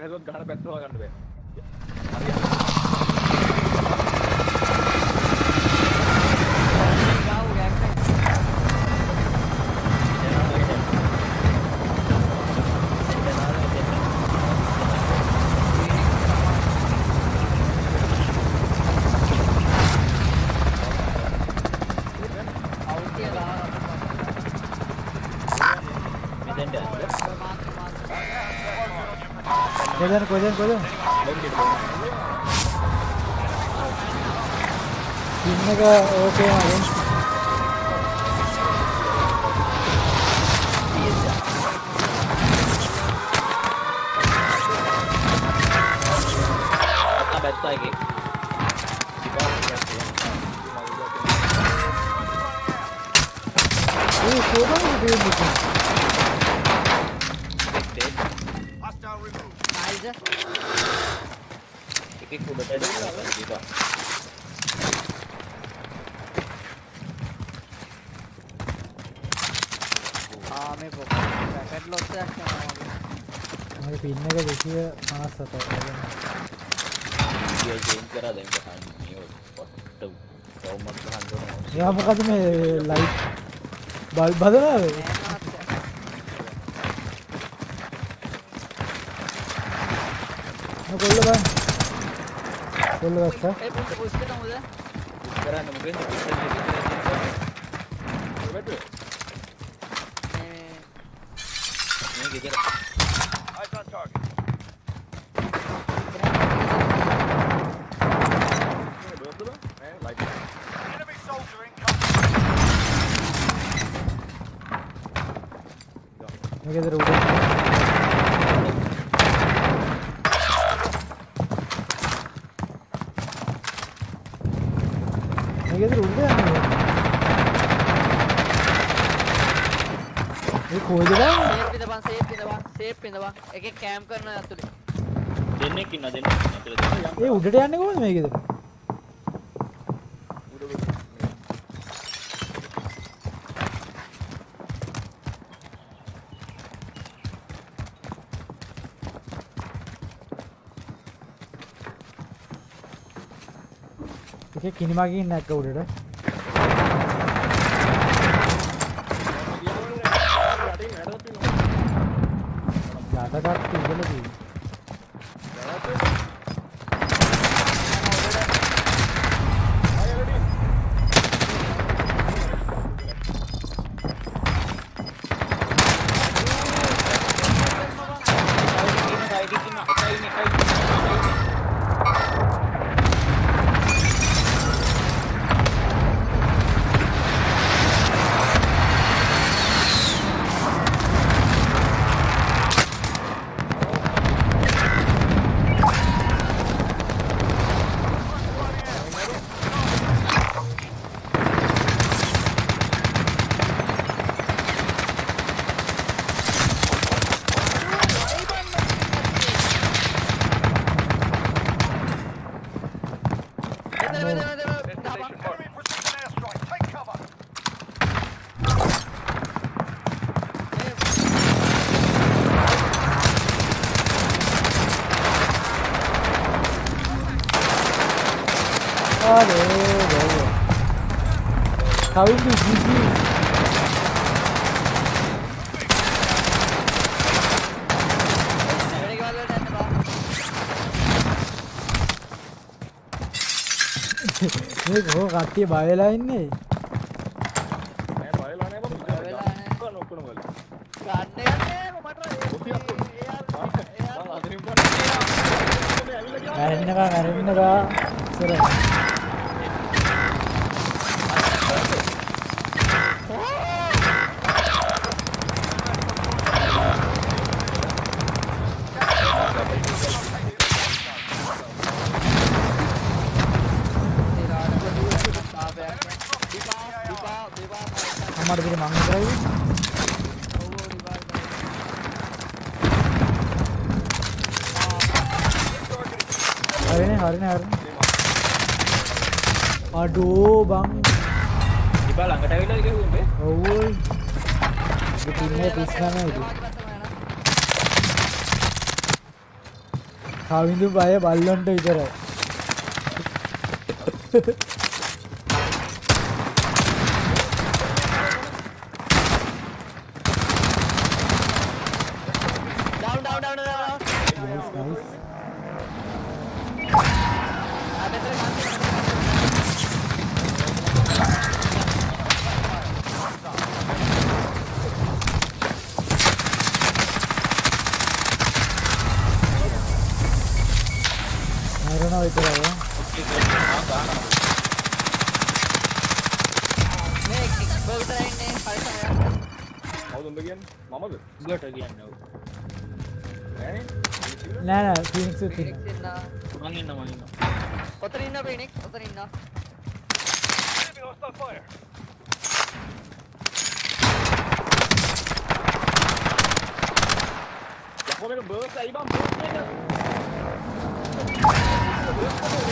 කොහෙදවත් ගහන පැත්ත හොයාගන්න බෑ. කොහෙද කොහෙද කොහෙද පින් එක ඕකේ මොකද මේ ලයිට් බල්බ් හදනවද කොල්ල බං කොල්ල ගත්තා ඒ පුස් පුස් කරමුද? කරන්න මොකෙන්ද වැටුවේ. මේ ගෙදර Eyes on target. මේ දොස්තර ඈ ලයිට්. Enemy soldier incoming. මේ ගෙදර උඩ මේ ගෙදර උඩ යන්නේ ඒ කොහෙද බං සේප් ඉඳපන් සේප් ඉඳපන් එකෙක් කෑම් කරනවා ඇතුලේ. දෙන්නෙක් ඉන්න දෙන්නෙක් ඉන්න ඇතුළේ ඒ උඩට යන්නේ කොහොමද මේ ගෙදර එකේ කිනිමකින් නැක්ක උඩට කවින්දු ජීජි මේ කොහොම කට්ටිය බය වෙලා ඉන්නේ නෑ බය වෙලා නෑ බං. බය වෙලා නෑ. ඔක්කොම ඔක්කොම වල. ගන්න යන්නේ මට බං අතරින් බං. ඇරෙන්නකා ඇරෙන්නකා ඉස්සර අම්මට පිට මං කරයි හරිනේ හරිනේ හරිනේ අඩෝ බං ඉබා ළඟට ඇවිල්ලා ගිහුවේ ඔව්වයි ඉතින් පින්නේ පිස්සන නේද කවිඳු බය බල්ලොන්ට විතරයි down down down down nice nice අද මෙතන ගන්න මරණ විතරයි ඈ. මේ බෝතර ඉන්නේ පරිසමයක් කවුද උඹ කියන්නේ මමද උඹට කියන්න ඔව්. නෑනේ නෑ නෑ ෆීනික්ස් උත් ඉන්න ෆිනික්ස් ඉන්නා මං ඉන්න මං ඉන්න ඔතන ඉන්න ෆිනික්ස් ඔතන ඉන්නා යකෝ මේක බර්ස් ඇයි බං බර්ස් එක මේක බර්ස්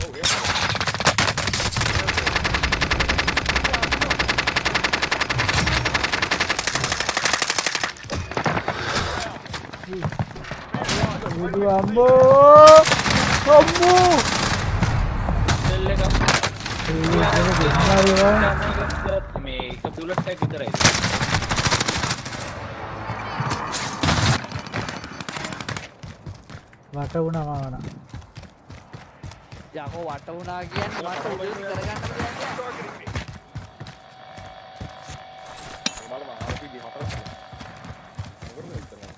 ඔව් ඒක බුදු අම්බෝ අම්බෝ සෙල් එක මේ එක බුලට් එකක් විතරයි වට වුණා මාවන යකෝ වට වුණා කියන්නේ මට උදේ කරගන්න දෙයක් බලන්න RPG හතරක් තියෙනවා. මොකටද විතරයි?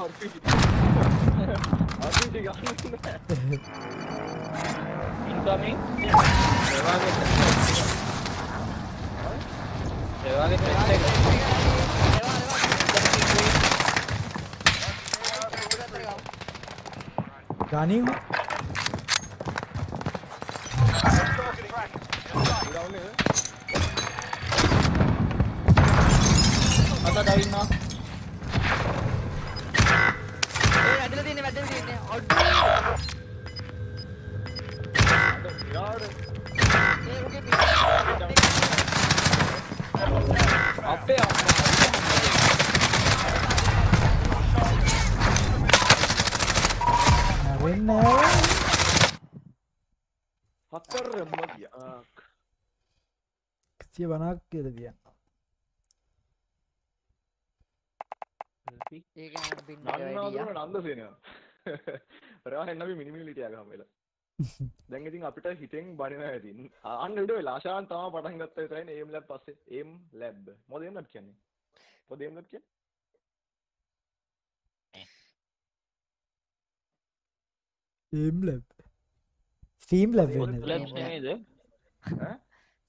RPG. RPG ගන්න නෑ. ඉන්කමින් ඒවාගේ ඒවාගේ ටෙස්ට් එක ගනිමු down නේද? මත දවින්නවා ඒ ඇදලා තියෙන්නේ වැදලා තියෙන්නේ ඔඩ් සිය බනක් කියලා නන්නාදුන නන්දසේන. රා එන්නවි මිනිමිලිටිය ගහම වෙලා. දැන් ඉතින් අපිට හිතෙන් බනින ඇති. අන්න උඩ වෙලා ආශාන් තමයි පටන් ගත්තා විතරයි ඒම් ලැබ් පස්සේ ඒම් ලැබ්. ලැබ් කියන්නේ? මොකද aim lab? Aim lab lab kottu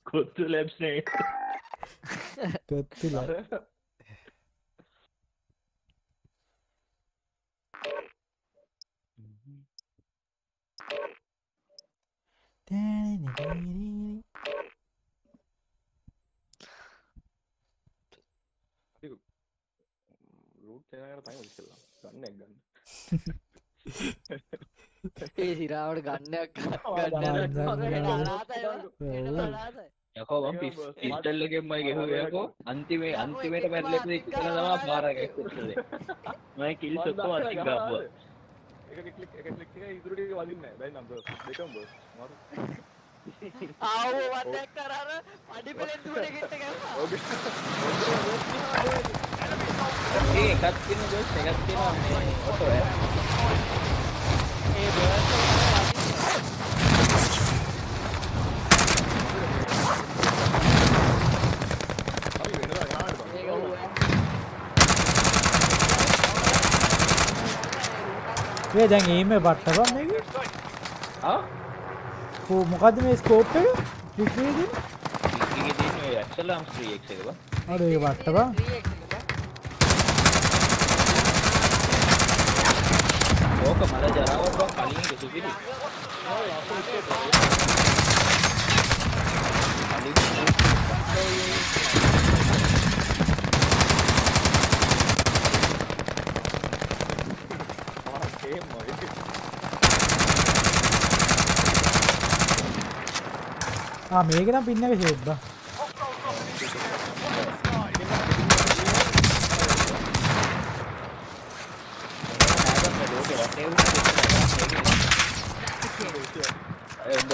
වෙන්නේ ලැබ්ස් නෙමෙයිද ඈ? කොත්තු ලැබ්ස් නෙමෙයි කොත්තු ලැබ් අර රූට් එකකට තමයි ඉස්සෙල්ලා. ගන්න එක ගන්න. ඒ සිරාවට ගන්නයක් ගන්න. යකෝ මම පිස් පිස්ටල් එකෙන් මම ගෙහුවේ යකෝ අන්තිමේ අන්තිමේට මැරෙලා ඉතින් ඉතන තමයි පාර ගැක්කුත්තේ මම කිල්ස් ඔක්කොම අතින් ගාපුවා එක ක්ලික් එක ක්ලික් එක ඉදිරියට ටික වදින්නේ නැහැ. බැයි නම් බර්ස්. දෙකම බර්ස්. මාරු. ආව වදක් කරාර අඩි පෙලෙන් දුවන ගෙට ගන්නවා ඔගේ. ඒ එකක් තියෙන දොස් එකක් තියෙනවා මේ ඔටෝ ඒ ඒ දැන් ඒම පට්ටපම් මේක? ආ? කෝ මොකද මේ ස්කෝප් එක? ටික්වේද ඉතින් තියෙන ඔය ඇක්සල් ආම්ස් 3x එක බා අර ඒක පට්ටපම් 3x ඕක මල ජරාවක් බා කලින් එක සුපිරි ආ ගේම් වගේ. ආ මේක නම් පින්න එක ෂේප් බා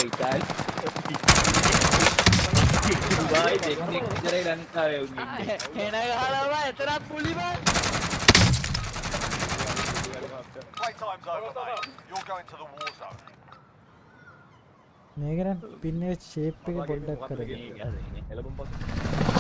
ඉතාලි දුබායි දෙන්නෙක් විතරයි ලංකාවේ උන් ඉන්නේ. හෙන ගහලවා එතරම් පුලි බං Playtime's over, mate. You're going to the war zone. මේකන පින්නේ ශේප් එක පොඩ්ඩක් කරගෙන මේක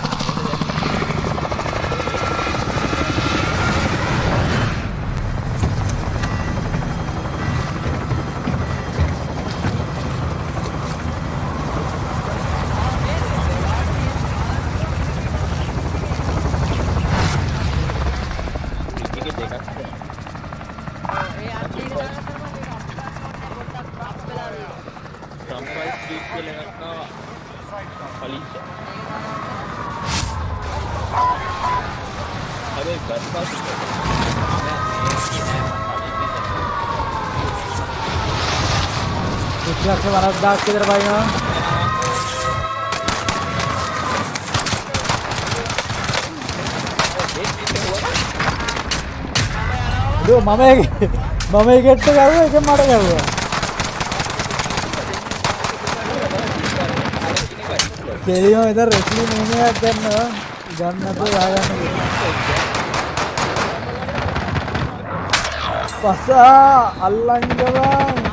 55000ක් විතර වයින්නවා. දෝ මම මම ඒ ගෙට්ට ගාව එක මට ගාවා. කෙලියෝ ඉතින් රෙස්ලින් මෙහෙයක් ගන්නවා. ගන්නතු ආගන්න. පසා අල්ලන් ගවන්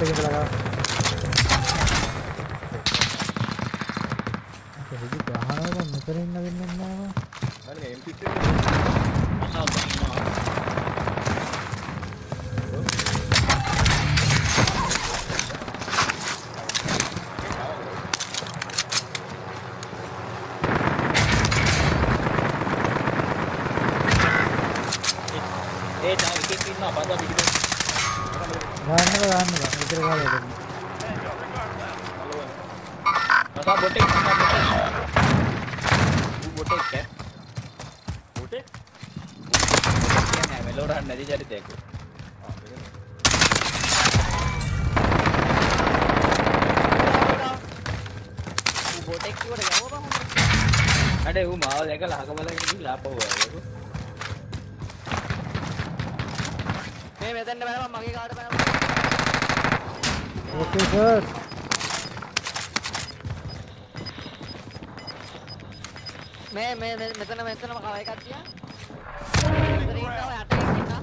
කරගෙන ජේප් එකේ ඉඳලා ගා. ඒක හිදි ගහනවා මෙතන ඉන්න වෙන්නේ නැහැ. අනේ M16 ඒ තව එකෙක් ඉන්නවා පස්සා පිටිපස්ස. ගන්නව ගන්නවා. විතර ගාලා දෙන්න. පස්සා බොටෙක් පස්සා බොටෙක්. ඌ බොටෙක් ඈ. බොටේ කියන්නේ මෙලොරන් නැති චරිතයක්. ඌ බොටෙක් කිව්වට ගැහුවා බං අඩේ ඌ මාව දැකලා අහක බලගෙන ගිහිල්ලා ආපහු ආවා. මේ මෙතෙන්ට බැලම මගේ කාට බැලම ඕකේ සර්. මේ මේ මේ- මෙතන මෙතනම කව එකක් තියා මෙතන ඉන්නවා යට ඉන්නවා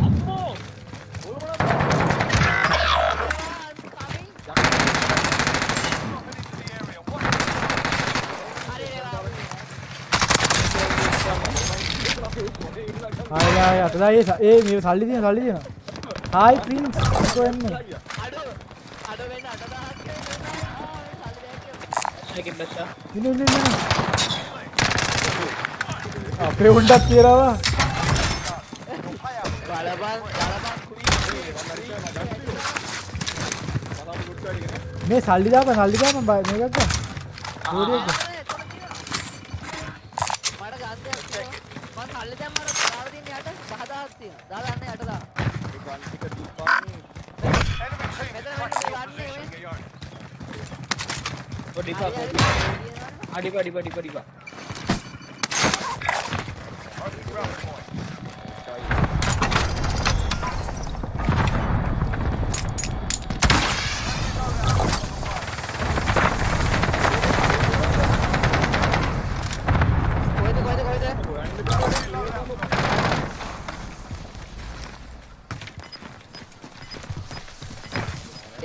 අම්මෝ ඔය මොනවද ආය ආය අතලා ඒ ස- ඒ මේ සල්ලි තියෙන සල්ලි තියෙන. හායි ප්‍රින්ස් කොහෙන්නේ? අඩු අඩු වෙන්න 8000ක් ඒකෙන් බස්සා. ඉන්න ඉන්න ඉන්න. අපේ උණ්ඩක් කියනවා. බලපන් බලපන් මේ සල්ලි දාපන් සල්ලි දාපන් බය මේකක් ගන්න. डिब्बा डिब्बा डिब्बा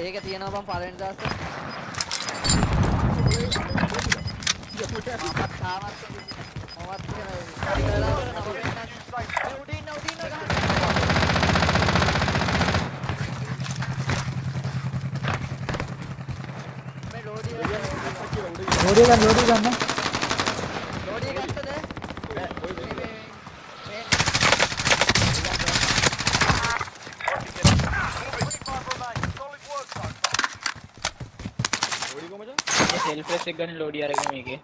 एक है तीन बम पालन रास्ते गन लोडी गन ना लोडी गन तो दे सेल्फ एक गन लोड यार गेम है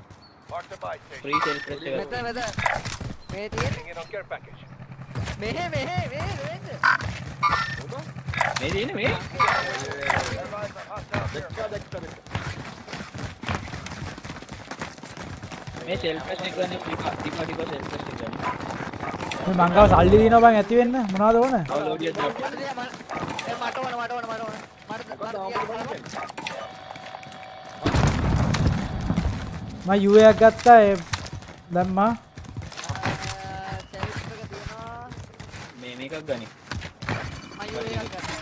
मेरे दिए रॉकेट पैकेज මේ සෙල්ෆ්‍රෙස් එක ගන්න ටිකා ටිකා ටිකා සෙල්ෆ්‍රෙස් එක ගන්න මේ මංගව සල්ලි දිනවා බං ඇති වෙන්න? මොනවද ඕන? එක drop මට ඕන මට ඕන මට ඕන. මම යු එකක් ගත්තා ඒ දැම්මා. සෙල්ෆ් එක තියෙනවා මේ මේකක් ගනි. මම යෝ එකක් ගත්තා.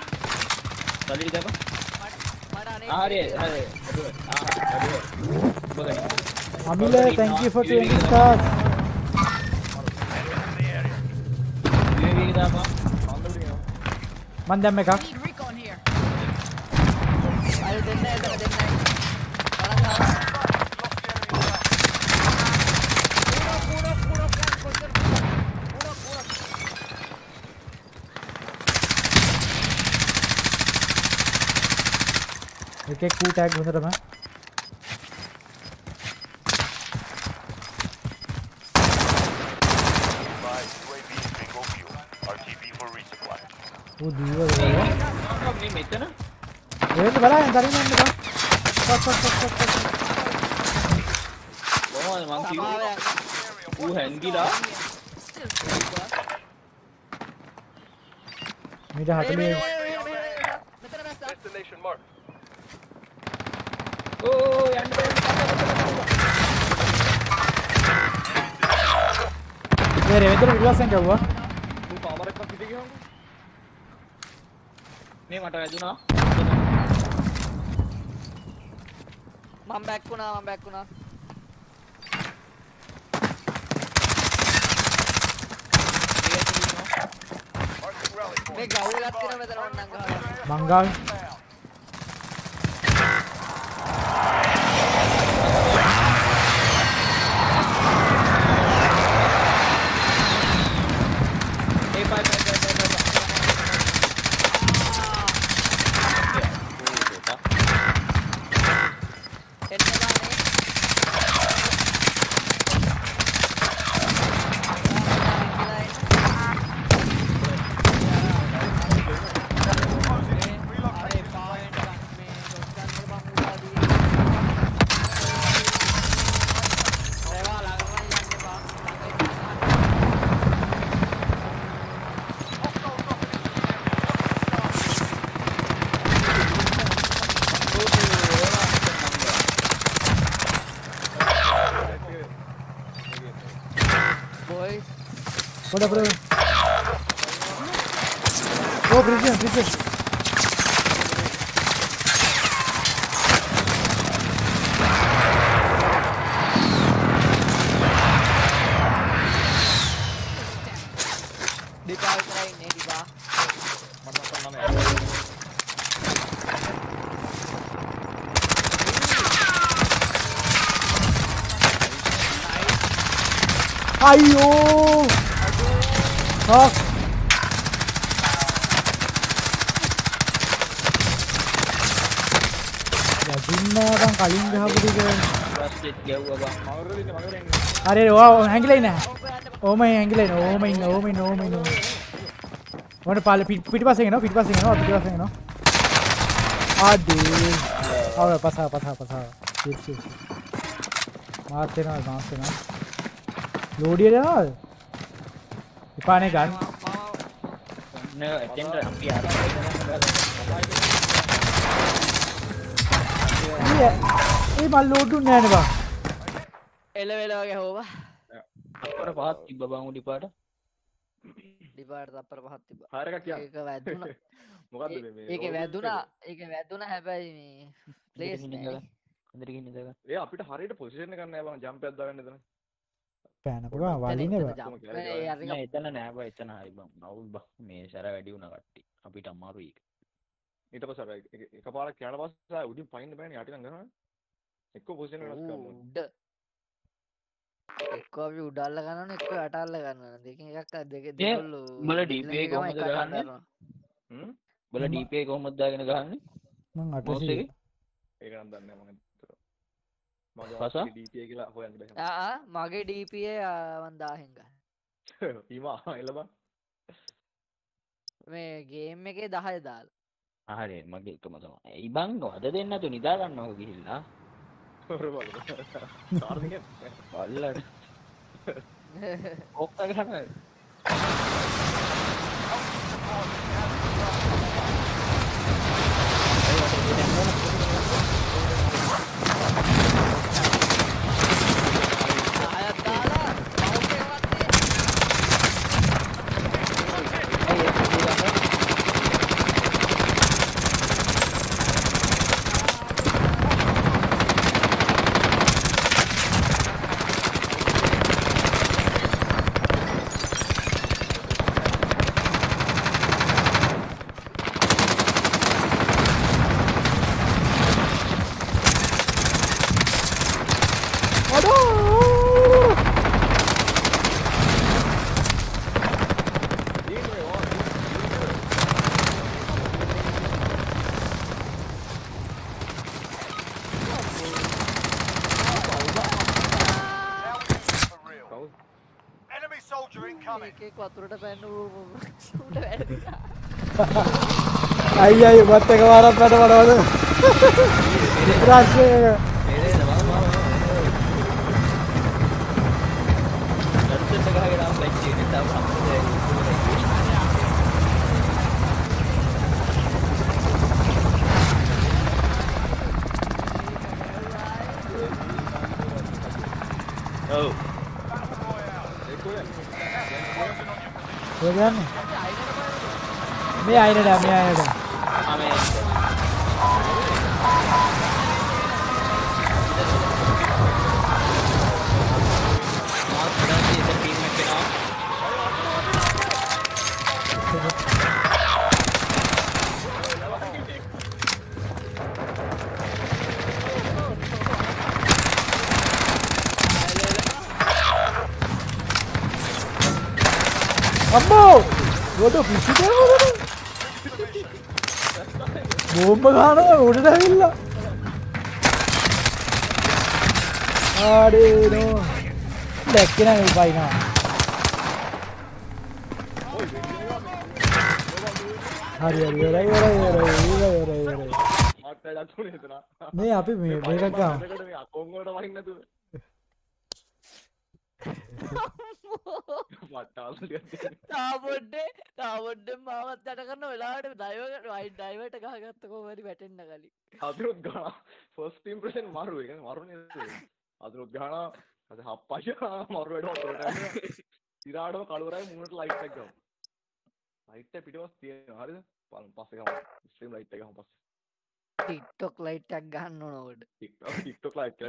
සල්ලි දාපන්. මට මට අනේ ආ හරි හරි ඔබ ගනි අමිල thank you for 20 stars. UAV එක දාපන් අන්දමට කියනවා මන් දැම්ම එකක් Need බලන්න තරින් යන්න බං පස් පස් පස් පස් පස් කොහොමද මං කිව්වේ සමාවයක් ඌ හැන්ගිලා මීට 40 මෙතන බැස්සා Destination marked. ඕ යන්න බෑ ඒ රෙවෙන්දර පිටවස්සෙන් ගැව්වා ඌ පාමරක්වත් පිටේ ගියාම මේ මට වැදුනා මම බැක් වුණා මම බැක් වුණා. මේ ගවුලක් තියෙන මෙතන ඕන්නම් ගහලා මංගල් ඒ පයි පයි පයි පයි එන්න ගානේ Boys, පොඩ පොඩ ඕ ප්‍රිසියන් ප්‍රිසියන් දීපා විතරයි ඉන්නේ දීපා. මට නම් නෑ අයියෝ හක් යදින්න බං කලින් ගහපු ටික රස්ටෙත් ගැව්වා බං මවරද ඉන්නේ මවරෙන් ඉන්නේ අරේ ඔයා හැංගිලා ඉන්න ඕක යන්න ඕම හැංගිලා ඉන්න ඕම ඉන්න ඕම ඉන්න ඕම ඉන්න මොන පාල පිට පිටිපස්සෙන් එනවා පිටිපස්සෙන් එනවා පිටිපස්සෙන් එනවා ආදී ආව පසා පසා පසා සිප් සිප් මාත් වෙනවා මාත් වෙනවා ලෝඩිය යනවාද ඉපානේ ගන්න නෑ එතෙන්ට අපි ආරම්භ ඒ ඒ මල් ලෝඩු නෑනේ බං එලවෙල වගේ හොවා. අපර පහත් තිබ්බ බං උඩි පාට දීපාට තප්පර පහක් තිබ්බා. හාර එකක් කියන්න ඒක වැදුනා. මොකද්ද මේ මේ ඒකේ වැදුනා. ඒකේ වැදුනා හැබැයි මේ ප්ලේස් නෑ. හොඳට ගිහින් ඉඳගන්න ඒ අපිට හරියට පොසිෂන් එක ගන්න නෑ බං ජම්ප් එකක් දාගන්න එතන පෑන පුරා වලිනේ එතන නෑ බං. එතන හරි බං. නවුල් බං මේ සැර වැඩි වුණා කට්ටි. අපිට අමාරුයි ඒක. ඊට පස්සේ අර එක- එකපාරක් යන පස්සේ උඩින් පයින්න බෑනේ යටින් ගහනවා එක්ක පොසිෂන් එක වෙනස් කරන්න ඕනේ. උඩ. එක්ක අපි උඩ අල්ල ගන්නවනේ එක්ක යට අල්ල ගන්නවා දෙකෙන් එකක් දෙක දෙකොල්ලෝ උඹලා DPI එකම කොහමද ගහන්නේ? හ්ම්? බල ඩීපේ කොහොමද දාගෙන ගහන්නේ? මං අටසී ඒක? නම් දන්නේ නෑ මම කියලා හොයන්න බැහැ. ආ ආ, මගේ ඩීපිය වන්දාහෙන් ගන්න. ඊමා එළබ මේ ගේම් එකේ දහය දාල්. හරි මගේ එකම තම ඇයි බං වද දෙන්නතු නිදා ගන්නව ගිහිල්ලා. බල්ලට ඔක්ක ගන්න. දහයක් දාලා මවුස් එක වත්තේ අඩෝ Now we're for real. Enemy soldier incoming. එකෙක් වතුරට පැන්නු ඌට වැරදිලා අයි අයි මත් එක වාරක් පැට මඩවද රශ්ය ඔව් යන්න මේ අයිනට මේ අයට අමේ අම්මෝ ගොඩ පිසිට බෝම්බ ගානවා උඩට ඇවිල්ලා. ආඩේ නෝ. දැක්කේ නැහැ මේ පයින්නවා හරි හරි ඉවරයි ඉවරයි ඉවරයි ඉවරයි ඉවරයි ඉවරයි මේ අපි මේ මේකක් ගමු අකොංගොට වහින්න නැතුව මට්ටාසුලියක් තාපොඩ්ඩේ තාපොඩ්ඩෙන් මාවත් යට කරන්න වෙලාට දයිවට වයි ඩයිවට ගහගත්ත කෝවැරි වැටෙන්න්න කලින්. අතුරුත් ගා ෆස් ඉම්ප්‍රෂන් මරු එක මරුණ අතුරුත් ගාන අද හප්පශ මරුවට සිරාටම කළුරයි මුණට ලයිට්ක් ලයිට්ට පිටවස් තිය හරි පල පස්සකම ස්ට්‍රීම් ලයිට් එකම පස්ස. ටික්ටොක් ලයිට්ටක් ගන්න නොවට ටික්ටොක් ලයිට්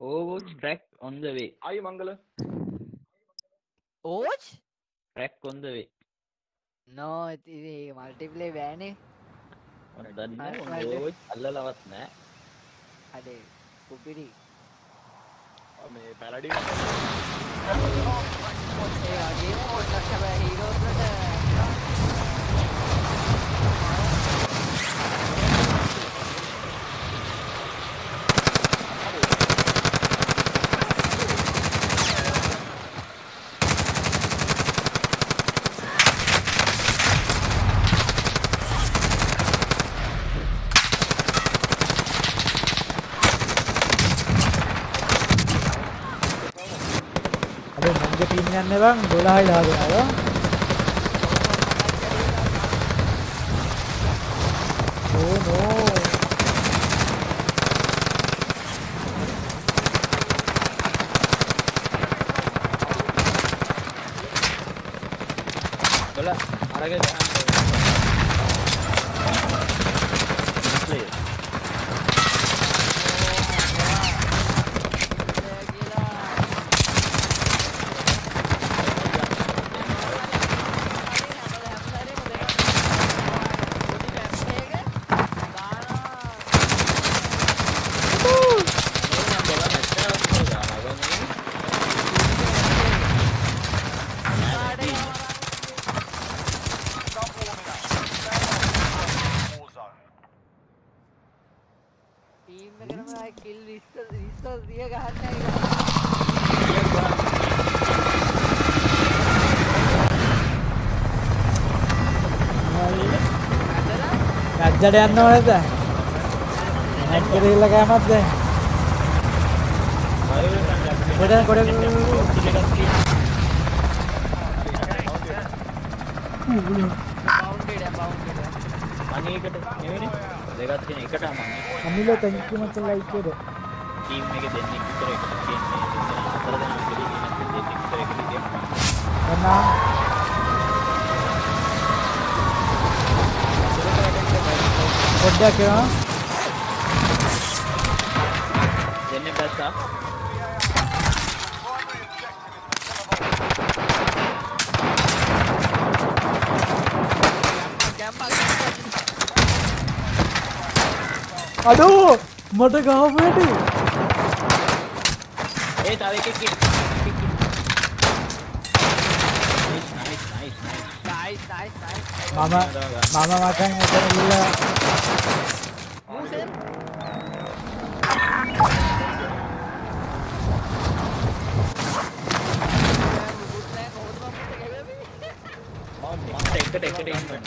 කන කිය රවගේකන ඕවෝච් ට්‍රැක් ඔන්ද වේ අයි මංගල ඕච් ට්‍රැක් ඔන්ද වේ නෝ ඇති මල්ටිපලේ බෑනේ දන්න ඕච් අල්ල ලවත් නෑ අඩේ කුපිරි මේ පැලඩි ඒ වගේ පොට්ටක් හැබැ හීරෝට අද මගේ ටීම් යන්න බං 12යි රජ්ජට යන්න ඕනද? නැට් කරilla කෑමත් දැන් ගොඩ ගොඩ බවුන්ඩඩ බවුන්ඩ අනේකට නෙවෙයි දෙකත් තියෙන එකට අමන්නේ අමිල තැන්ක් යු මචං ලයික් එක. ටීම් එකේ දෙන්නෙක් විතර එකට තියෙන්නේ. දෙන්නා හතර දෙනා විතර ඉන්න දෙන්නෙක් විතර එකට තියෙනවා එන්න පොඩ්ඩක් එනවා දෙන්නේ බැස්සා අඩෝ මට ගහපුට ඒ තව එකෙක් ඉන්න. නයිස් නයිස් නයිස් නයි නයි නයි මම මම මචන් එතන ගිල්ලා මූසෙන් මම එකට එකට ඉන්න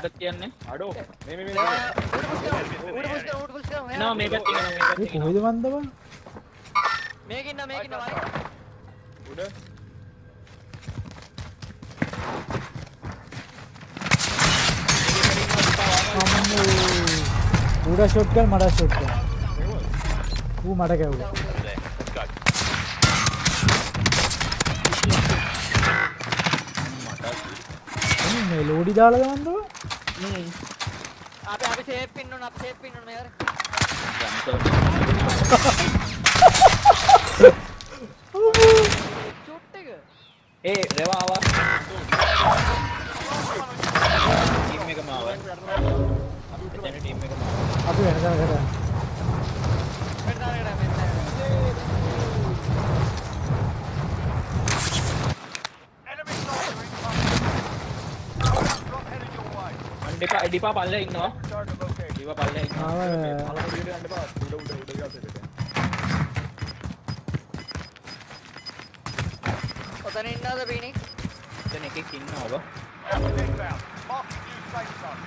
කාටද කියන්නේ. අඩෝ. මේ මේ මේ එනවා මේ පැත්තේ එනවා මේ. පැත්තේ කොහෙද මන්දව මේකින්න මේකින්න වයි. උඩ. අම්මෝ. උඩ ෂොට් ගල් මට ෂොට් ගල්. ඌ මට ගැව්වා. මේ ලෝඩි දාලා දාන්නව අපි අපි සේප් ඉන්න ඕන අපි සේප් ඉන්න ඕන මේවර චුට් එක. ඒ රෙවා ආවා ටීම් එකම ආවා එතන ටීම් එකම ආවා අපි වෙන තැනකට යන්න. මෙන්න මෙන්න මෙන්න Enemy soldier incoming. Drop headed your way. ඩිපා පල්ලේ ඉන්නවා. ඩිපා පල්ලේ ඉන්නවා ආව උඩ උඩ උඩ ගාස් එකට ඔතන ඉන්නවද පීනික් එතන එකෙක් ඉන්නවා ඔබ Gas is inbound. Marking new safe zone.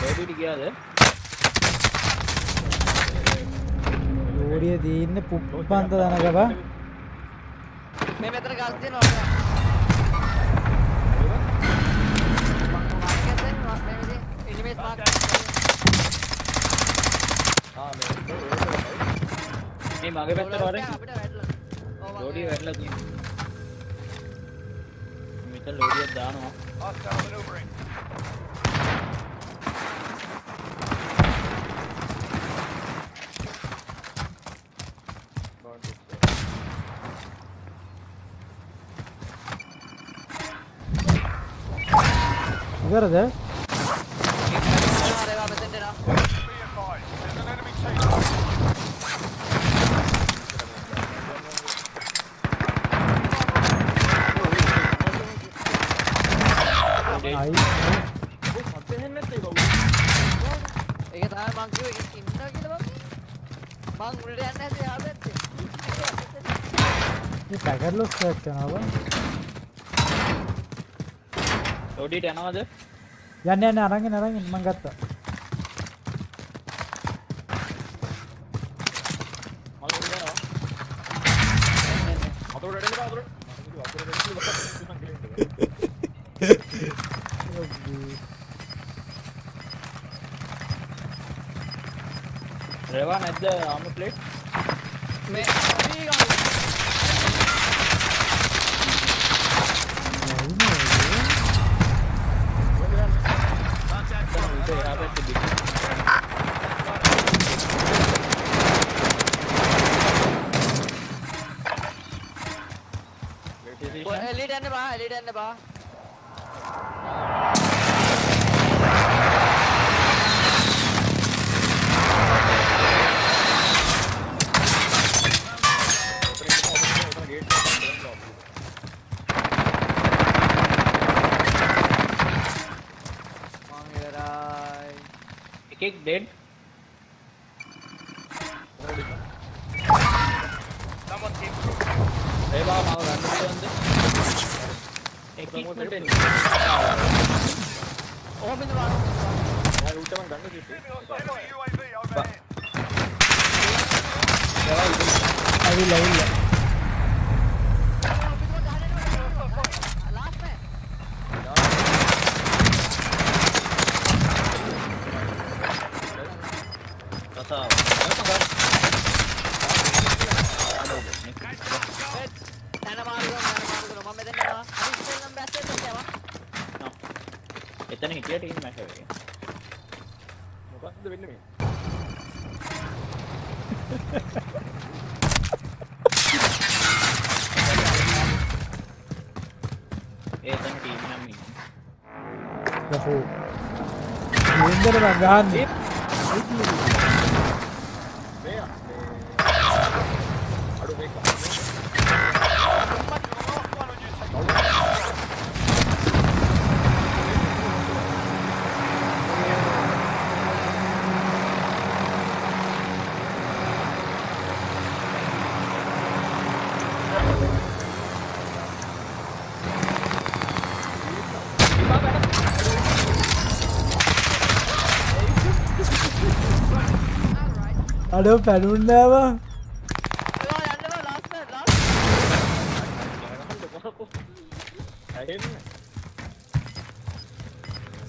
ලෝබිට ගියාද තියෙන්නේ පුප්පන්ත දනක බා මේ මෙතන ගස් දෙනවා මේ මගේ පැත්තට වරෙන්. අපිට වැටලා. ඔව් ලෝඩිය වැටලා තියෙනවා. මෙතන ලෝඩියක් දානවා Hostile maneuvering. ඉවරද අරවා මෙතෙන්ට එනවා Be advised, there's an enemy team. අයි ඒක තමයි මං කිව්වේ ඒක ඉන්නවා කියලා මං මං උඩට යන්න හැදුවේ යා පැත්තේ මේ පැකට් ලොස් කරක් යනවා ලෝඩියට යනවද? යන්න යන්න. අරගෙන අරගෙන මං ගත්තා. රේවා නැද්ද? ආම ප්ලේට් ඉන්නේ යහෝ නින්දර මං ගහන්නේ මේ අඩු මේක. අඩෝ පැනුන්නෑවා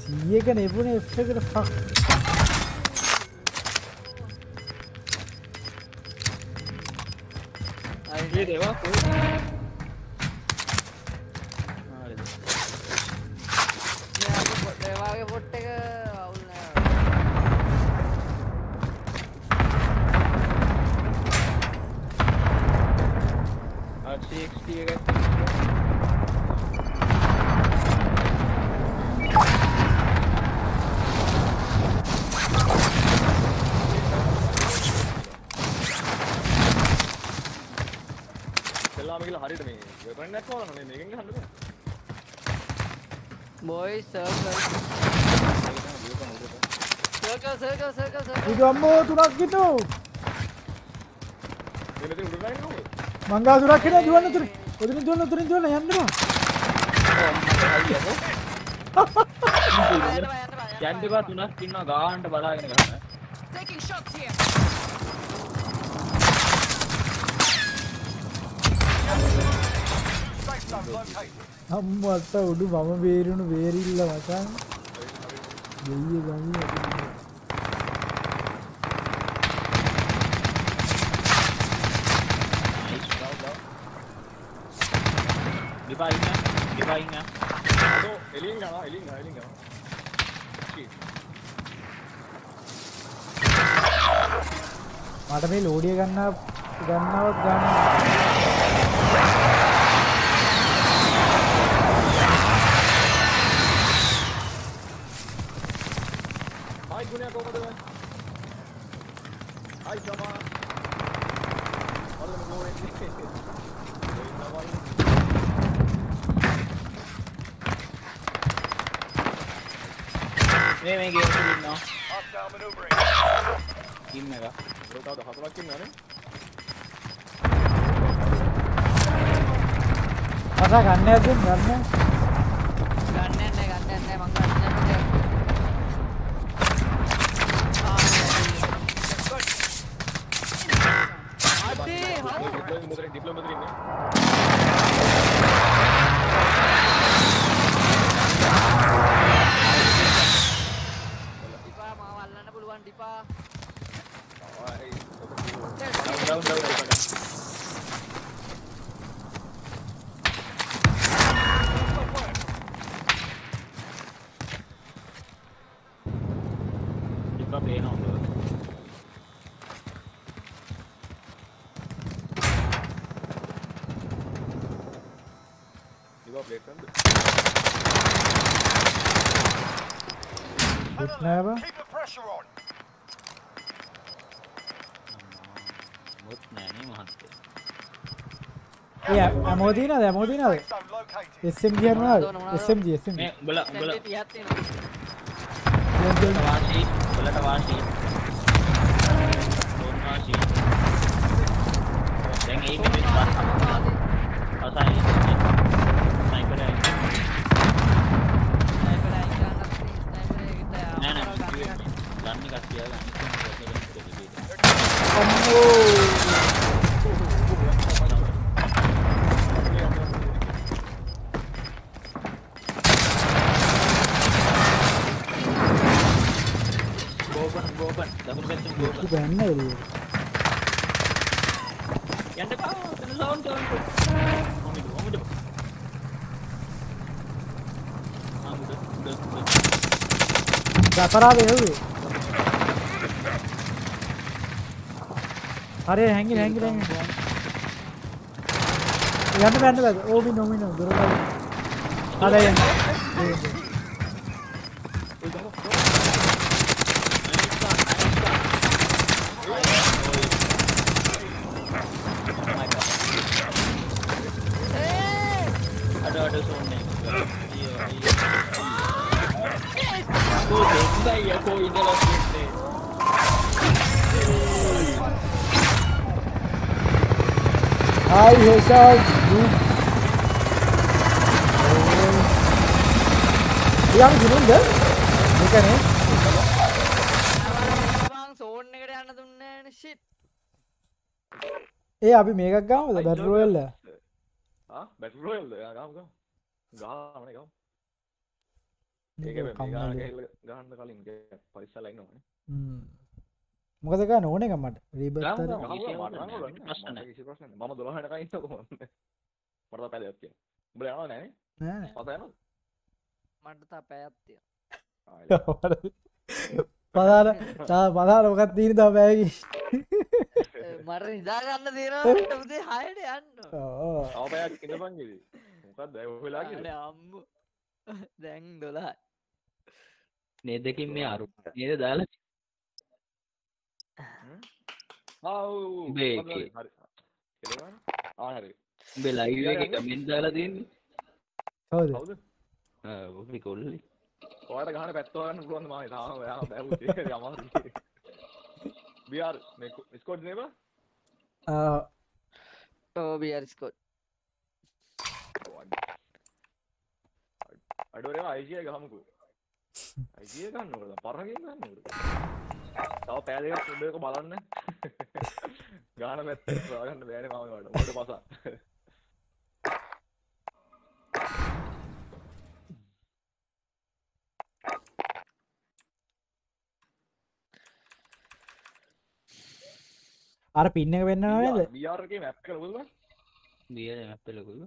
සීයක නෙබුණ එකට ෆක් ඊට අම්මෝ තුනක් හිටු මංගා තුනක් හිටු දුවන්න තුන උදින් දුවන්න උදින් දුවන්න යන්නවා යන්න බෑ තුනක් ඉන්නවා ගාහන්ට බලාගෙන ගන්න taking shots here. Safe zone located. අම්මෝ අත්ත උඩු මම බේරුණු බේරිල්ල මචං දෙයිය ගමී විපා ඉන්න විපා ඉන්න අදෝ එලියෙන් යනවා එලියෙන් යනවා එලියෙන් යනවා Shit. මට මේ ලෝඩිය ගන්න ගන්නවත් ගන්න. ආයි ගුණයක් කොහමද ආයි සමා. වල්ලම ගෝවෙන්නේ මේ මේ ගේම් එකේ ඉන්නවා. Hostile maneuvering. ටීම් එක. රෝතාවද හතරක් ඉන්නවනේ අසා ගන්න ඇද ගන්න ගන්න නැහැ ගන්න නැහැ මං ගන්න නැහැ අඩේ හරි ඩිප්ලොයි මුදලින් ඩිප්ලොයි මුදලින් ඉන්නේ ඩිපා මාව අල්ලන්න පුළුවන් ඩිපා ආයි ඩවුන් ඩවුන් ඩවුන් විපා පේනවා හොඳට ඉවා ප්ලේට් කරන්න දුක් නෑ බා Keep the pressure on. මුත් නෑනේ මහත්තයා ඒ ඇමෝ දිනද ඇමෝ දිනද Safe zone located. SMG මොනවද SMG SMG මේ උඹලා උඹලා සෙන්ටි 30ක් තියෙනවා උඹලට වාසි උඹලට වාසි වාසි දැන් ඒ මිනිස් පස් පසයි ස්නයිපර් එක ස්නයිපර් එකට නෑ නෑ ගන්න ගන්න එකක් දතරාද එව්වේ හරි හැංගි හැංගි හැංගි යන්න බැන්න බැද ඕබි නොමින දුරකල් අර හේෂා යම් ගිනුන්ද මේකනේ මං සෝන් එකට යන්න දුන්නේ නැහැ ෂිට් ඒ අපි මේකක් ගාමද බැටරෝල්ල ආ බැටල් රොයල්ද ගාම ගාම ගාමනේ ගාම ඒක මේ ගාන ගහන්න කලින් පරිස්සලා ඉන්නවනේ මොකදක නොන එක මට. රීබ. මම 12 වෙනකන් ඉන්නකො මට උඹලා යනවා නෑනේ නෑ. පත යනවා මට තා පැයක් තියෙනවා. පදාන තා පදාන මොකත් දීන තා බෑගි මට නිදා ගන්න තියෙනවා උදේ 6ට යන්න තව පැයක් ඉඳපන් කිවි මොකක්ද? ඒ වෙලා අනේ කියලා අම්මෝ. දැන් 12 නේදකින් මේ අරු. නේද දාලා උඹේ හරි එකේ. හරි. කෙලවන ආ හරි. උඹේ ලයිව් එකේ කමෙන්ට් දාලා තියෙන්නේ. කොල්ලේ. ඔයාලට ගහන පැත්ත හොයන්න පුළුවන් මම? තාම ඔයා බැවුවේ අමාරුයි. බියාර් මේ ස්කෝඩ් නේබ බියර් ස්කොට් අඩෝරේ අයිජය ගහමුකු. අයිජය ගන්නකොට පරගෙන් ගන්නකොට තව පෑ දෙකක් උඩක බලන්න. ගාන පැත්ත ගන්න බෑනේ මම වට උඩ පසා? අර පින්න එක වෙන්න නේද? බියාර් එකේ මැප් එක ලොකුද? බියර මැප් එක ලොකුද?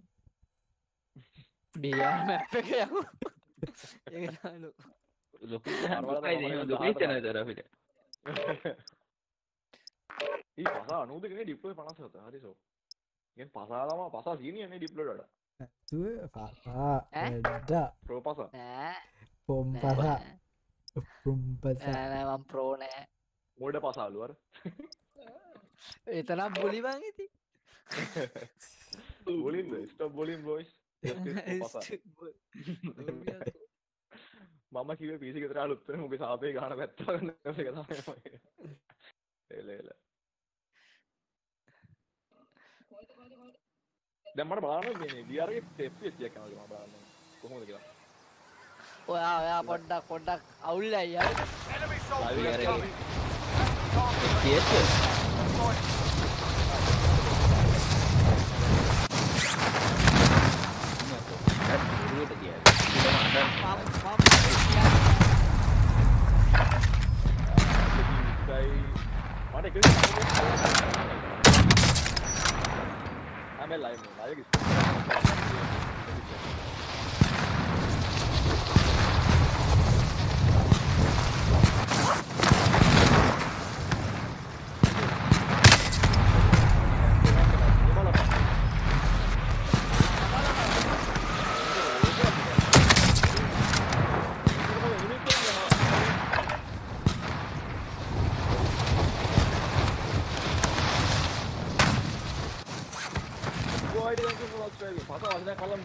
බියා මැප් එක යකු ඒලු ලොකු. අරවල දුකයි තමයි දෙන දුකයි දහතර. තන තර අපිට ඒ පසා අනුදකන ඩිප්ලෝයි පනස් හත හරිසෝ ගෙන් පසාලම පසා සීනියන්නේ ඩිප්ලෝට තුව පසා ඈ? වැඩ. ප්‍රෝ පස. නෑ. පොම් පසා. පුම්පස නෑනම් ප්‍රෝනෑ මෝඩ පසාලුවර එතනම් බොලිබං ඉති. බොලින් ස්ටප් බොලින් බෝයිස් මම කිව පිසි තර ලුත්තර මොක සාපය ගාන පැත්තාගන්න එල එල. දැමට බාන දියරගේ තෙප්පිය තිය කනල බාන්න කොහොද කියලා ඔයා ඔයා පොඩ්ඩක් පොඩ්ඩක් අවුල්ල අය Enemy soldiers Live incoming. තියෙත් මට එක හැම ලයිම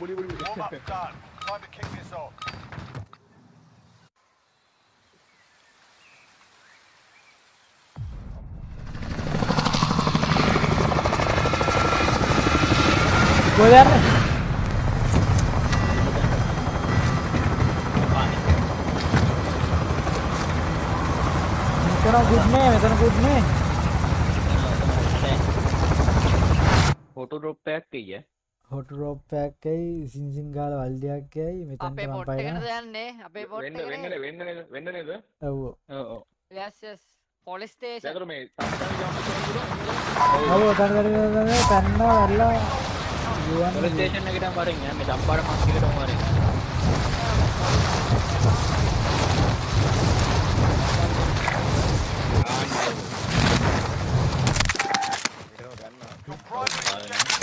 What do you, what do Warm up done. Time to kick this off. Puede මෙතන්ට අපේ මම් පොට්ට පයින යන්නේ? අපේ පොට් වෙන්න වෙන්න වෙන්න නේද? ඇව්ෝ පොලිස්ටේෂ දැකර මේ පැන්න වැල්ලා. ගුවන් ස්ටේෂන් එකට මරින් මේ දම්පාට මස්කට මරින් Your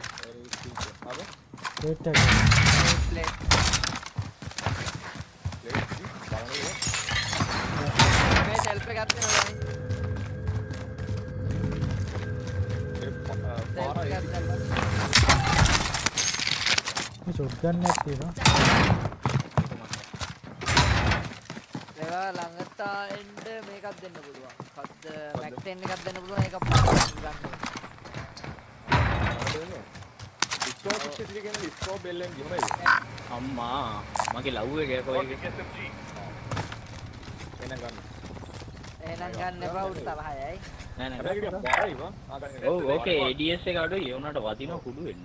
පයස් ප්ලේට්ටක් ගාගන්න ප්ලේට්ටක් සෙල්ප ගත්ත චොට්ගන්න ඇතිවා ඒවා ළඟතා එන්ඩ මේකත් දෙන්න පුළුවන් කද මැක්ටෙන් එකක් දෙන්න පුළුවන් එක ගන්න ස්කෝ බෙල්ලෙන් ගිම අම්මා මගේ ලව්ව එක කොයි SMG. එන ගන්න එහෙනම් ගන්න එපා උඩ තරහයයි නෑ නෑ ඔව් ඕකේ ADS එක අඩුයි. ඒ උනාට වදිනවා කුඩු වෙන්න.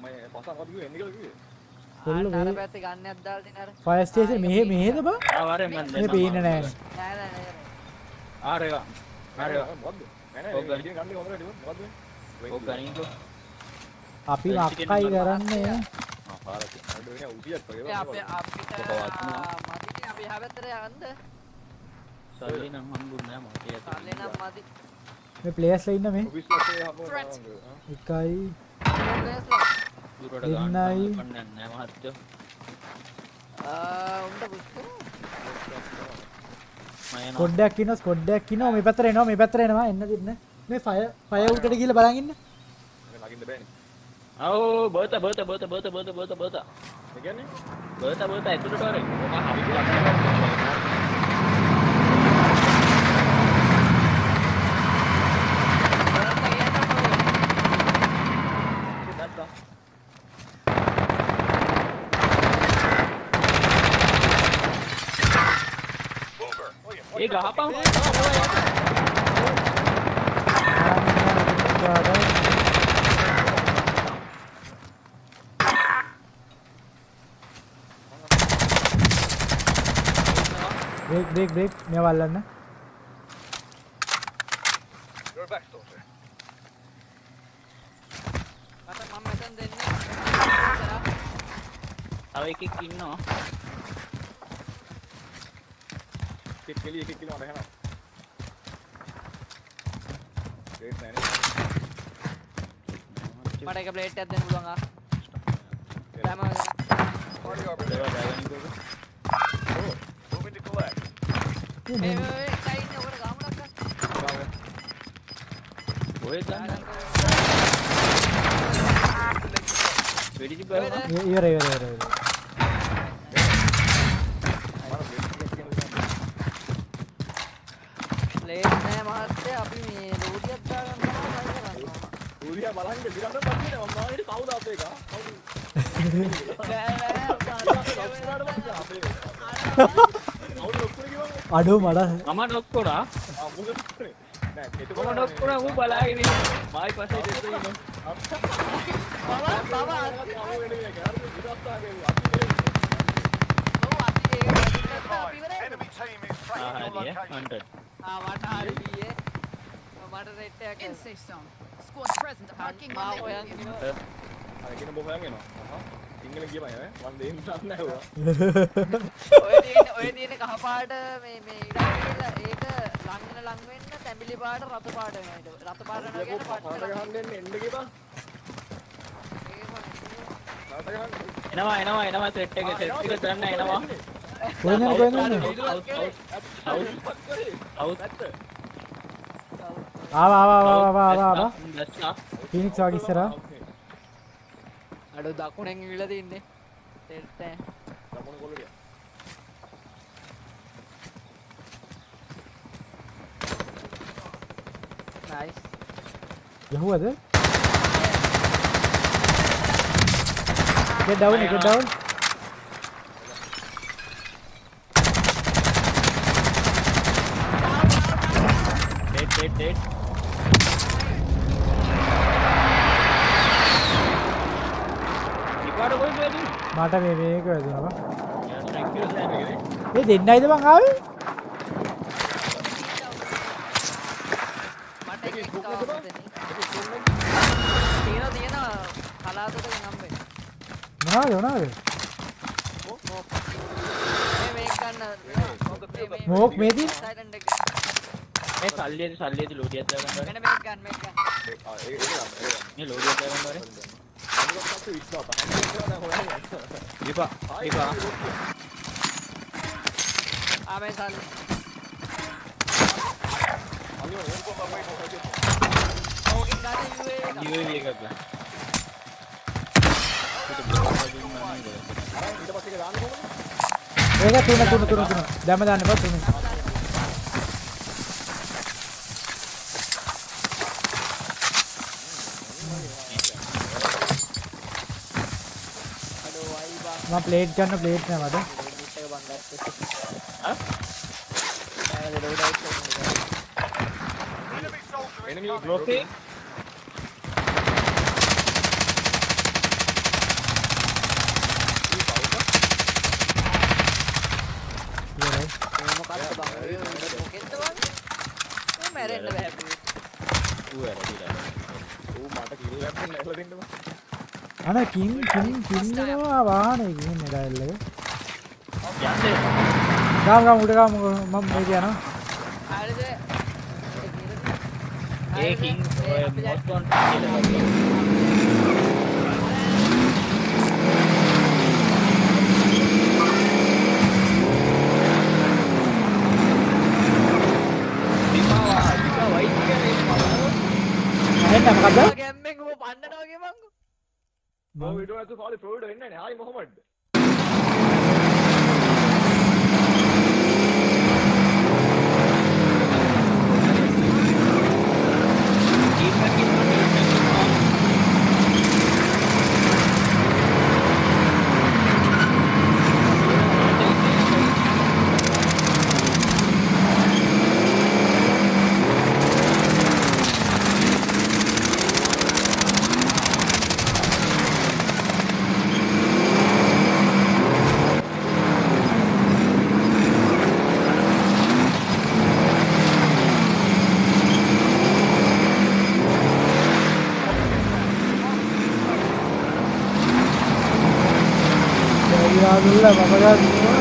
මම පසක් වදින එන්නේ කියලා කිව්වේ. කොල්ල මේ පැත්තේ ගන්නයක් දාලා තින අර ෆයස්ටේෂන් මෙහෙ මෙහෙද බා? ආවරේ මන් මේ පේන්න නෑ. නෑ නෑ නෑ ආරේවා. ආරේවා. මොකද්ද අපි මක්කයි කරන්නේ. ප්ලේස්ල ඉන්න මේ. එකයි. ආ උන්ට එනවා කොඩ්ඩක් ඉන්න කොඩ්ඩක් ඉන්න මේ පැත්තට එනවා මේ පැත්තට එනවා. එන්න දෙන්න. මේ ෆය ෆය උඩට ගිහලා බලන් ඉන්න. නගින්න බෑනේ. ආවෝ බර්ත බර්ත බර්ත බර්ත බර්ත බර්ත බර්ත. ඒ කියන්නේ බර්ත බර්ත ඇතුළට වරේ. ඔක හරි ගහපන් බ්‍රේක් බ්‍රේක් බ්‍රේක් මේවා අල්ලන්න You're back, Doctor. මට මම මෙතන දෙන්නේ ඉස්සරහ. තව එකෙක් ඉන්නවා කෙක් කෙලි එකක් කියලා මට එහම ගේට් නෑනේ මට එක ප්ලේට් එකක් දෙන්න පුළුවන් ආ. දැන් මම Party armor ඒවා there. ඩ්‍රැගන් එක Moving to collect. මේ මේ මේ එකයි ඉන්නේ ඔකට ගාමුණක් ගන්න. කොහෙද ගන්න වෙඩි තිබ්බා කොහෙද? ඉ- ඉවර ඉවර ඉවර ඉවර ප්ලේට් නෑ මහත්තයා අපි මේ ලෝඩියක් දාගන්න තමයි try කරන්නේ. ඌරියා බලන්න දිගට පස්සේ මම මානෙට කවුද අපේ එක අඩු මට මම ඩොක් කරා ආ මොකද කරන්නේ නෑ ඒක මම ඩොක් කරා ඌ බලාගෙන ඉන්නේ මායි පස්සේ දෙන්න. ඉවරයි. Enemy team is tracking your location. 100 ආ මට හරි In safe zone. Squad present. Marking one හොයන් level. ඉන්නවා. අර කියන බොහොම යනවා අහහ සිංහලෙන් කියපන් ඈ මම දෙන්න නැහැ ඌවා ඔය තියෙන ඔය තියෙන කහ පාට මේ මේ ඉඩම් කියලා ඒක ලං වෙන ලං වෙන්න තැඹිලි පාට රතු පාට වෙනවා රතු පාට වෙනවා කියන්නේ පාට ගහන්න එන්න එන්න කියපන් එනවා එනවා එනවා සෙට් එක සෙට් එක ගන්න එනවා කොහෙන්ද කොහෙන්ද අවුත් ආවා ආවා ආවා ආවා ආවා ආවා දැස්සා ෆීනික්ස් වගේ ඉස්සරහා අඩු දකුණෙන් ඉවිලා තින්නේ තෙට්ට දකුණු කොල්ලේ නයිස් යහුවද get down get down. Dead dead dead ඉපාර කොහෙද වැඩි මට මේ මේක වැදුනවා ඒ දෙන්නයිද බං ආවේ? මට මෙතනින්. තියෙනවා තියෙනවා කලාතුරකින් හම්බෙයි මොනවද? මොනවද මේ මේක ගන්න මෝක් මේදී සයිලන්ට් එක මේ සල්ලියද සල්ලියද ලෝඩියක් දාගන්න මෙන්න මේක ගන්න මේක ගන්න ඒක ඒක ඒක මේ ලෝඩියක් දාගන්න බෑ ගන්න අනිත් පැත්තේ විශ්වාස හැම කෙනා දැන් හොයන්නේ දීපා දීපා ආ මේ සල් අනිත් ඕක තමයි හොයන්නේ ඕකින් ගන්න UAV එක UAV එකක් ගන්න ඊට පස්සේ ඒක දාන්න කොහොමද ඒක තුන තුන තුන තුන දැම්ම දාන්න එපා තුන අඩෝ අයි බා මම ප්ලේට් ගන්න ප්ලේට් නෑ මට මිට් එක බං ගත්තා ආ ආ ලෝඩ් අවුට් කරන්න Enemy soldier enemy incoming. රොකේ ඉවරයි මේ මොකක්ද බං ඔය මොකෙන්ද බං මේ මැරෙන්න බෑ ඌ ඇරදිලා ඌ මට කිල් එකක් නැගලා දෙන්න බෑ අනේ කින් කින් කින්නවා වාහනේ කින් නෙඩල් එක යන්නේ ගාම ගාම උඩ ගාම මම මේක යනවා හරිද ඒකින් ඔය මොස්කොන් කියලා වගේ දීපා දීපා වයිට් කියන්නේ එන්න මොකද්ද ගැම්මෙන් ඔබ පන්නනවා වගේ මං බෝ වීඩියෝ එකතු කාලේ ප්‍රොවිඩර් එන්නේ නැහැ hi Mohammed Alhamdulillah Bapak kan semua.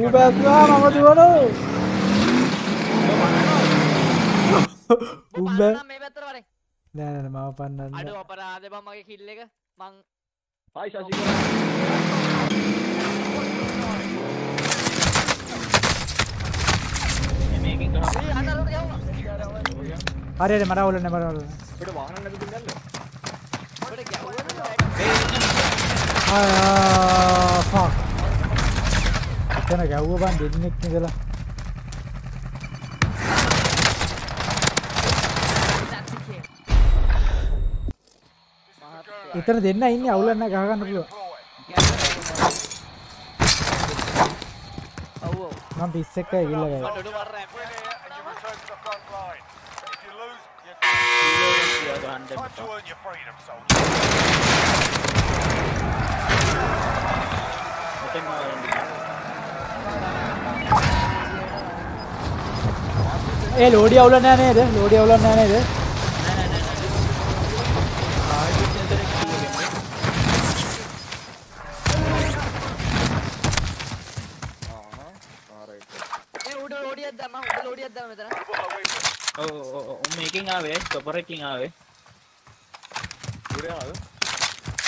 Udah tua mama tua lo. මේ උඹ නෑ නෑ මම පන්නන්න. අඩු අපරාධ බං මගේ කිල් එක මං හයි ශශික මේකින් ගහ ඒ අතලට ගැවුවා හරි හරි මට අවුල නෑ මට අවුල නෑ. අපිට වාහන නැතුව යන්න ඔබට ගැව්වද ආ ෆක්. එතන ගැව්ව බන් දෙන්නෙක් ඉඳලා. That's a kill. එතන දෙන්න ඉන්නේ අවුල නැහැ ගහ ගන්න පුළුවන්. Your freedom, soldier. මෙතෙන් ආවන්නේ ඒ ලෝඩි අවුල නැහැ නේද? ලෝඩි අවුල නැහැ නේද? උඩ ලෝඩියක් දැම්ම උඩ ලෝඩියක් දැම්ම මෙතන ඔව් ඔව් ඔව් මේකින් ආවේ ස්ටොපර් එකකින් ආවේ ඉරේ ආව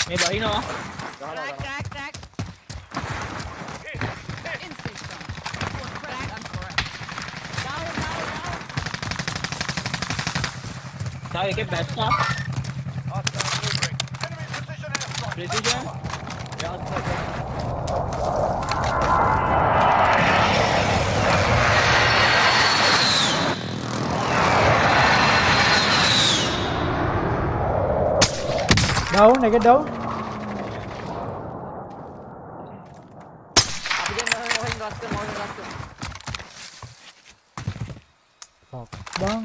මේ බහිනවා crack crack crack Instinct zone. Squad present and correct. Down down down තව එකේ බැස්සා Hostile moving. Enemy position airstrike. Precision down එක ඩවුන්. අපි දෙන්න හොයින් රස් කරමු හොයින් රස් කරමු ෆක් බං.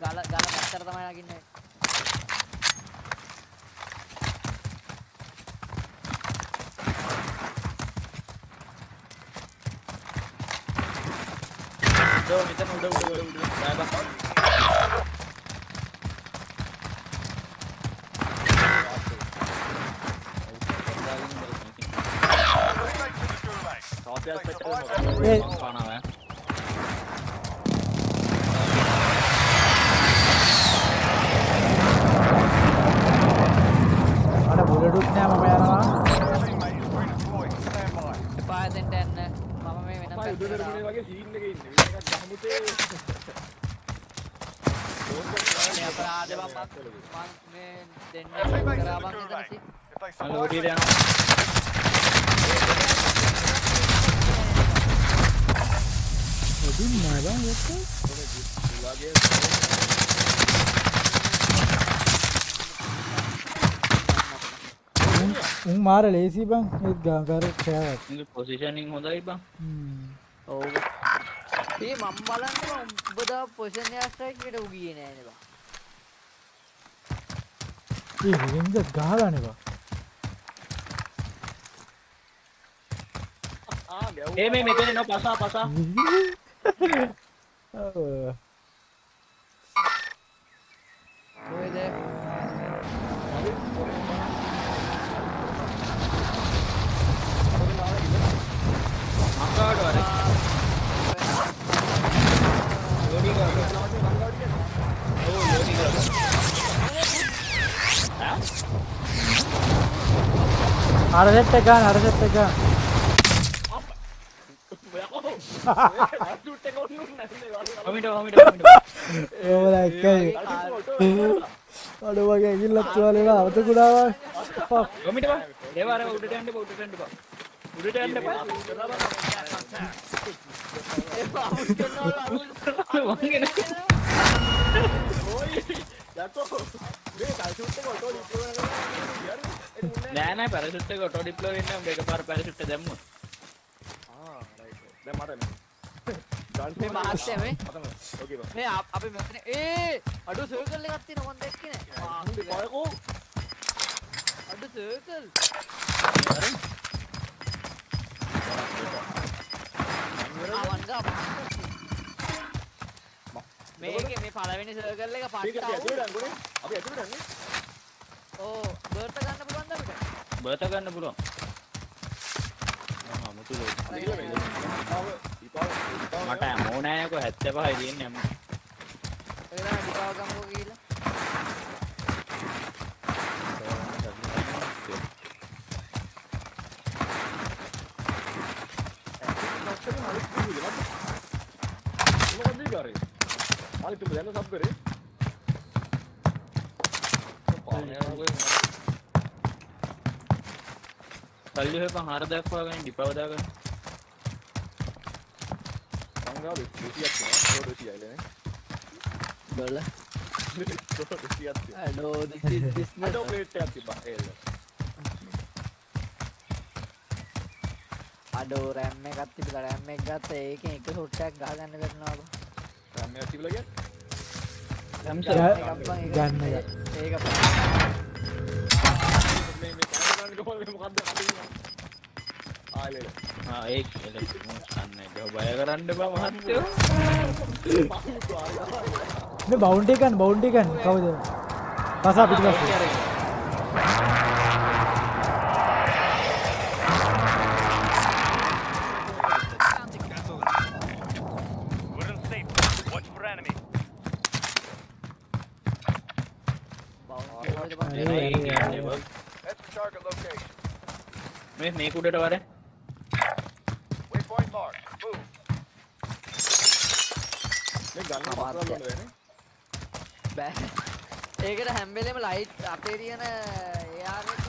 ගල ගල පැත්තට තමයි නගින්නේ උඩ මෙතන උඩ උඩ උඩ උඩ බෑ Retake to the gulag. තාපයක් They පැත්තට survived මොකද? ඒ පානවා මට බුලටුත් නෑ මම යනවා. Teammate has been deployed. Stand by. එපා දෙන්න එන්න මම මේ වෙන මම යුද පැත්තට කරමුනේ වගේ සීන් එකේ ඉන්නේ. වෙන එකක් ගහමුතේ. මේ අපරාධ බං මං මං මේ දෙන්න Teammates කරා in the බං gulag. එතනසි If they මම survive, ලෝඩියට they යනවා දුන්නා බං ඒක. උන්- මාර ලේසි බං ඒත් ගා කර කෑවත්. පොසිෂනින් හොඳයි බං. ඔව් ඒ මම බලන්නේ උඹ දා පොසිෂන් එක ස්ට්‍රයික් එකට උගියේ නෑනේ බං ඒ රින්ග ගහගන්න බං. ඒ මේ මෙතන එනවා පසා පසා ඔව්. කොහෙද අංගාවට වර ලෝඩි ගාව ඔව් ලෝඩි ගාව අර සෙට් එක ගන්න අර සෙට් එක ගන්න. කොමිට කොමිට කොමිට ඒ වල එකයි. අඩ වගේ ඇගිල්ලත් තුවාලේලා අවතකුඩාවා. ෆක්. කොමිට බං ඒ වාර උඩට යන්න බා උඩට යන්න බා උඩට යන්න බා වංගෙන නෑ නෑ පැරෂුට් එක ඔටෝ ඩිප්ලෝ වෙන්න නෑනෑ පැරසිුට්ක කොට ඩිප්ලෝ වෙන්න එක පාර පැරසිුට් දැම්ම මට මේ අපි මෙතන ඒ අඩු සර්කල් එකක් තියෙන මන් දැක්කේ නෑ. බලකෝ. අඩු සර්කල් මේක මේ පළවෙනි සර්කල් එක පාට අපි ඇතුළට යන්නේ අපි ඇතුළට යන්නේ ඕ බර්ත ගන්න පුළුවන්ද අපිට? බර්ත ගන්න පුළුවන් මම අමුතු මට ඇමෝ නෑනකො 75යි තියෙන්නේ ඇමෝ. තමයි ඩිපාව ගමුකෝ ගිහිල්ලා. ලක්ෂණ මලික් කිව්වේ නේද? මොකක්ද ඒ කරේ? මලික් තුඹ දැන් සබ් කරේ. පානේ වගේ සල්ලි හොයපන් හරදයක් වගේ ඩිපව දාගන්න. සංගාව 200ක් තියෙනවා. 200යි නේ. බල. 200ක් තියෙනවා. අඩෝ this is business. අඩෝ ප්ලේට් එකක් තිබ්බා ඒල. අඩෝ රැම් එකක් තිබිලා රැම් එක ගත්ත ඒකෙන් එක ෂොට් එකක් ගහගන්න කරනවා බං. රෑම් එකක් තිබිලා කියන්නේ. සැම්සන් ග- එකක් බං, ඒක- ගන්න එක. ඒක බං. මේ මේ කාමරාන්නේ කොහොමද මොකද්ද අදින්නේ? ආලේ. ආ ඒක ඒක අන්න ඒක බය කරන්න බා මහත්තයෝ. පාහුතු ආලා. මේ බවුන්ඩි ගන්න බවුන්ඩි ගන්න කවුද පසා පිටිපස්සේ ගන්න වෙන්නේ. බෑ. ඒකට හැම වෙලේම ලයිට් අපේ තියෙන AR එක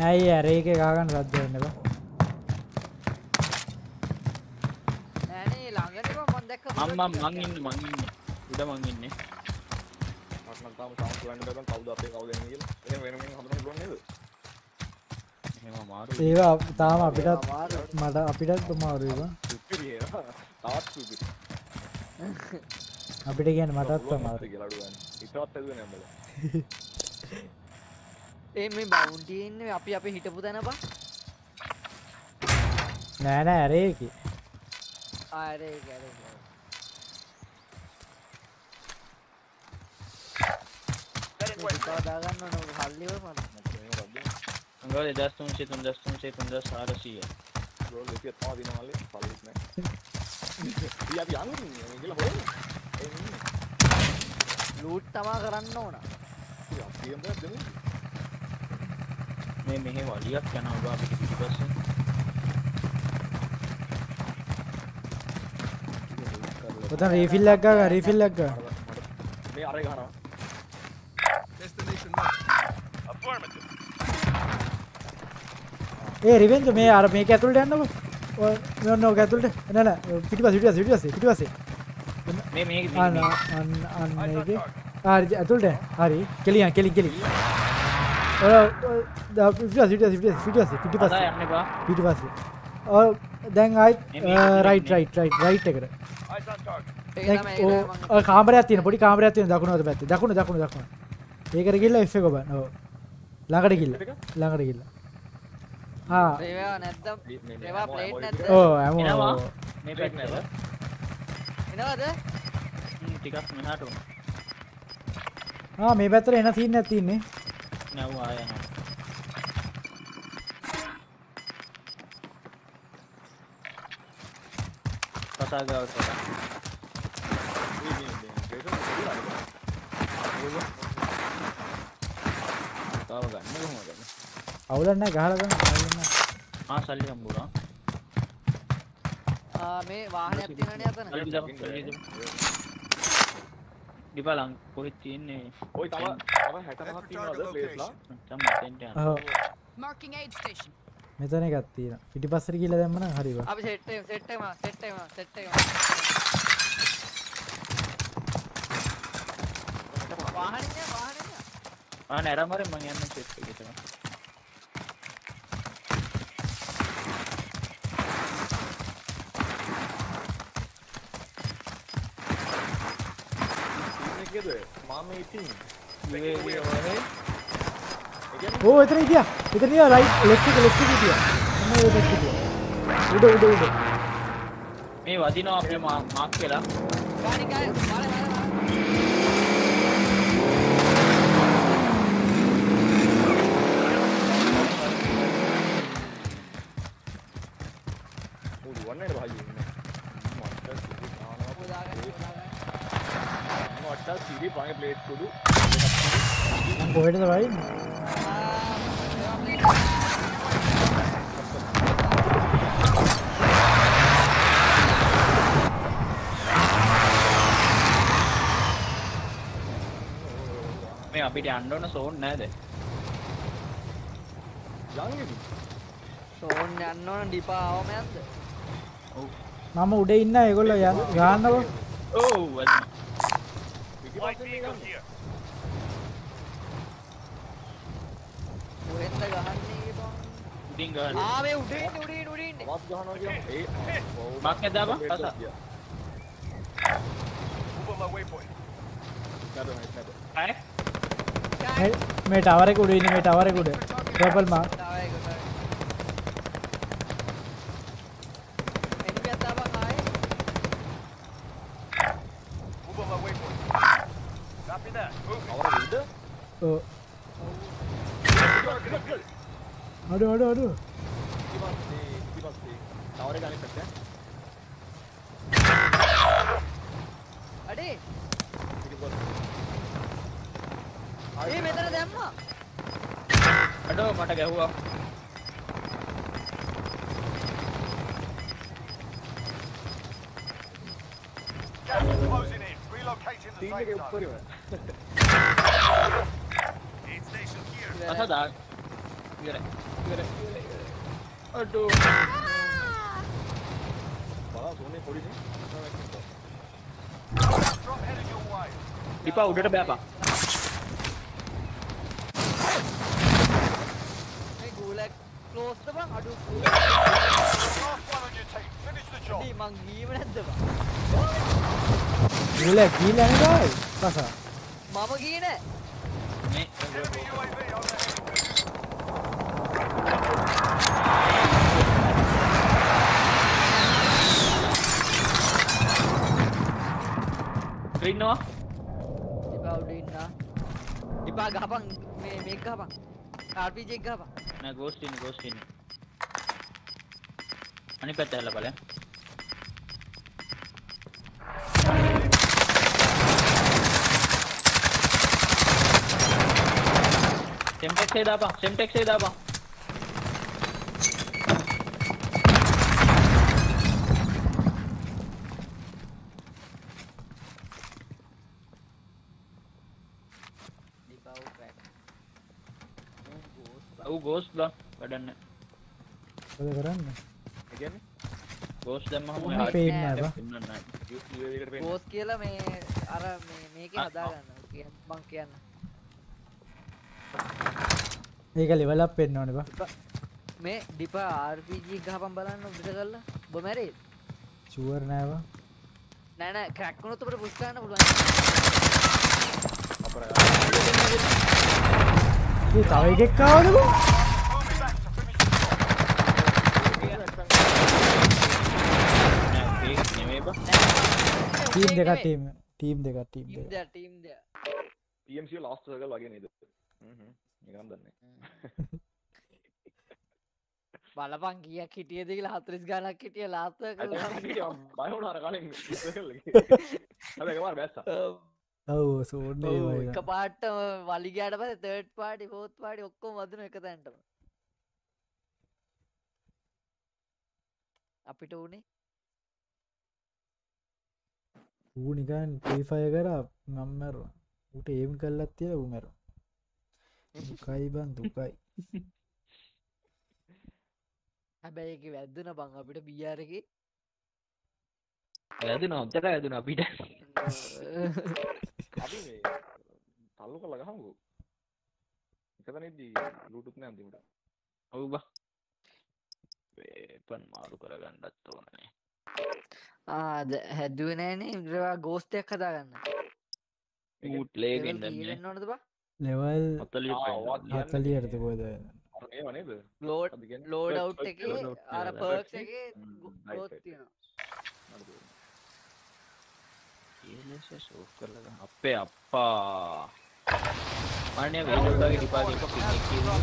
ඇයි අර ඒකේ ගාගන්න රද්ද වෙන්න බා නෑනේ ළඟනේ බං මම මම මං ඉන්නේ මං ඉන්නේ. උඩ මං ඉන්නේ. මට නම් තාම සාउන්ඩ් කරන්න බැරි කවුද අපේ කවුද එන්නේ කියලා. එහෙම වෙන මිනිහ හඳුනන්න පුළුවන් නේද? එහෙම අමාරු. ඒවා තාම අපිටත්. මට අපිටත් අමාරුයි බං සුපිරි ඒවා. තාත් සුපිරි. අපිට කියන්නේ මටත් අමාරුයි කියලා අඩු ගන්න. ඉතවත් ඇදුවේ නෑ උඹලා. ඒ මේ බවුන්ටි ඉන්නේ අපි අපි හිටපු තැන බං නෑ නෑ අර ඒකේ ආරේ ගැරේ දාගන්න ඕන හල්ලි ඔය මට අංගවල 1300 3300 3400. බ්‍රෝ ලෙසිය තාම දිනවා මල්ලේ. පල්ලිත් නෑ. ඊ අපි යන්නේ කියලා හොයන්නේ. ඒ ඉන්නේ. ලූට් තමා කරන්න ඕන ඊ අපි එම්බ දෙමු. මේ මෙහෙ වලියක් යනවා බා අපිට පිටිපස්සේ. ඔතන රීෆිල් එකක් ගා රීෆිල් එකක් ගා මේ අරේ ගහනවා. Affirmative. ඒ රිවෙන්ජ් මේ අර මේක ඇතුළට යන්නකො. ඔය මේ ඔන්න ඔක ඇතුළට. නෑ නෑ. පිටිපස්සේ පිටිපස්සේ පිටිපස්සේ පිටිපස්සේ. මේ මේ අන්න අන්න අන්න ඒකේ. හරි ඇතුළට හරි. කෙලියන් කෙලි කෙලි ඔය පිටිපස්සේ පිටිපස්සේ පිටිපස්සේ පිටිපස්සේ පිටිපස්සේ. ඔය දැන් මේක රයිට්. රයිට් රයිට් රයිට් එකට. ඔය කාමරයක් තියෙන පොඩි කාමරයක් තියෙන දකුණු අත පැත්තේ? දකුණු දකුණු දකුණු. ඒකට ගිහලා F එක ඔබන්න ඔව් ළඟට ගිහලා ළඟට ගිහලා ආ ඒවා නැද්ද මේ- මේ- ඒවා මේ ප්ලේට් මොයි නැද්ද ඔව් හැමෝම එනවා. ඔව්. මේ පැත්තට. එනවද ටිකක් මෙහාට. ආ මේ පැත්තට එන සීන් එකක් තියෙන්නේ නැව් ආය යනවා. කතා. මේ මේ මේ ට්‍රේසර් දෙවිලා නේද? තාව ගන්න කොහොමද? අවුලක් නැහැ ගහලා ගන්න ආ සල්ලි හම්බුණා. ආ මේ වාහනයක් තියෙනවනේ අතන. ඩිපලං කොහෙද තියෙන්නේ? ඔය තව තව 65ක් තියෙනවද ප්ලේස්ලා? තම මෙතෙන්ට යන්න. ඔව් Marking aid station. මෙතන එකක් තියෙනවා පිටිපස්සට ගිහලා දැම්ම නම් හරි බා අපි සෙට් එක සෙට් එකම සෙට් එකම සෙට් එකම වාහනේ ආ නෑ අරමරෙන් මං යන්න චෙක් එකට. මාම 18. UAV වගේ ඒක ඕ එතන හිටියා එතන හිටියා රයිට් ලෙෆ්ට් එක ලෙෆ්ට් එක හිටියා ඔන්න ඒ පැත්තේ හිටියා උඩ උඩ උඩ මේ වදිනවා අපේ මා- මාක් කියලා ගානිකා වල වල ඌ දුවන්නේ නැහැ බහයි ඉන්නේ මට සිරි දානවා හොදාගන්න හොදාගන්න මට සිරි පහේ ප්ලේට් කුඩු. මම කොහෙටද වයින්නේ මේ අපිට යන්න ඕන සෝන් නෑද යන්නේද ෂෝන් යන්න ඕන ඩිපා ආවම යන්ද මම උඩ ඉන්න ඒගොල්ලෝ යන්න ගන්නකො ඔව්. වදිනවා. Light vehicle here. කොහෙන්ද ගහන්නේ බං උඩින් ගහන්න ආවේ උඩින් ඉන්නේ, උඩින් උඩින් ඉන්නේ. අවත් ගහනවා කියම ඒ මාක් ඇද්දා බං පස Move on my waypoint. නඩ නඩ නඩ අය මේ ටවර එක උඩ ඉන්නේ මේ ටවර එක උඩ පර්පල් මාක් තව එක, තව එක. එනිමියක් දාපන් ආයේ. Move on my waypoint. Copy that. Moving. අවර විද ඔව් අඩු අඩු අඩු ඉතිපස්සේ ඉතිපස්සේ ටවර් එක අනිත් පැත්ත අඩේ ඉතිපස්සේ ඒ මෙතන දැම්මා අඩෝ මට ගැහුවා Gas is closing in. අඩෝ බලා සෝනේ පොඩිනේ. ටිපා උඩට බෑපා මේ ගූලක් ක්ලෝස්ද බං අඩු. ඩී මං ගීව නැද්ද බං ගුල කීලා නේද පස මම ගියේ නෑ ඉන්නවා ඩිපා උඩ ඉන්නා ඩිපා ගහපන් මේ මේක ගහපන් RPG එක ගහපන් නෑ ගෝස්ට් ඉන්නේ ගෝස්ට් ඉන්නේ අනිත් පැත්ත හැල බලන්න සෙම්ටෙක්ස් එක දාපන් සෙම්ටෙක්ස් එක ඔව් ගෝස්ට් බා වැඩන්න. මොකද කරන්නේ? ඒ කියන්නේ? ගෝස්ට් දැම්මම මම පේන්නේ බා. ගෝස් කියලා මේ අර මේ මේකේ හදාගන්න කියන්න මං කියන්න. ඒක ලෙවල් අප් වෙන්න ඕනේ බා. මේ ඩිපා RPG ගහපන් බලන්න උඩට කරලා. ඔබ මැරේ ෂුවර් නෑ බා. නෑ නෑ. ක්‍රැක් වුණොත් අපිට පුෂ් කරන්න පුළුවන්. අපර ඒ තව එකෙක් ආවද බා Moving back to finish the job. නෑ ඒක නෙමෙයි බා ටීම් දෙකක් ටීම් ටීම් දෙකක් ටීම් දෙයක් ටීම් දෙයක් TMC ලාස්ට් සර්කල් වගේ නේද? හ්ම් නම් දන්නේ. බලපන් කීයක් හිටියද කියලා 40 ගණක් හිටිය ලාස්ට් අද කරලා බය වුණා අර කලින් හැබැයි බැස්සා. ඔව්. වයි එක පාට වලි ගියාට පස්සේ තර්ඩ් පාටි ෆෝර්ත් පාටි ඔක්කොම වදින එක තැනටම. අපිට උනේ ඌ නිකන් ටීෆය කරා මම මැරුවා. ඌට ඒම් කල්ලත් තියලා ඌ මැරුවා. දුකයි හැබැයි ඒක වැද්දුන බං අපිට බීආර් එකේ. වැදුනා හොඳට වැදුනා අපිට. අපි මේ තල්ලු කරලා ගහමුකෝ. එකතනදී බ්ලූටූත් නෑ අන්තිමට. ඔව් බා. වේපන් මාරු කරගන්නත් ඕනේ ආද හැදුවේ නෑනේ ඉන්ද්‍රවා ගෝස්ටයක් හදාගන්න. ඌට් ලේ ලෙවල් ගෙන්නන්නේ කීයක් වෙන්න ඕනද බා? ලෙවල් හතලිය ආ, වත් කියන්නේ හතලියටද කොද අර මේව නේද? ලෝඩ් ලෝඩ් perks එකේ. අර perks එකේ right. තියෙනවා. සෝ් කරලා අපේ අප්පා. අනේ වේලුවගේ ඩිපාගේ එක පිටික් කියනවා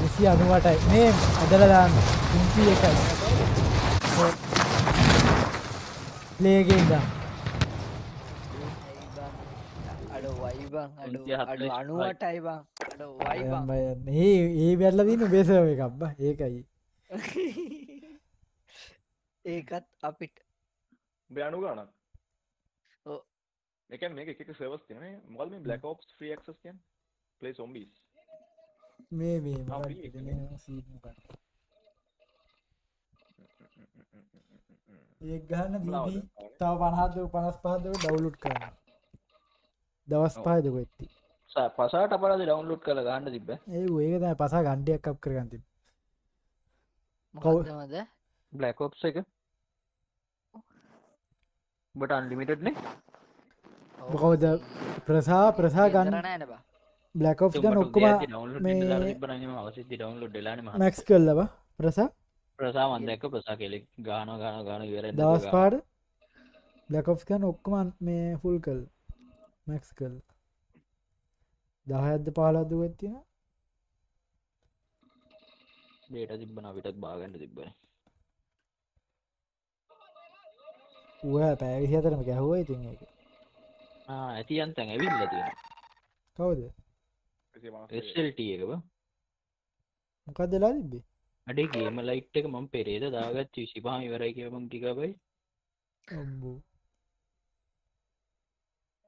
දෙසි අනුවටයි. මේ අදල දාන්න. ඉන්සි එකයි උන්තිය අඩ හතලිස් අනුවටයි බං ඒ ඒ බැල්ල දින්න බේසව එකක්බ ඒකයි ඒකත් අපිට අනු ගානක් කියන්නේ මේක එක එක සර්වර්ස් තියෙනනේ මොකද මේ black ops free access කියන්නේ play zombies. මේ මේ ආ, මොකක්ද free එක කියන්නේ සීඩ් මොකක්ද? ඒක ගහන්න? දීදී තව පනහද පනස් පහද ඩවලුට් කරන්න දවස් ඔව්. පහද කොත්ති පසාට අපරාද ඩවුන්ලෝඩ් කරලා ගන්න තිබ්බ ඒ ඒක තම පසා ගණ්ඩයක් කප් කරගන්ති මොකක්දමද බ්ලක් ඔප්ස් එක බට අන්ලිමිටඩ්නේ මොකවද ප්‍රසා ප්‍රසා ගන්න බ්ලක් ගන්න ඔක්කොම මැක්ස් කල්ලබ ප්‍රසා ප්‍රසා මන්දක ප්‍රසා කෙලෙක් ගාන ගාන ගාන ඉවර දවස් පාඩ බ්ලකොෆ් ගන්න ඔක්කොම මේ ෆුල් කල් මැක්ස් කල්. දහයද්ද පාලද්ද වෙත්තින ඩේට තිබන අපිටත් බාගන්න තිබන ඌ පෑවිසි අතරම ගැහුව ඉතින් ඒක. ඇති අන්තැන් ඇවිල්ල තියෙන කවුද. එස්ල්ට එකව. මොකක් දෙලා තිබ්බේ අඩේ ගේම ලයිට් එක මම පෙරේද දාගත් විසිපා ඉවරයි කියවම් ටිකබයි ඔම්බූ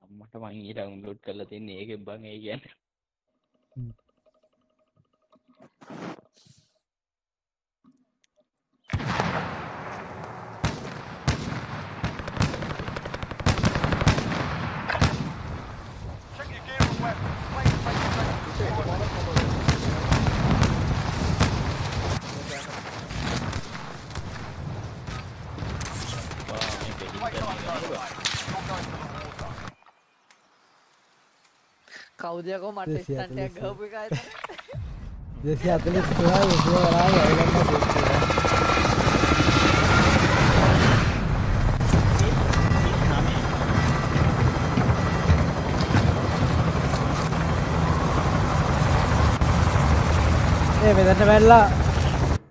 අම්මට මං ඩවන්ලෝඩ් කරලා තින්නේ ඒක බං ඒ කියන්න Check your gear and weapons. Play the place Playtime's over, mate. You're going to the war zone. කෞදයකෝ මට ස්ටන්ටයක්. ගපු එක දෙසි අතලිස් තුලා දෙසිය වරාය අයගන්න ඒ මෙතැට බැල්ලා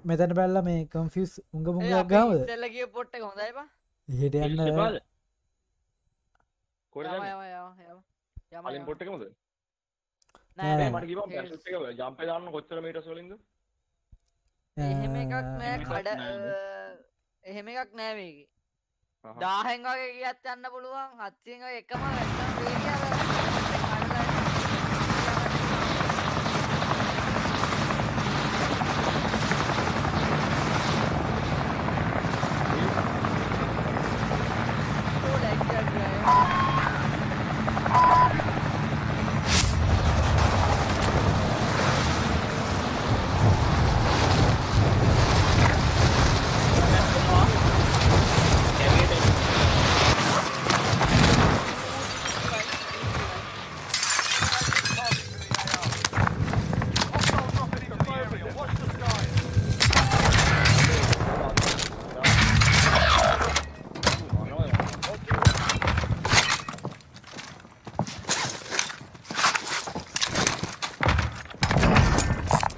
මෙතැට බැල්ල මේ කම්ෆිස් උඟ මුගක් ගාවද ඉස්සෙල්ල කිය පොට්ට හොඳයි බා හිට යන්න කොහෙද යම ජම්ප් එක දාන්න කොච්චර මීටර්ස් වලින්ද? එහෙම එකක් නෑ කඩ එහෙම එකක් නෑ මේක. අහහ. දාහෙන් වගේ ගියත් යන්න පුළුවන් හත්සිංහ එකම නැත්තම්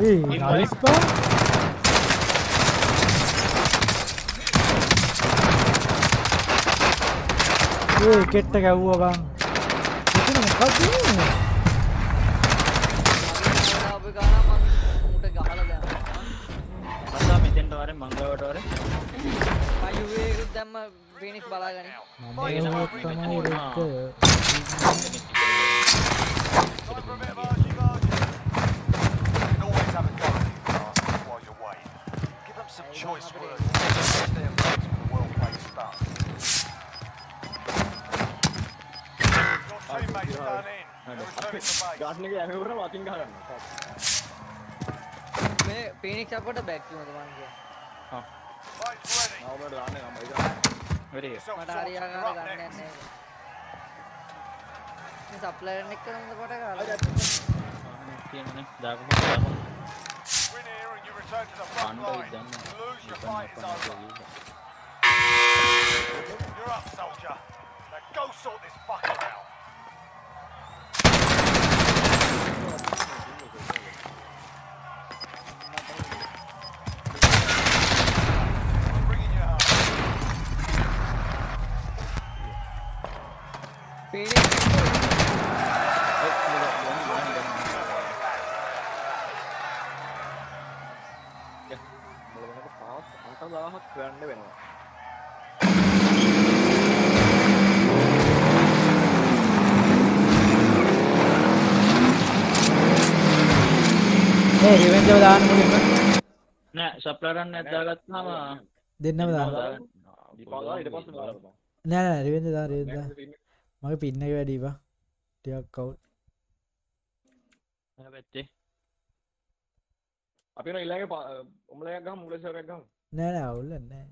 ඒ නයිස්පා ඒ කෙට්ට ගැව්ව බං එතන මොකක්ද මේ? අපි पटा बैक क्यों दुकान के हां आओ मैं डराने का भाई जान अरे मटा रिया का डराने नहीं मैं सप्लायर निकल मुझे पटा का अरे तीन ने दाग को दाग पांडा एकदम lose your fight You're up, soldier. Now go sort this fucker. එක දාන්න මුලින්ම. නෑ සප්ලරන් නැද්දාගත්තාම දෙන්නම දාන්න. නෑ නෑ රිවෙන්ජ් දාන්න දැන් මගේ පින්න එක වැඩි බා ටිකක් කවුල් පැත්තේ. අපි න ඊළඟ උඹලයක් ගහමු මුල සර්වයක් ගහමු. නෑ නෑ අවුල්ල නෑ.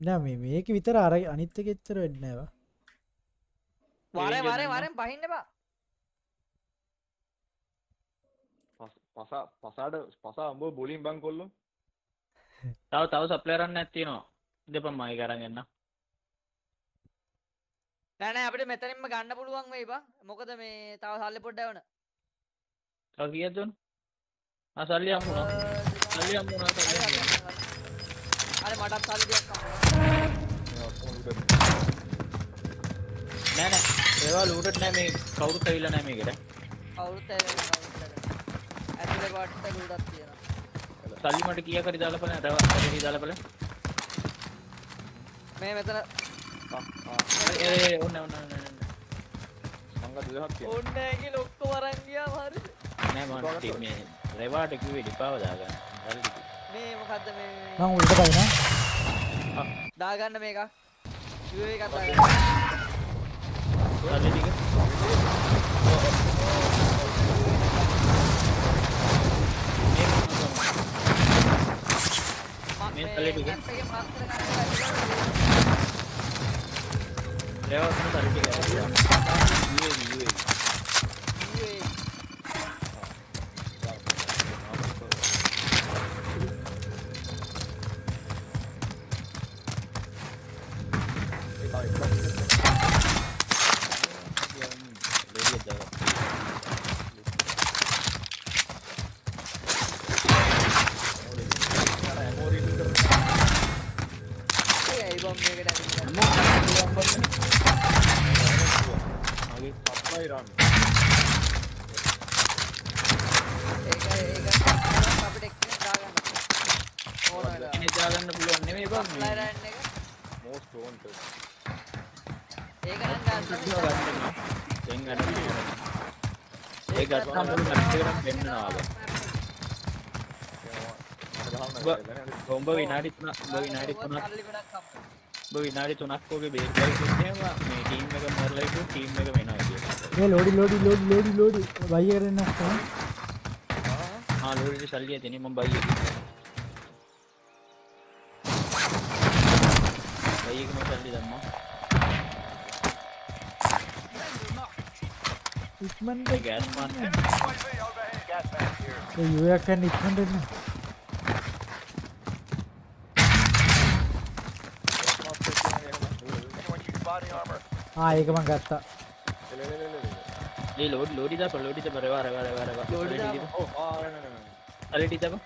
නෑ මේ මේක විතර අර අනිත් එක එච්චර වෙන්නේ නෑ බා වරේ වරේ වරෙන් පහින්න බා පස- පසා පසාට පසා උඹ බොලින් බං කොල්ලෝ? තව තව සප්ලරන් නැත්තිනවා දෙපම් මයි කරගන්න නෑ නෑ අපිට මෙතනින්ම ගන්න පුළුවන් වෙයි බා. මොකද මේ තව සල්ලි පොඩ්ඩක් වුණා තව කියදුන් සල්ලි අම්මුණා සල්ලි අම්මුණා. අර මටත් සල්ලි ටිකක් හම්බුණා මේ ඔක්කොම උඩ නෑ නෑ. ඒවා ලූටට නෑ මේ. කවුරුත් ඇවිල්ලා නෑ මේකට. කවුරුත් ඇතුලේ පාට්ට ගුඩක් තියෙනවා සල්ලි මට කියා කරි දාලා බලන්න අර හරි දාලා බලන්න මේ මෙතන ඒ ඒ ඔන්න ඔන්න ඔන්න ඔන්න. සංගත දෙකක් තියෙනවා. ඕන්නේ ඇගේ ලොක්ක වරන් ගියා හරිද නෑ මම ටීම් මේ රෙවාට කිව්වේ ඩිපාව දාගන්න. ටික. මේ මොකද්ද මේ? මං උඩට පයින්නවා දාගන්න මේක. UAV එකක් දාගන්න. සල්ලි ටික मेन पहले ठीक है। लेवा उसमें सारी ठीक है? ये यूएवी ගත්තාම මුළු මැප් එකම පෙන්නනවා බං උඹ විනාඩි 3 උඹ විනාඩි 3ක් සල්ලි ගොඩක් හම්බ උඹ විනාඩි 3ක් වගේ බේස් ගයිස් එහෙම මේ ටීම් එක මරලා ඉපු ටීම් එක වෙනවා කියලා ඒ ලෝඩි ලෝඩි ලෝඩි ලෝඩි ලෝඩි බයි කරන්න තමයි ආ ලෝරිට සල්ලිය දෙන්නේ මම බයි එක බයි එකම සල්ලි දැම්මා ඉක්මනට යුවයක් යන්න ඉක්මනට එන්න ආ ඒක මං ගත්තා. ලෝඩි ලෝඩි දා ලෝඩි දා බරවා රවා රවා රවා ලෝඩි දා ඕ ආ නෑ නෑ අලෙඩි දා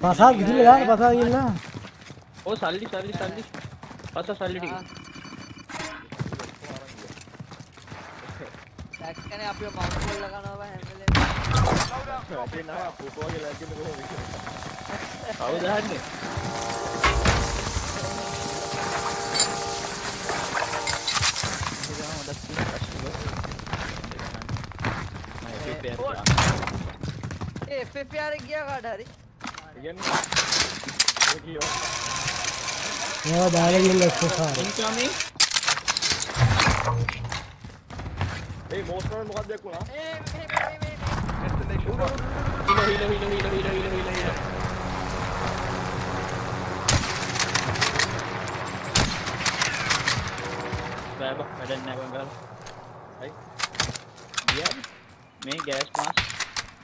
pasar gidin lan pasar gidin lan. O salli salli salli. Pasa salli değil. Saksene yapıyor mouthful lagana var hemle. Abi ne yap? Bu boy geldi mi bu? Abi daha ne? एफएफआर गया गाड़ी Yeah, direct in left for far. Incoming. Hey, most of them got their kuna. Hey, hey, hey, hey, hey. Destination. Hilo, hilo, hilo, hilo, hilo, hilo, hilo, hilo. Grab, I didn't have one grab. Hey. Yeah. Me, gas mask.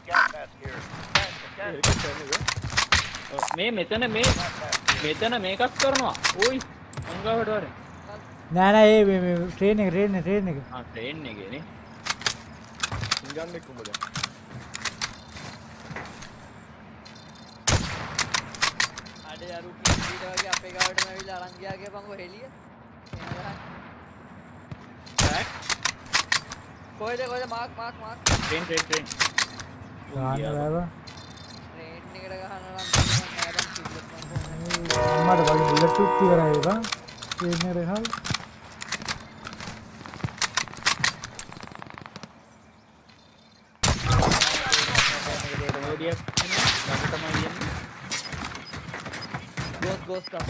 Gas mask here. Gas, gas. එක මේ මෙතන මේ මෙතන මේකක් කරනවා. ඕයි. අංගාවට වරේ. නෑ නෑ ඒ මේ- ට්‍රේන් එක ට්‍රේන් එක ට්‍රේන් එක ආ ට්‍රේන් එකේනේ. ඉංගන්න එක්කම දැන් අඩේ අරු කීට වගේ අපේ ගාවටම ඇවිල්ලා අරන් ගියා කියපන්කෝ හෙලිය. කොහෙද කොහෙද mark mark mark train train train. ගන්න බෑවා ට්‍රේන් එකට ගහන්න නම් තමයි යන්නේ. ගෝස් ගෝස් කම්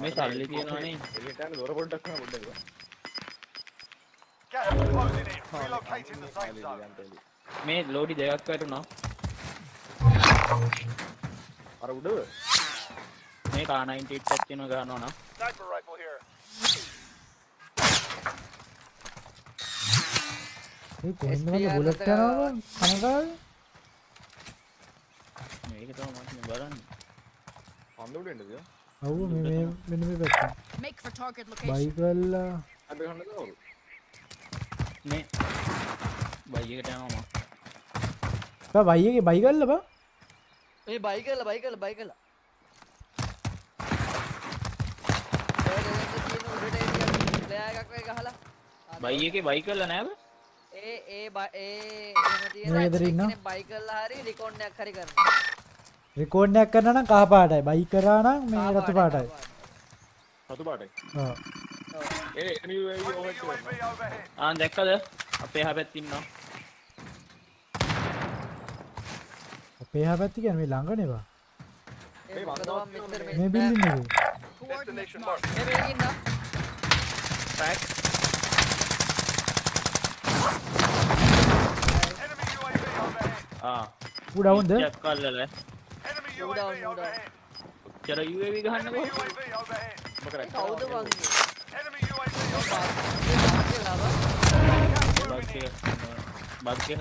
මේ සල්ලි තියනවනේ. එළියට යන්න දොර පොඩ්ඩක් කරන්න පොඩ්ඩක් Gas is closing in. Relocating the safe zone. මේ ලෝඩි දෙකක් වැටුණා. අර උඩද මේ කා 98 එකක් ගන්නවා නම්. Sniper rifle here. ඒ කොහෙන්ද මගේ බුලට් බං කනගාල් මේක තමයි මම බලන්නේ. පන්ද උඩ එන්නද ඔව් මේ මේ මෙන්න මේ පැත්ත Make for target location. Bike වල අද ගන්න දවරු මේ බයි එකට යනවා මම. බයි එකේ බයික් වල බා මේ බයි කරලා බයි කරලා බයි කරලා ආ, බයි එකේ බයි කරලා නෑ බං. ඒ ඒ ඒ එහෙම බයි කරලා හරි රිකෝඩ් එකක් හරි කරනවා රෙකෝඩ් එකක් කරනවා නම් කහ පාටයි බයික් කරා නම් මේ රතු පාටයි සතු පාටයි ඔව් ඒ කරනවා overhead. ආ දැක්කද? අපේ පැත්තේ ඉන්නවා. අපේ එහා පැත්ත කියන්නේ මේ ළඟනේ බා ඒ මොකද මම මෙච්චර මේ මේ බිල්ඩින් එකේ Coordinates Destination marked. marked. මේ මේක ඉන්නවා ට්‍රැක් Enemy UAV overhead. ආ ඌ ඩවුන්ද චෙක් කරලා Enemy Hold UAV on, hold on. overhead. චර UAV ගහන්න Enemy කොහොමද? UAV overhead. මොකද ඒ කවුද වගේ Enemy UAV overhead. බග් එක බග් එක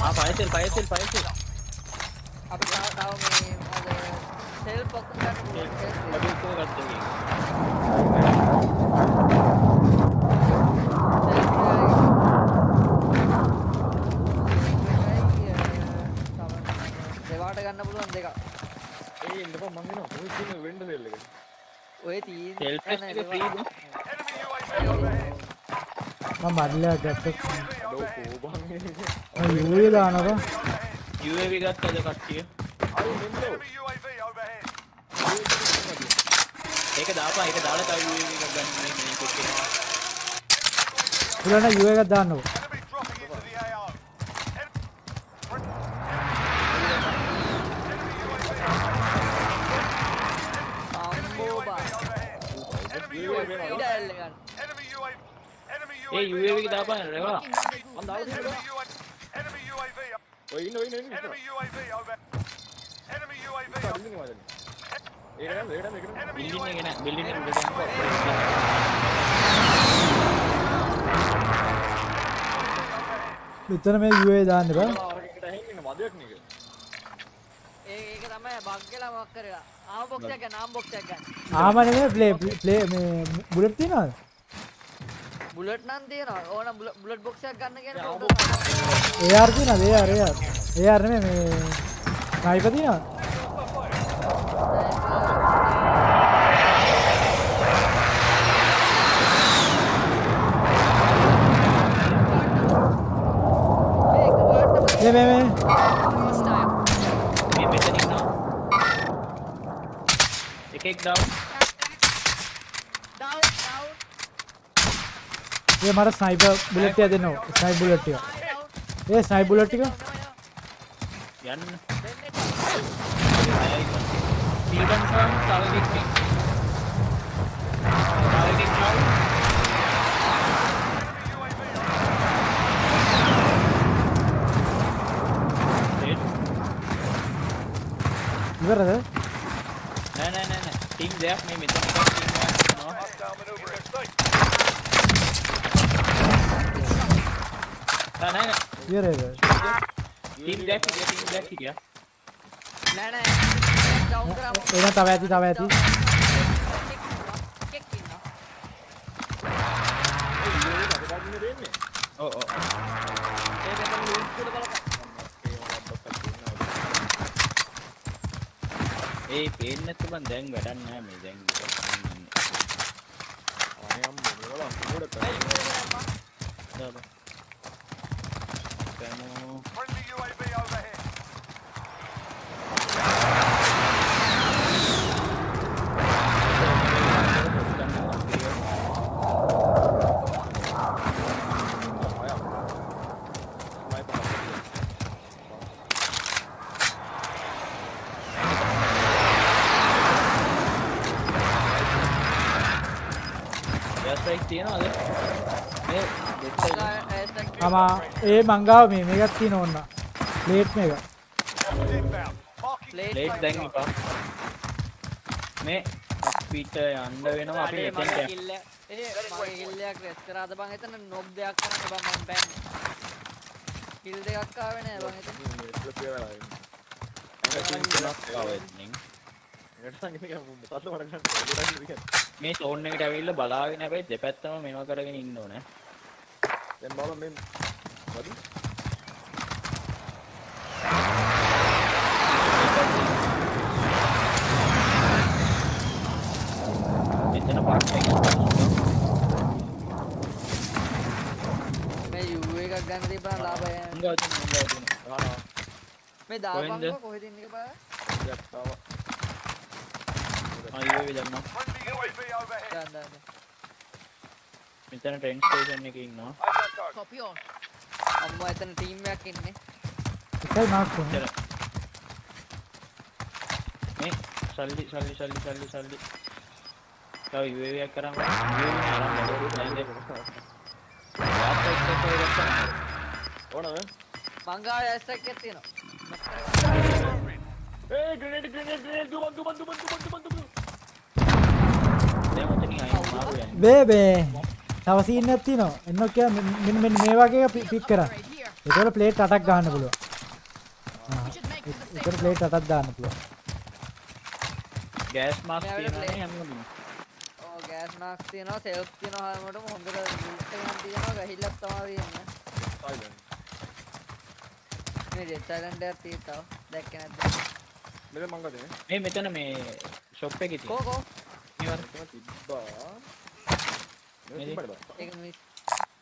ඔත්තර යුවේ නෑ ආ පයසෙල් පයසෙල් පයසෙල් අපි තව තව මේ මොකද සෙල් පොක් ගන්න පුළුවන් බඩු කෝ ගත්තා දෙවාට ගන්න පුළුවන් දෙක ඒ ඉන්නපන් මං එනවා කොහෙද තියෙන වෙන්න දෙල්ල එක ඔය තීන් සෙල් ෆෙස්ට් එක ෆ්‍රී මම ඩෝ කෝබන් මම යූවේ දානවා UAV ගත්තද කට්ටිය. UAV. ඒක දාපන් ඒක දාලා තව UAV එකක් ගන්න මේ මේක එක්කෙනා පුලන යූ එකක් දාන්නකෝ Enemy UAV ඒ UAV. UAV එක දාපන් රෙවා rendezvous. Enemy UAV. Enemy UAV. ඔය ඉන්න ඔය ඉන්න ඉන්න Enemy UAV over. Enemy UAV. අරින්න වාදන ඒක නේද ඒක නේද ඒක නේද Enemy බිල්ඩින් එක UAV. නෑ බිල්ඩින් එක උඩට යනවා මෙතන මේ යූවේ දාන්න බා ආරකට හැංගෙන මදයක් නේද ඒක තමයි බග් කියලා මොකක් කරලා ආම බොක්ස් එක ගන්න ආම බොක්ස් එක ගන්න ආම නෙමෙයි ප්ලේ ප්ලේ මේ බුලට් තියනවද බුලට් නම් තියෙනවා ඕන බුලට් බොක්ස් එකක් ගන්න කියන AR තියනවද AR AR AR නෙමෙයි මේ ස්නයිපර් තියනවද මේක වාට්ට මේ මේ මේ Hostile. මේ මෙතන ඉන්නවා එකෙක් ඩවුන් ඩවුන් ඩවුන් ඒ මට ස්නයිපර් බුලට් එක දෙන්න ඕන ස්නයිප් බුලට් එක ඒ ස්නයිප් බුලට් එක යන්න. ෆාම් තව එකෙක් තව එකෙක් ඩවුන් ඉවරද? නෑ නෑ නෑ නෑ. ටීම් දෙයක් මේ මෙතන ටීම් එකක් ඉන්නවා Hostile maneuver in sight. නෑ නෑ නෑ ඉවරද ටීම් දෙයක් හිටියා ටීම් දෙයක් හිටියා නෑ නෑ ඩවුන් කරමු එන තව ඇති තව ඇති කෙක් ඉන්නවා ඔව් ඔව් ඒ මෙතන ලූට් වල බලපන් ඒ පේන්නේ නැත්නම් මං දැන් වැඩක් නෑ මේ දැන් ඉන්නේ. ඒ යුවේ කරම්මා දාලා. කනෝ Friendly UAV overhead. යස්යික් තියනවාද මේ අමා ඒ මංගාව මේ මේකත් තියෙන ඕන්න. Marking ප්ලේට් ලේට් දැන් එපා. මේ අපිට යන්න වෙනවා අපි අඩේ මෙතෙන්ට මගේ කිල්ලයක් රෙස් කරාද බං එතන නොබ් දෙයක් කරන්න බං මම බෑන් කිල් දෙකක් ආවේ නෑ බං එතන මේ සෝන් එකට ඇවිල්ලා බලාගෙන හැබැයි දෙපැත්තම මේවා කරගෙන ඉන්න ඕනේ දැන් බලන්න මේ වදි මෙතන පාට් එක මේ යූ එකක් ගන්න තිබ්බා ලාභය උංගා තියෙන උංගා තියෙන ගහනවා මේ කොහෙන්ද? දාපන්කෝ කොහෙද ඉන්නේ බා දෙයක් තාව අයියෝ දැම්මා Friendly UAV overhead. දාන්න දාන්න මෙතන ට්‍රේන් ස්ටේෂන් එකේ ඉන්නවා. Copy on. අම්මා එතන ටීම් එකක් ඉන්නේ. එකයි මාක් මෙතන මේ සල්ලි සල්ලි සල්ලි සල්ලි සල්ලි. තව UAV එකක් කරන් ඕනද මංගාව ඇස්ට්‍රක් එකක් තියෙනවා. ඒ ග්‍රනේඩ් ග්‍රනේඩ් ග්‍රනේඩ් දුමන් දුමන් දුමන් දුමන් දුමන් දුමන් දැන් තව සීන් එකක් තියෙනවා. එන්න කිය මෙන්න මෙන්න මේ වගේ පික් කරා. ඒකවල ප්ලේට් අටක් ගන්න පුළුවන්. Safe. ප්ලේට් අටක් දාන්න පුළුවන්. ගෑස් මාස්ක් play- හැමෝටම ඕ ගෑස් මාක්ස් තියෙනවා සෙල්ෆ් තියෙනවා හැමෝටම හොඳට ලූට් එකක් තියෙනවා ගහිල්ලක් තමයි තියෙන්නේ. මේ රෙඩ් අයිලන්ඩ් එකක් තියෙනවා දැක්කේ නැද්ද? මෙතන මං ගත්තේ මේ මෙතන මේ ෂොප් එකේ තියෙන. කෝ කෝ. මෙතන තිබ්බා මෙලි. මේ තිබ්බද බා ඒක මිස්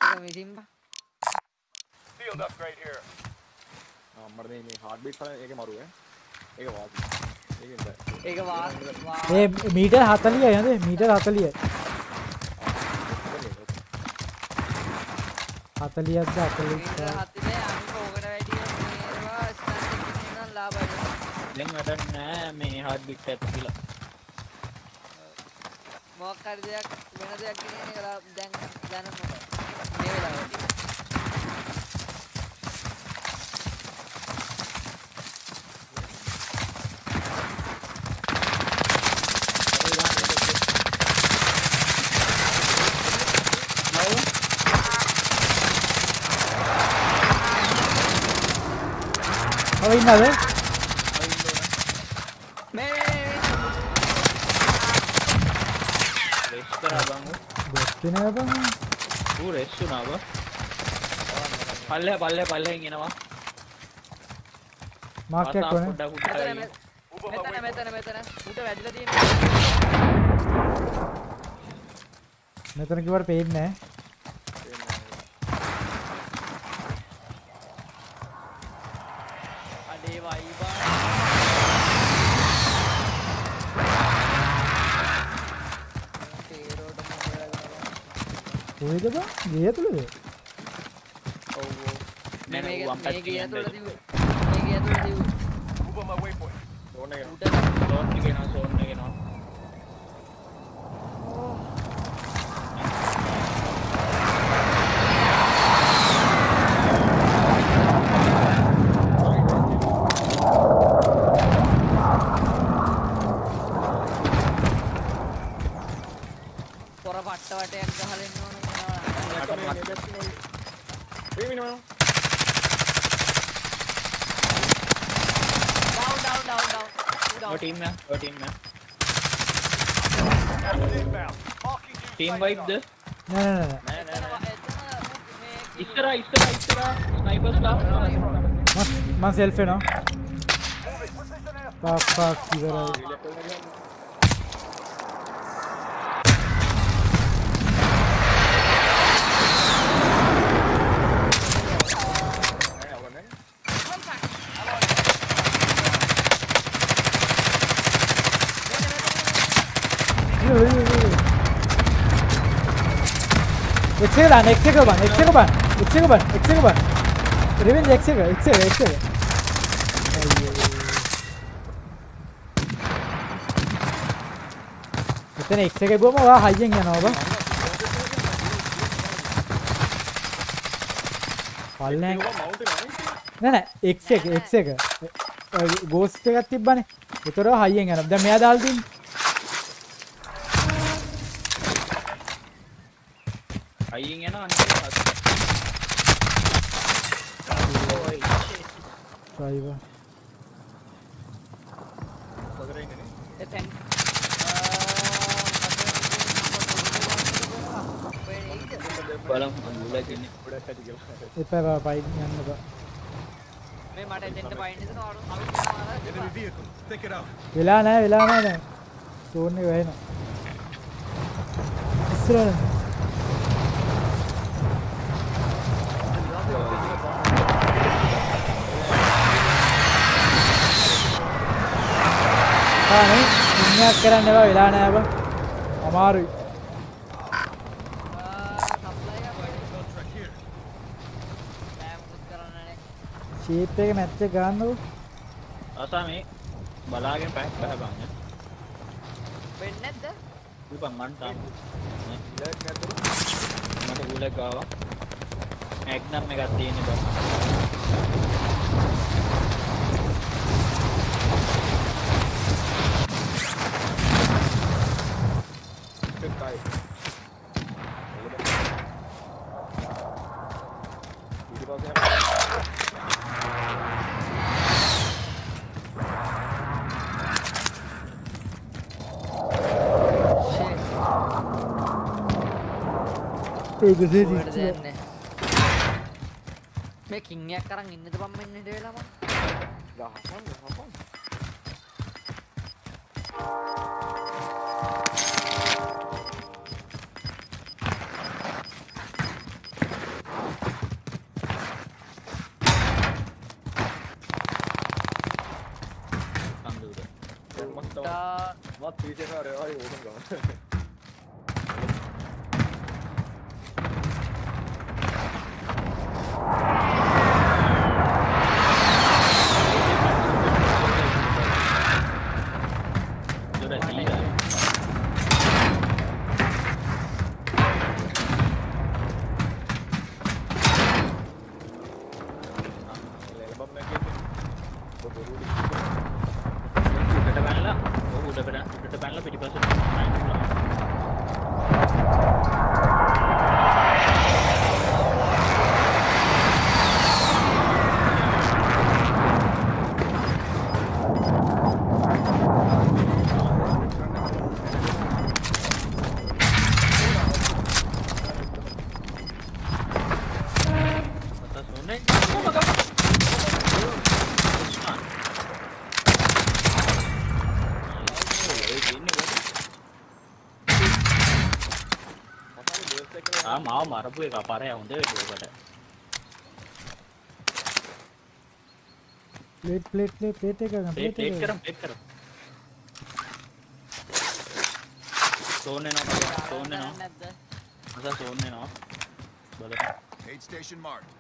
ඒක මිසින් බා Field upgrade here. ආ මට මේ මේ හાર્ට් බීට් තමයි ඒකේ මරුවේ ඒක වාසි ඒකෙන් බෑ ඒක වා වා ඒ මීටර් 40යි නේද මීටර් 40යි 40ක්ද 40ක් මීටර හතිනේ අනික ඕකට වැඩිය මේවා ස්ටෑන්ඩ් එකකින් නම් ලාභයි දැන් වැඩක් නෑ මේ හાર્ඩ් බිට් එක කියලා මොකක් හරි දෙයක් වෙන දෙයක් කියන එක ලා- දැන් දැනන්න ඕනේ මේ වෙලාවට ඔය ඉන්නද මේ මේ මේ රෙස් කරා බං දෙස්කින බං ඌ රෙස් වුණා බං. පල්ලෙහ පල්ලෙහ පල්ලෙහෙන් එනවා මාක් පොඩ්ඩක් උඩට මෙතන. මෙතන මෙතන උට වැඩිලා තියෙනවා මෙතන කිව්වට පේන්නේ නැහැ කොහෙද බං ගේ ඇතුළේද ඔව් ඔව්. මේ නෑ මේක අම්පැත් මේක ඇතුළේ තිබ්බ මේක ඇතුළේ තිබ්බ on my waypoint. ඕන එක සෝන් එක එනවා සෝන් එක එනවා වට්ට වටයක් ගහලා ඉන්න ඕන කියනවා. නැත්නම් මේ මේ බැස්ටින් ඔය ඒ minimum Down, down, down, down. Two down. ඔය ටීම් එක ඔය ටීම් එක Gas is inbound. Marking new team safe වයිප්ද zone. නෑ නෑ නෑ නෑ නෑ එතන නෑ එතන මේ ඉස්සරහා ඉස්සරහා ඉස්සරහා ස්නයිපර්ස්ලා මම මම සෙල්ෆ් වෙනවා පාක් පාක් ඉවරයි නෑ අවන්නේ එක් එක දාන්න එක් එක බන් එක් එක බන් එක් එක බන් එක් එක බන් රිවෙන්ජ් එක් එක එක් එක එක් එක එතන එක් එක ගොම ඔයා හයියෙන් යනවා බං පල්ලෙන් නෑ නෑ එක් එක එක් එක ගෝස්ට් එකක් තිබ්බනේ ඒතර හයියෙන් යනවා දැන් මෙයා දාලා තින්නේ අයියෙන් යනවා අනිත් ඩ්‍රයිවර් පොදරේ ඉන්නේ එතෙන් බලමු මුලක් ඉන්නේ ගොඩක් ඇති කියලා එපා එපා පයින් යන්න බා මේ මට එතෙන්ට පයින් ඉතන අරු අරු Enemy vehicle. Take it out. වෙලා නැහැ වෙලා නැහැ දැන් ෆෝන් එක වැහෙනවා ඉස්සරහ ආනේ ඉන්නයක් කරන්න එපා වෙලා නැහැ බං අමාරුයි. ෂේප් එක මැච් එක ගන්නකො අසා මේ බලාගෙන පැක් බහපන් ඈ. වෙන්නේ නැද්ද? උල්පන් මන් තාම මට උලක් ආවා මැග්නම් එකක් තියෙන කොහෙටද දෙදි යන්නේ? මේ කින් එකක් අරන් ඉන්නද බම් මෙන්න ඉඳ වෙලා උඩට පැනලා ඔව් උඩට පැන උඩට පැනලා පිටිපස්සට මරපු එක පාරේ හොඳ වෙලකට ප්ලේට් ප්ලේට් ප්ලේට් ප්ලේට් එක ගන්න ප්ලේට් එක කරමු ප්ලේට් කරමු. සෝන් වෙනවා සෝන් නැද්ද? අසා සෝන් වෙනවා බලන්න Aid station marked.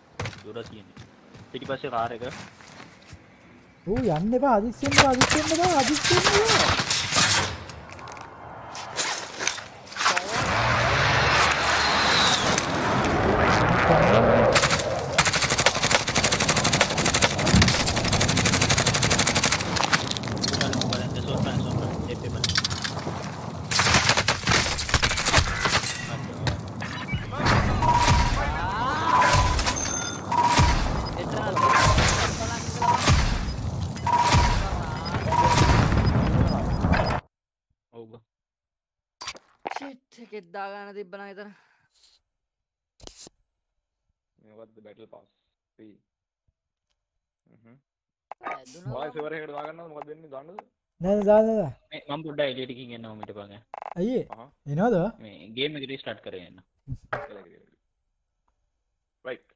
දුර තියෙන්නේ. පිටිපස්සේ කාර් එක. ඌ යන්න එපා අදිස්සෙන්න අදිස්සෙන්න අදිස්සෙන්න එපා බලන්න බලන්න සෝන් බලන්න සෝන් බලන්න එපේ බලන්න එකෙත් දාගන්න තිබ්බන එතන. මේකත් බැටල් පාස් ෆ්‍රී හ්ම් ඔය සෙවර එකට දාගන්න මොකද වෙන්නේ? දන්නද? නෑ දාන්න. මේ මම පොඩ්ඩක් එලියටකින් එන්නවා මිට පග අයියේ අහහ එනවද? මේ ගේම එක රීස්ටාර්ට් කරගෙන රයිට්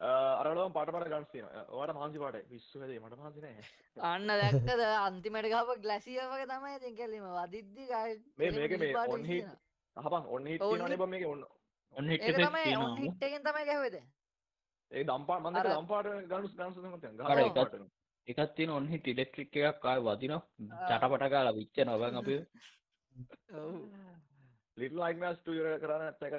අරලම පාට පාට ගන්ස් තියෙනවා. ඔයාලට මාන්සි පාටයි. පිස්සු හැදේ. මට මාන්සි නෑ. අන්න දැක්කද? අන්තිමට ගාප ගලසිය වගේ තමයි ඉතින් කෙලිම වදිද්දි මේ මේක මේ on අහපන් ඔන්න හිට ඔව්, තියෙනවනේ බං මේකේ. ඔන්න ඔන්න හිට එකක් තමයි ගැහුවේද? ඒ දම්පාට මන්ද දම්පාට ගන්ස් ගන්ස් ගහන එකත්- එකක් තියෙන ඔන්න හිට ඉලෙක්ට්‍රික් එකක් ආය වදිනවා. චටපට ගාලා විච්චනවා බං අපි. ලිටල් නයිට්මෑර්ස් 2 ඉවර කරන්න ඒක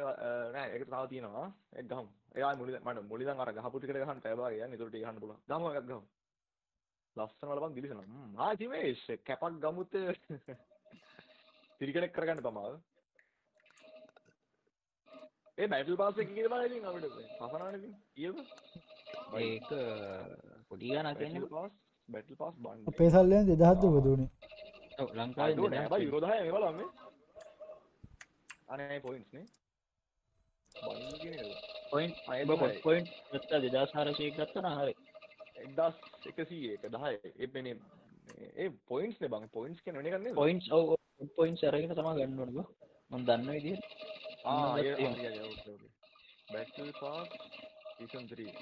නෑ ඒක තව තියෙනවා. ඒක ගහමු. එයා මුලි මට මුලින් අර ගහපු ටිකට ගහන්න බෑ කියන්නේ ඒකට ටික ගහන්න පුළුවන්. ගහමු එකක් ගහමු. ලස්සන වල බං දිලිසනවා. ආ තිමේෂ් කැපක් ගමුත්. තිරිකඩක් කරගන්න තමයි ඒ බැටල් පාස් ඉතින් අපිට පසනානේ ඉතින්. කීයද ඒක පොඩි ගණක් බැටල් එන්නේ පාස් බැටල් පාස් බන් අපේ සල්ලෙන් දෙදහත් දුබදුනේ ඔව් ලංකාවේ අයිඩෝ නෑ බයි දෙදහස් යුරෝ 10 මේ බලන්න. මේ අනේ පොයින්ට්ස් නේ. බන් කියන එක පොයින්ට් අය ඔබ දහයි. පොයින්ට් ගත්තා 2400 ගත්තා නම් හරි එක්දස් එකසී එක දහය. එපනේ ඒ පොයින්ස් බං. පොයින්ස් කියන වෙන ගන්න පොයින්ට්ස් ඔව් පොයින්ට්ස් අරගෙන තමයි ගන්න ඕනේ බං මම දන්න විදිහට බැටල් පාස් සීසන් 3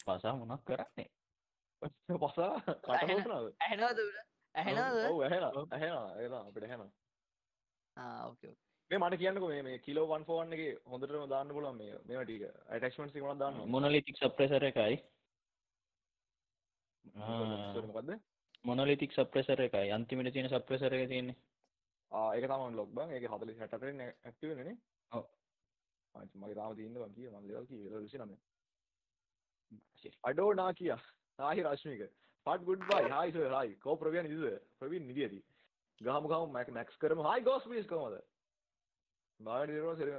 පාසා මොනක් කරන්නේ පසා කටමෝසනාව ඇහනවද ඇහෙනවද ඔව් ඇහෙනවා ඇහෙනවා තමයි අපිට ඇහෙනවා ඕකේ මේ මට කියන්නකෝ මේ මේ කිලෝ 141 එකේ හොඳටම දාන්න පුළුවන් මේ මේවා ටික ඇටැච්මන්ට්ස් ටික මොනවද දාන්න මොනොලිතික් සප්‍රෙසර් එකයි ඕන මොකද්ද මොනොලිතික් සප්‍රෙසර් එකයි අන්තිමට තියෙන සප්‍රෙසර් එක තියෙන්නේ ආ ඒක තමයි ලොග් බං ඒක 46 කරේ ඇක්ටිව් වෙන්නේ නේ. ඔව්. ආ මගේ තාම තියෙන්නේ බං කීය මම ලෙවල් කීය ලෙවල් 29 අඩෝ නා කියා. Hi Rashmika. Part good bye hi sir hi. කෝ ප්‍රවීන් ඉද ප්‍රවීන් නිදියදී ගහමු ගහමු. මැක් මැක්ස් කරමු. හායි ගෝස් ප්ලීස් කොහමද? බාහිර දිරනවා සරි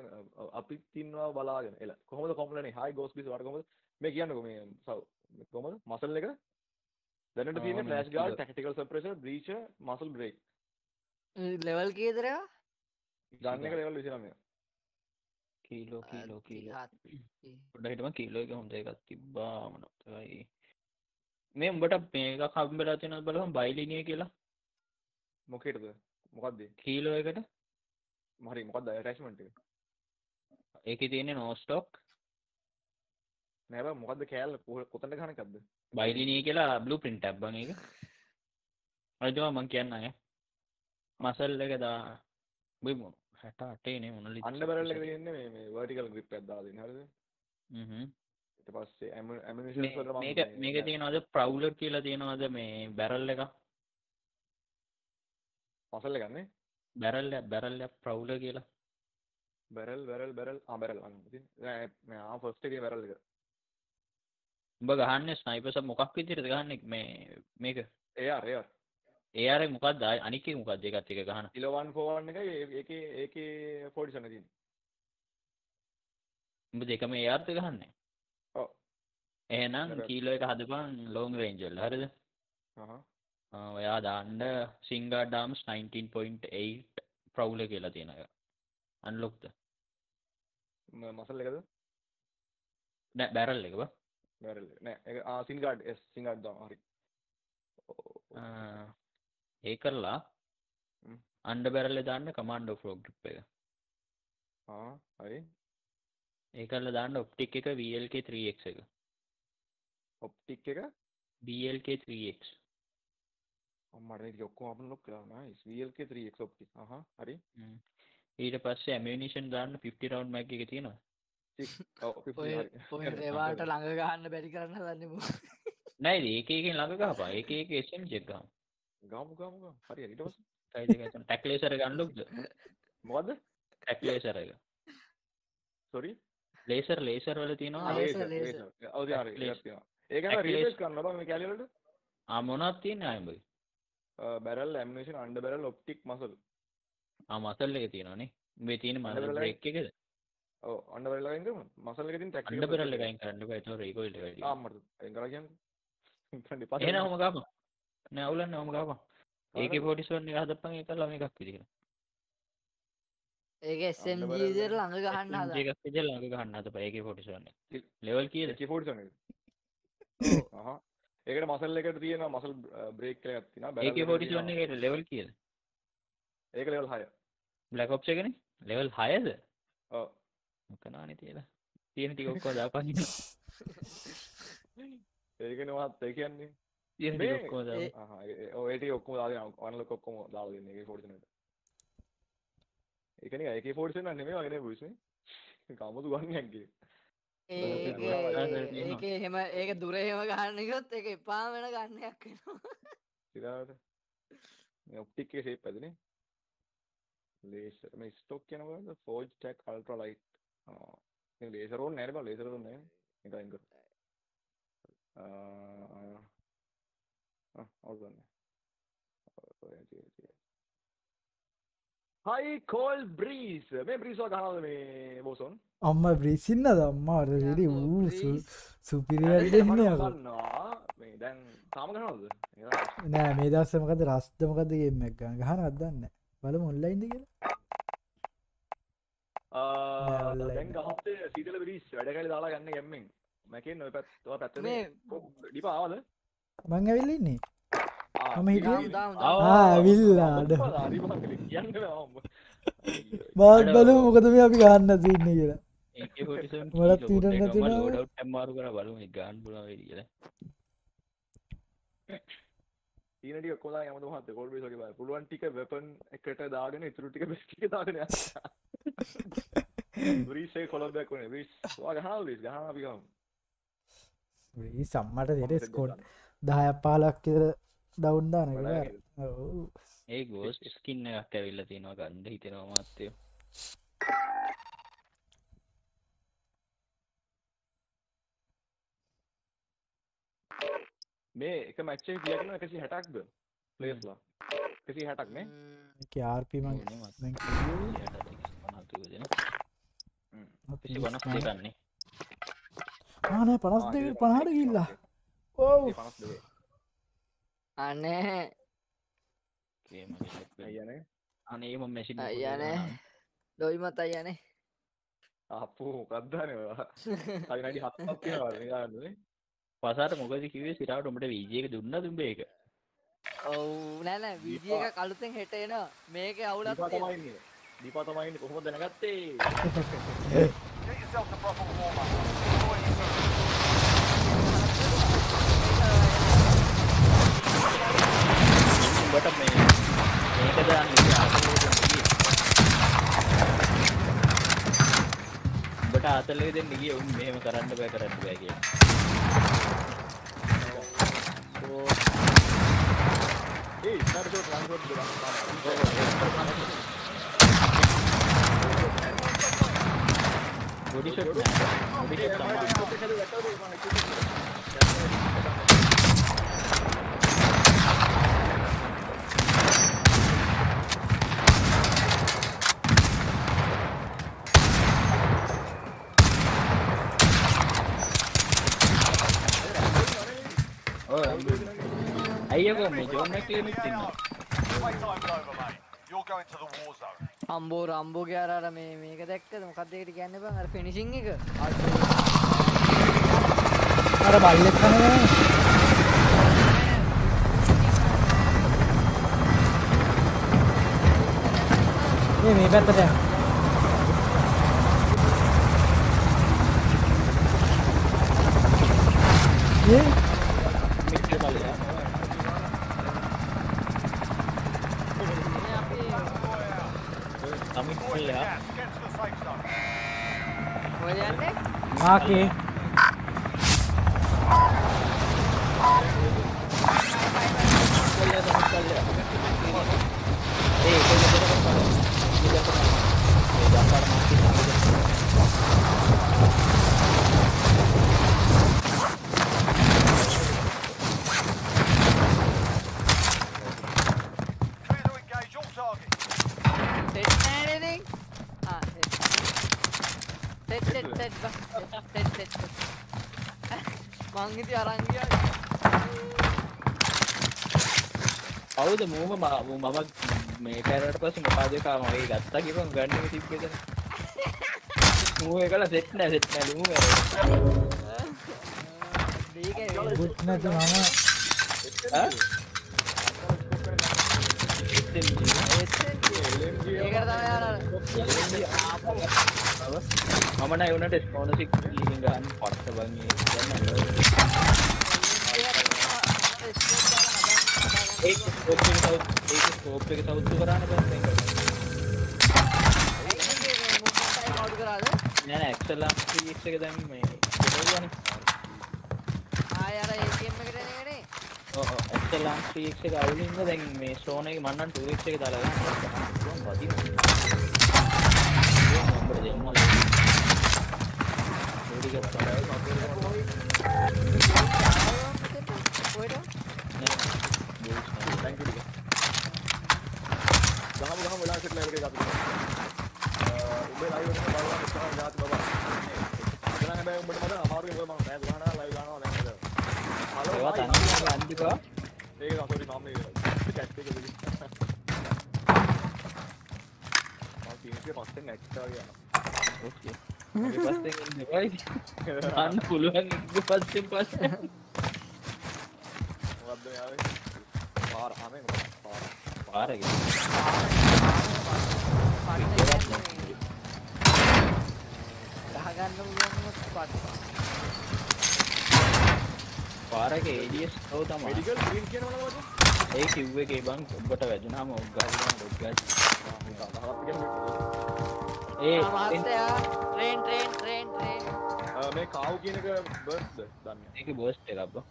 අපි තින්නවා බලාගෙන. එල කොහොමද කොම්ප්ලේනේ හායි ගෝස් ප්ලීස් වට කොහමද? මේ කියන්නකෝ මේ සව් කොහමද? මසල් එක. දැනට මේ flash guard. Tactical suppressor breacher muzzle brake level කීදරවා ගන්න එක ලෙවල් 29 කීලෝ කීලෝ කීලෝ හිටපන් කීලෝ එක හොඳ එකක් තිබ්බා මොනවදයි මේ උඹට මේක හම්බෙලා තියෙනවද බලන්න බයිලිනිය කියලා මොකේටද මොකක්ද කීලෝ එකට හරි මොකක්ද ඇටැච්මන්ට් එක ඒකේ තියෙන්නේ නෝ ස්ටොක් නෑ බං මොකද්ද කෑල්ල කො- කොතනද ගහන එකක්ද බයිලිනිය කියලා බ්ලූ ප්‍රින්ට් එකක් බං ඒක අයිතෝ මං කියන්න අය මසල් එක දා බයි මොන 68 නේ මොනලි අන්න බැරල් එක තියෙන්නේ මේ මේ වර්ටිකල් ග්‍රිප් එකක් දාලා දෙන්න හරිද? හ්ම්. ඊට පස්සේ වලට මම මේක මේක තියෙනවද ප්‍රවුලර් කියලා තියෙනවද මේ බැරල් එක මසල් එක ගන්නේ බැරල් එක බැරල් එක ප්‍රවුලර් කියලා. බැරල් බැරල් බැරල් ආ බැරල් අන්න ඉතින් නෑ මේ ආ ෆස්ට් එකේ බැරල් එක. උඹ ගහන්නේ ස්නයිපර්ස් මොකක් විදිහටද ගහන්නේ? මේ මේක? AR AR මොකක්ද ආයි- අනික් එක මොකක්ද ඒකත් එක ගහන. කිලෝ 141 එකයි ඒකේ ඒකේ 47 තියෙන්නේ. උඹ දෙකම ඒ අර්ථ ගහන්නේ. ඔව්. එහෙනම්. කීලෝ එක හදපන් ලොංග් රේන්ජ් වල. හරිද? ඔයා දාන්න සිංගාඩ් ඩාම්ස් 19.8 ප්‍රවුලර් කියලා තියෙන එක අන්ලොක්ද මසල් එකද? නෑ බැරල් එක බා බැරල් එක. නෑ ඒක ආ සින්ගාඩ් එස් සින්ගාඩ් දාම හරි ඒ කරලා. අන්ඩ බැරල්ල දාන්න කමාන්ඩෝ ෆ්ලෝ ග්‍රිප් එක. ආ හරි. ඒ කරලා දාන්න ඔප්ටික් එක VLK 3x එක. ඔප්ටික් එක? BLK 3x මට මේක ඔක්කොම අපන ලොක් කරලා නයිස් VLK 3x ඔප්ටික් අහහ හරි. ඊට පස්සේ ඇමිනිෂන් දාන්න 50 රවුන්ඩ් මැග් එක තියෙනවා. ඔව් 50 ඔය හරි. ඔය රේවාට ළඟ ගහන්න බැරි කරන්න දන්නම නෑ ඒක එකෙන් ළඟ ගහපන්. ඒක ඒක SMG එක ගහමු ගාමු ගාමු ගාමු. හරි හරි. ඊට පස්සේ? සයිඩ් එක ගන්න ටැක් ලේසර් එක අන්ලොක්ද මොකද්ද? ටැක් ලේසර් එක. සෝරි ලේසර් ලේසර් වල තියෙනවා ලේසර්. ලේසර් ඔව් Laser. ඒක නම් laser. කරන්න බෑ මේ කැලිය වලට? ආ මොනවද තියෙන්නේ ආයෙත් barrel ammunition under barrel optic muzzle ආ මසල් එක තියෙනවානේ මේ තියෙන මසල් බ්‍රේක් එකද? ඔව් අන්ඩර් බැරල් එකෙන් කරමු. මසල් එකකින් ටැක්ටිකල් අන්ඩර් බැරල් එකෙන් කරන්න බෑ. ඒක රීකෝයිල් එක වැඩි ආ මට කරලා කියන්නේ. එහෙනම් ඔහම ගහපන් නෑ අවුලක් නෑ ඔහම ගහපන්. AK47 එක හදපන් ඒක කරලා මේකක් විදිහට. ඒක SMG. විදියට ළඟ ගහන්න හදා එකක් විදිහට ළඟ ගහන්න හද පයක ෆොටිසන්න ලෙවල් කීද AK47 එක. අහහ. ඒකට මසල් එකට තියෙනවා මසල් බ්‍රේක් එකක් තියෙනවා. ඒක ෆොටිසන්න එකට ලෙවල් කියද? ඒක ලෙවල් 6 බ්ලක් ඔප්ෂ එකන? ලෙවල් හයද? ඔව්. මොකනාන තියලා? තියෙන ටික ඔක්කොම දාපන් ඒකනේ මහත් ඒ කියන්නේ මේ- ඔක්කොම දාගෙන අනලොක් ඔක්කොම දාලා දෙන්නේ AK47 එකට ඒකනේ AK47 නෙමෙයි වගේ නේ බුයිස් නේ කමුතු ගන්නක් කිය ඒක එහෙම ඒක දුර එහෙම ගහන්න ගියොත් ඒක එපා වෙන ගන්නයක් වෙනවා ඉතින් මේ ඔප්ටික් එකේ ෂේප් ඇදනේ ලේසර් මේ ස්ටොක් කියන මොකද්ද ෆෝජ් ටැක් අල්ට්‍රා ලයිට් ආ මේ ලේසර් ඕනේ නැහැ බං ලේසර් ඕනේ නැහැ ඒක අයින් කර ආ ආ අවුල්න්නේ හයි කෝල් බ්‍රීස් මේ බ්‍රීස් ගහනවද මේ බෝසොන් අම්ම බ්‍රීසින්න දම්මාට රෙඩි යකෝ, වූ යක ගන්නවා මේ දැන් තාම ගහනවද ඒක නෑ මේ දස්ස මොකද රස්්දමකද ගන්න ගහන අදන්න බල මුල්ලයින්ද කියලා ආ online. දැන් ගහත්තේ සීතල බ්‍රීස් වැඩ කැලේ දාලා ගන්න ගැම්මෙන් මැකෙන් ඔය පැත්ත ඔය පැත්තේ මේ ඩිපා ආවද මං ඇවිල්ලන්නේ ආ, මම හිටියේ. ඩිපා- දාම් ආ, දාම් විල්ලාඩ ඩිපා ආ, ඩිපා කියලා කියන්න බෑ අම්ම. බාත් බලු මොකද මේ අපි ගන්න තින්න කියලා ඒක ෆොටිසන් වලත් තීරණ නැතිනවා. ලෝඩව් මාරු කර බලමු ගාන් පුලා කියලා ඔක්කොම දාගෙන යමුද මහත්තයා කෝල් බලන්න. පුළුවන් ටික වෙපන් එකට දාගෙන ඉතුරු ටික බෙස් ටික දාගෙන. බ්‍රීස් එක කොලොබ්බයක් වුණේ. බ්‍රීස් ඔයා ගහනවා බ්‍රීස් ගහනවා අපි ගමු. ඒ සම්මට කොඩ් ගන්න. දහයක් පාලක් කියර ඩවන්්දාන බලන්න. ඒ ගෝස් ස්කින්න එකක් ඇවිල්ල තියෙනවා ගන්ඩ හිතෙනවා මත්තයෝ මේ එක මැච් එක තියාගෙන 160ක්ද ප්ලේස්ලා 160ක් නේ? ආර්පි මං. දැන් දෙන දෙකන්නේ ආනෑ පනස් දෙක පනාට කිල්ලා ඒ 52 අනේ අනේම මැසින් අයියනේ දොයිමත් අයියනේ අප්පු මොකක්ද නේ ඔයා හරි නැටි හත්පත් තියෙනවා නිකන් පසාට මොකද කිවේ සිරාට උඹට වීජයක දුන්න දුම්බ එක ඔව් නෑ නෑ වීඩියෝ එක කලුතෙන් හෙට එනවා මේකේ තියෙනවා. තමයි ඉන්නේ දීපා තමයි ඉන්නේ කොහොමද දැනගත්තේ උඹට මේ මේක දාන්න උඹට ආතල්ලේ දෙන්න ගිය. උන් මෙහෙම කරන්න බෑ කරන්න බෑ කියලා. ඒ ඉස්සරහට ට්‍රාන්ස්ෆර් දෙන්න බොඩි ෂොට් නෑ. බොඩි ෂොට් තමයි අයියකෝ මේ ජෝන් ඉන්නවා Playtime's over, mate. You're going to the war zone. අම්බෝ රම්බෝගේ අර අර මේ මේක දැක්කද මොකක්ද ඒකට කියන්නේ බං අර ෆිනිෂින් එක අර බල්ලෙක් කන ඒ මේ පැත්තට යන්න. ඒ මිත්‍ර බලයා කමිට් කළා Gas, get to the safe zone. ඔය යන්නේ මාකේ Clear to engage all targets. Set නෑනේ ඉතින් ආ set set set set set set මං ඉතින් අරන් ගියා කවුද මූම මේ කෑරට පස්සේ මොකද කාම ඒ ගත්තා කිව්වම ගන්න තිබ්බේද මූ එකල සෙට් නෑ සෙට් නෑ ලුමු දීකේ බුත් නැති මම. ඒකට තමයි අර මම නෑ උනට ස්පෝනසික් ලීගින් ගන්න පට්ට බං ඒ ඒක ස්කෝප් එක සවුත් ඒක ස්කෝප් එක සවුත් කරාන බං මේක. නෑ නෑ එක්සල් ලාම්ප් එක දැන් මේ කොහොමද ආය අර ATM එකට එනේනේ ඔව් ඔව්. එක්සල් ලාම්ප් එක අවුලින්ද දැන් මේ ස්ටෝන් එක මන්නම් 2x එක දාලා ගන්න. වදින නම්බර දෙන්න ලෝඩි ගත්තා කොහෙද නෑ Thank you ටික. ගහමු ගහමු වෙලා සෙට් ලයිව් එකේ අපි. අ උඹේ ලයිව් එක බලන්න ඉස්සරහ දාත් බබා. දැන් හැබැයි උඹට මට අමාරුයි මොකද මම රෑ ගහනවා ලයිව් ගහනවා දැන් අද. හලෝ ඒවා බයි. තනියම අන්තිකවා ඒක තමයි සෝරි මම මේ chat එකේ දෙවි. මම කීකේ පස්සෙන් එක්ස්ට්‍රා ගියා. ඕකේ ඊට පස්සේ ඉන්න දෙවයි අන්න පුළුවන් ඊට පස්සේ පස්සේ මොකද්ද යාවේ? පාර ආමේ මොකක්ද? පාර. පාරගේ ගහගන්න පුළුවන් පට පාරගේ ADS තෝ තමයි මෙඩිකල් ග්‍රීන් කියනවද මොකද? ඒ කිව් එකේ බං ඔබට වැදුනාම ඔක් ගහනවා ඔක් ගහනවා හරක් කියන්නේ. ඒ මහත්තයා ට්‍රේන් ට්‍රේන් ට්‍රේන් ට්‍රේන් මේ කාව් කියන එක බර්ස්ද දන්නේ. ඒක බර්ස්ට් එකක් බං.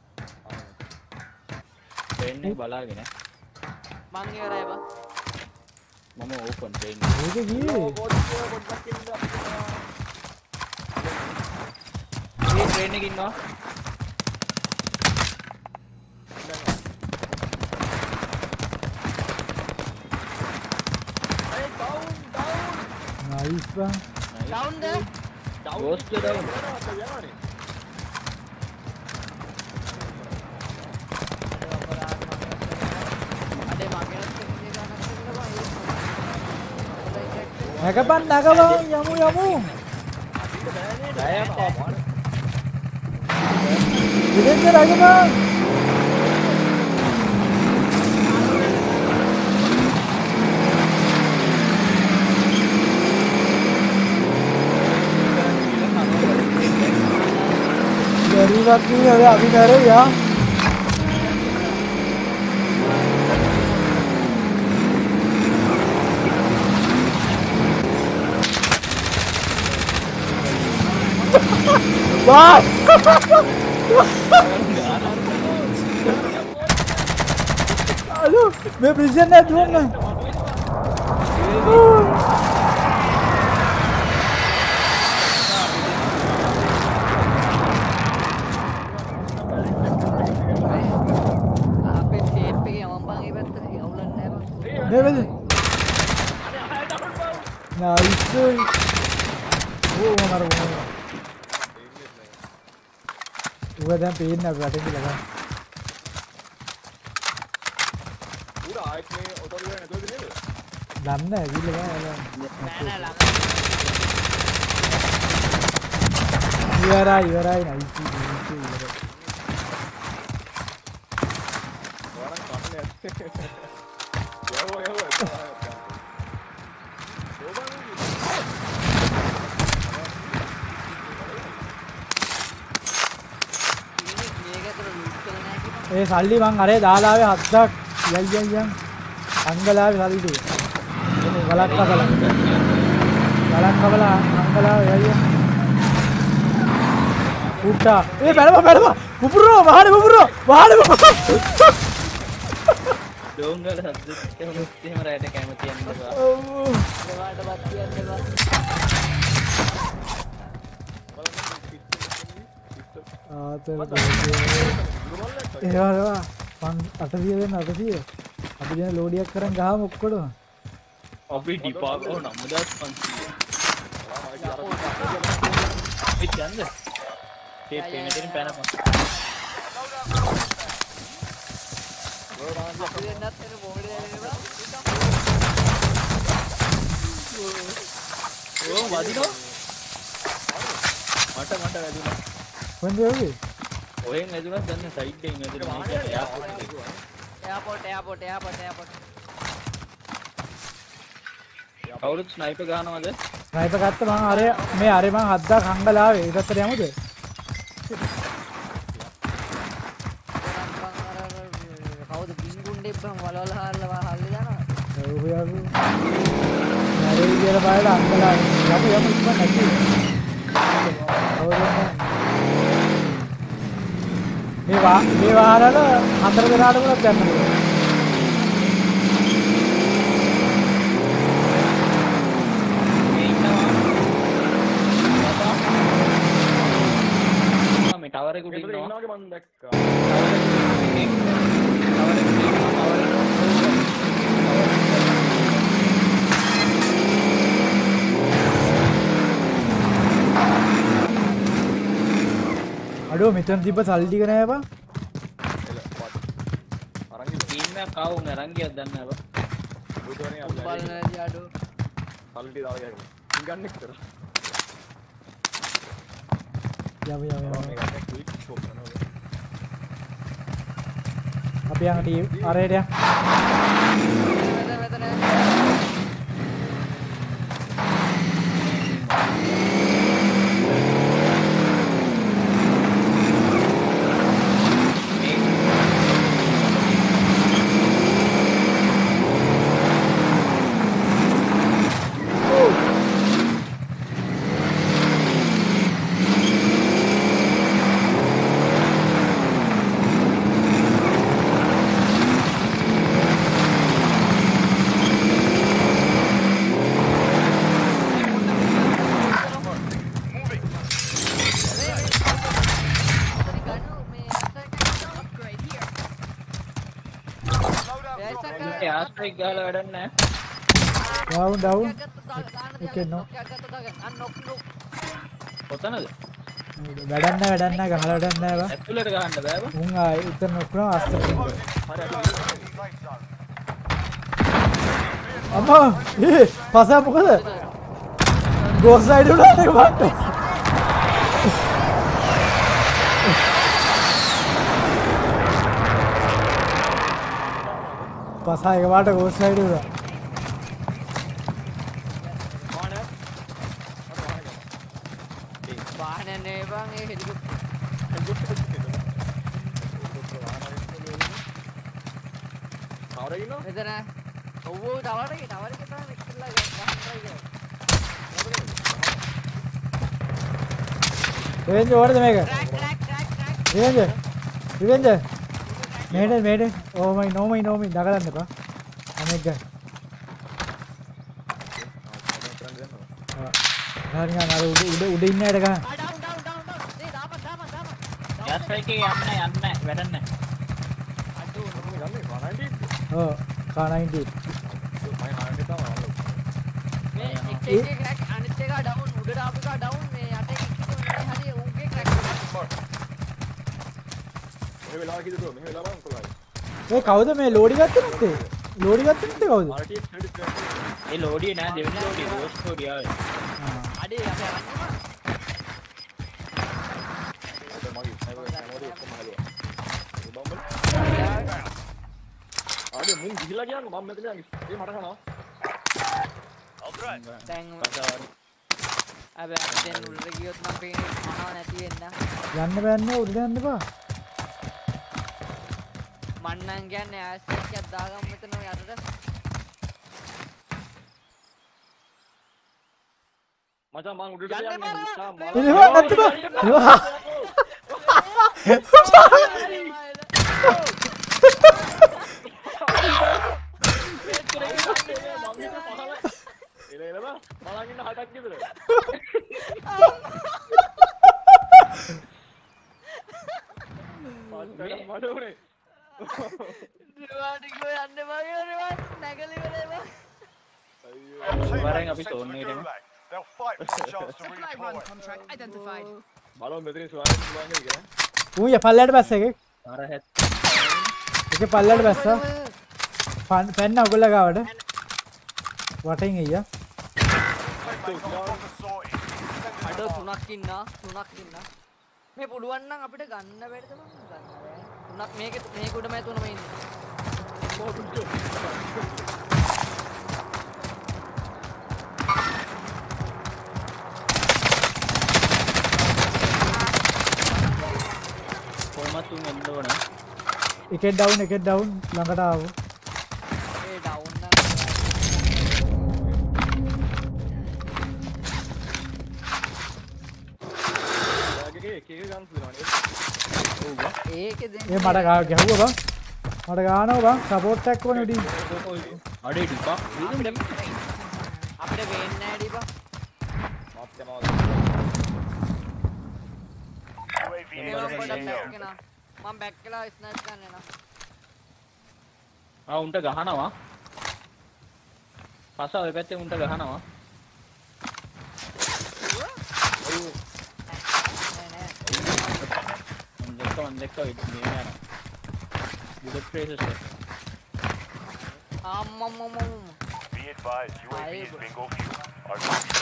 ට්‍රේන් එක බලාගෙන. මං ඉවරයි බා. මම ඕපන් ට්‍රේන් ඒක ගියේ? ඒ ට්‍රේන් එකේ ඉන්නවා නයිස් බං ඩවුන්ද ගෝස්ට් ඩවුන් අඩේ මගේ නැගපන් නැගපන් යමු යමු ඉතින්ද නැගපන් ගරීබක් නේ අපි කරේ යා වා අලු මේ ප්‍රිසන් එක දුන්න අපේ ටේප් එකේ යමන් බං ඒ පැත්තට අවුලක් නෑ බං නේ වෙද නයිස් ඕ මර ඕ ඌව දැන් පේන්නේ අපි රටින් කියලා. ගන්න උඩ ආයෙත් මේ ඔතන ගියා නැතුවද නේද? දන්න ඇවිල්ලා ගන්න නෑ නෑ ළඟ ඉවරයි. ඉවරයි නයිස් ඉවරයි ඔයාලා කන්නේ නැත්තේ. යවෝ යවෝ. මේක ඇතුළ ලූට් කළේ නෑ කිව්වා ඒ සල්ලි මං අරේ දාලාවේ හත්දක් යයි යයි යන් අංගලාවේ සල්ලි ටික ගලක් කපලා. ගලක් කපලා අංගලාවේ යයි උට්ටා. ඒ බැලම බැලම කුපුරෝ වහනේ කුපුරෝ. වහනේ කුපුරෝ. එක මොකක්ද එහෙම රැට කැමති යනවා ඒවාට බත් කියන්න බා ඒවාවා පන් අතදිය දෙන්න අතතිය අපි දෙන ලෝඩියක් කරන්න ගහම ඔක්කොට අපි ඩිපාගෝ නම්දස් පන්සිය චන්ද ඒ පෙමතින් පැන වදිනෝ මට මට වැදුනා. හොඳ වගේ ඔහෙන් වැදුනත් දන්න සයිඩ් එකෙන් වැදුනා මේක එයාපෝට් එකේ එයාපෝට් එයාපෝට් එයාපෝට් එයාපෝට් කවුරුත් ස්නයිපර් ගහනවද ස්නයිපර් ගත්ත මං අර මේ අර මං හද්දා කංගලාවේ ඒ පැත්තට යමුද? කවුද බින්ගුන්ඩේ බං වලවල හාරලා හල්ලි දානවා ඔව් යකෝ අර ඉතින් බලලා අංගලාවේ. යමු යමු ඉක්මන නැති ඔව් මේ වා මේ වාහනවල හතර දෙනාට වුණත් ගන්න පුළුවන් මේ ඉන්නවා. මේ ටවර් එකට මෙතන ඉන්නවා ඉන්නවගේ මන් දැක්කා අඩෝ මෙතන තිබ්බ සල්ලි ටික නෑ බං එල වත් අරන් ගිහින් කවුන් අරංගියක් දන්න බ බුදුවනේ අපි බලන ඇති අඩු සල්ලි දාලා ගියා ගන්න එක්තර. යමු යමු යමු. මේක දැක් ක්වික් ස්කෝප් කරනවා. අපි යන් ටීම් අරේට යන් මෙතන මෙතන ගන්නු මේ Upgrade here. ඒ ගහලා වැඩක් නැහැ. ඩවුන් ඩවුන් එකේ නොක් කොතනද වැඩන්න වැඩන්න ගහලා වැඩන්න නෑ බං. ඇතුළට ගහන්න බෑ බං. උන් ආ ඉතින් නොකරන අස්තර අම්මා ඒ පසා මොකද? ගෝස් සයිඩ් ඒක වට පසා එක වාට ගෝස් සයිඩ් උනා වාහනය නේ බං ඒ හෙලිකොප්ටර් කවුරු ඉන්නව මෙතන ඔව් ඔව් ටවර් එකේ ටවර් එකේ තමයි ඉස්සෙල්ලා ගහන්න try කරේ. රිවෙන්ජ් ඕනද මේක? Track track track track revenge revenge මේඩ මේඩ ඕමයි නෝමයි නෝමයි දකලන්න එපා අනෙක් ගන්න හරිය අර උඩ උඩ උඩ ඉන්න ඇයට ගන්න ආ ඩවුන් ඩවුන් ඩවුන් ඩවුන් ඒ දාපන් දාපන් දාපන් ආස්ට්‍රයික් එකේ යන්න යන්න වැඩක් නැහැ අඩු ගන්නේ කනන්ටි ඔව් කා90 මම හාන්නේ තමයි මේ එක එක ක්‍රැක් අනිත් එක ඩවුන් උඩට ආපු එක ඩවුන් මේ යට එක එක හරි උන්ගේ ක්‍රැක් ඔය වෙලාව කිව්වද මෙහෙ වෙලාව මම කොල්ලයි. ඒ කවුද මේ ලෝඩි ගත්තේ නැත්තේ? ලෝඩි ගත්තේ නැත්තේ කවුද? RTX 30 ඒ ලෝඩිය නෑ දෙවෙනි ලෝඩිය ගෝස් ලෝඩිය ආවේ. අඩේ අපි බම්බල්. ආඩේ මුන් ගිහිලා ගියාම මම මෙතන ඒ මට කනවා දැන් අපි අපි දැන් උඩට ගියොත් නම් පේන්නේ කනවා නැති වෙන්න. යන්න බෑන්නේ උඩ යන්න එපා මන්නම් කියන්නේ ඇස් එකක් දාගමු මෙතන යටට මචං මං උඩට යන්න එනවා නැතිව එනවා එල එලම. බලන් ඉන්න හටක් ගෙදර. මට උනේ රිවාඩිකෝ යන්න මගේ රිවාඩ් නැගලි වෙලේවා වරෙන් අපි තෝරන එකට They'll fight for a chance to Supply run redeploy. contract identified. බලමු මෙතනින් සුවාරෙන් සුවාන් කියලා ඌ ය පල්ලයට බැස්ස එක එක පල්ලයට බැස්සා පන් පැන්න ඔගොල්ල ගාවට වටෙන්. Send අඩ. තුනක් ඉන්න තුනක් ඉන්න මේ පුළුවන් නම් අපිට ගන්න මං ගන්න තුනක් මේක මේකුඩ මේ තුනම ඉන්නේ. කොහොමත් උන් එන්න ඕන. එකෙක් ඩවුන් එකෙක් ඩවුන් ළඟට ආව ඒ මට ගා ගැහුව බං මට ගානවා බං සපෝට් එකක් ඕනේ උඩින් අඩේ ඩිපා අපිට වෙන්නේ නැහැ ඩිපා. මාත් යනවා මම බැක් කළා ස්නයිප් ගන්න එනවා ආ උන්ට ගහනවා. පස ඔය පැත්තේ උන්ට ගහනවා නෑ නෑ මම දැක්ක මම දැක්ක මේ යනවා බුලට් ට්‍රේසස් අම්මම්මම් Be advised, UAV Aye, is bro. bingo fuel. RPG.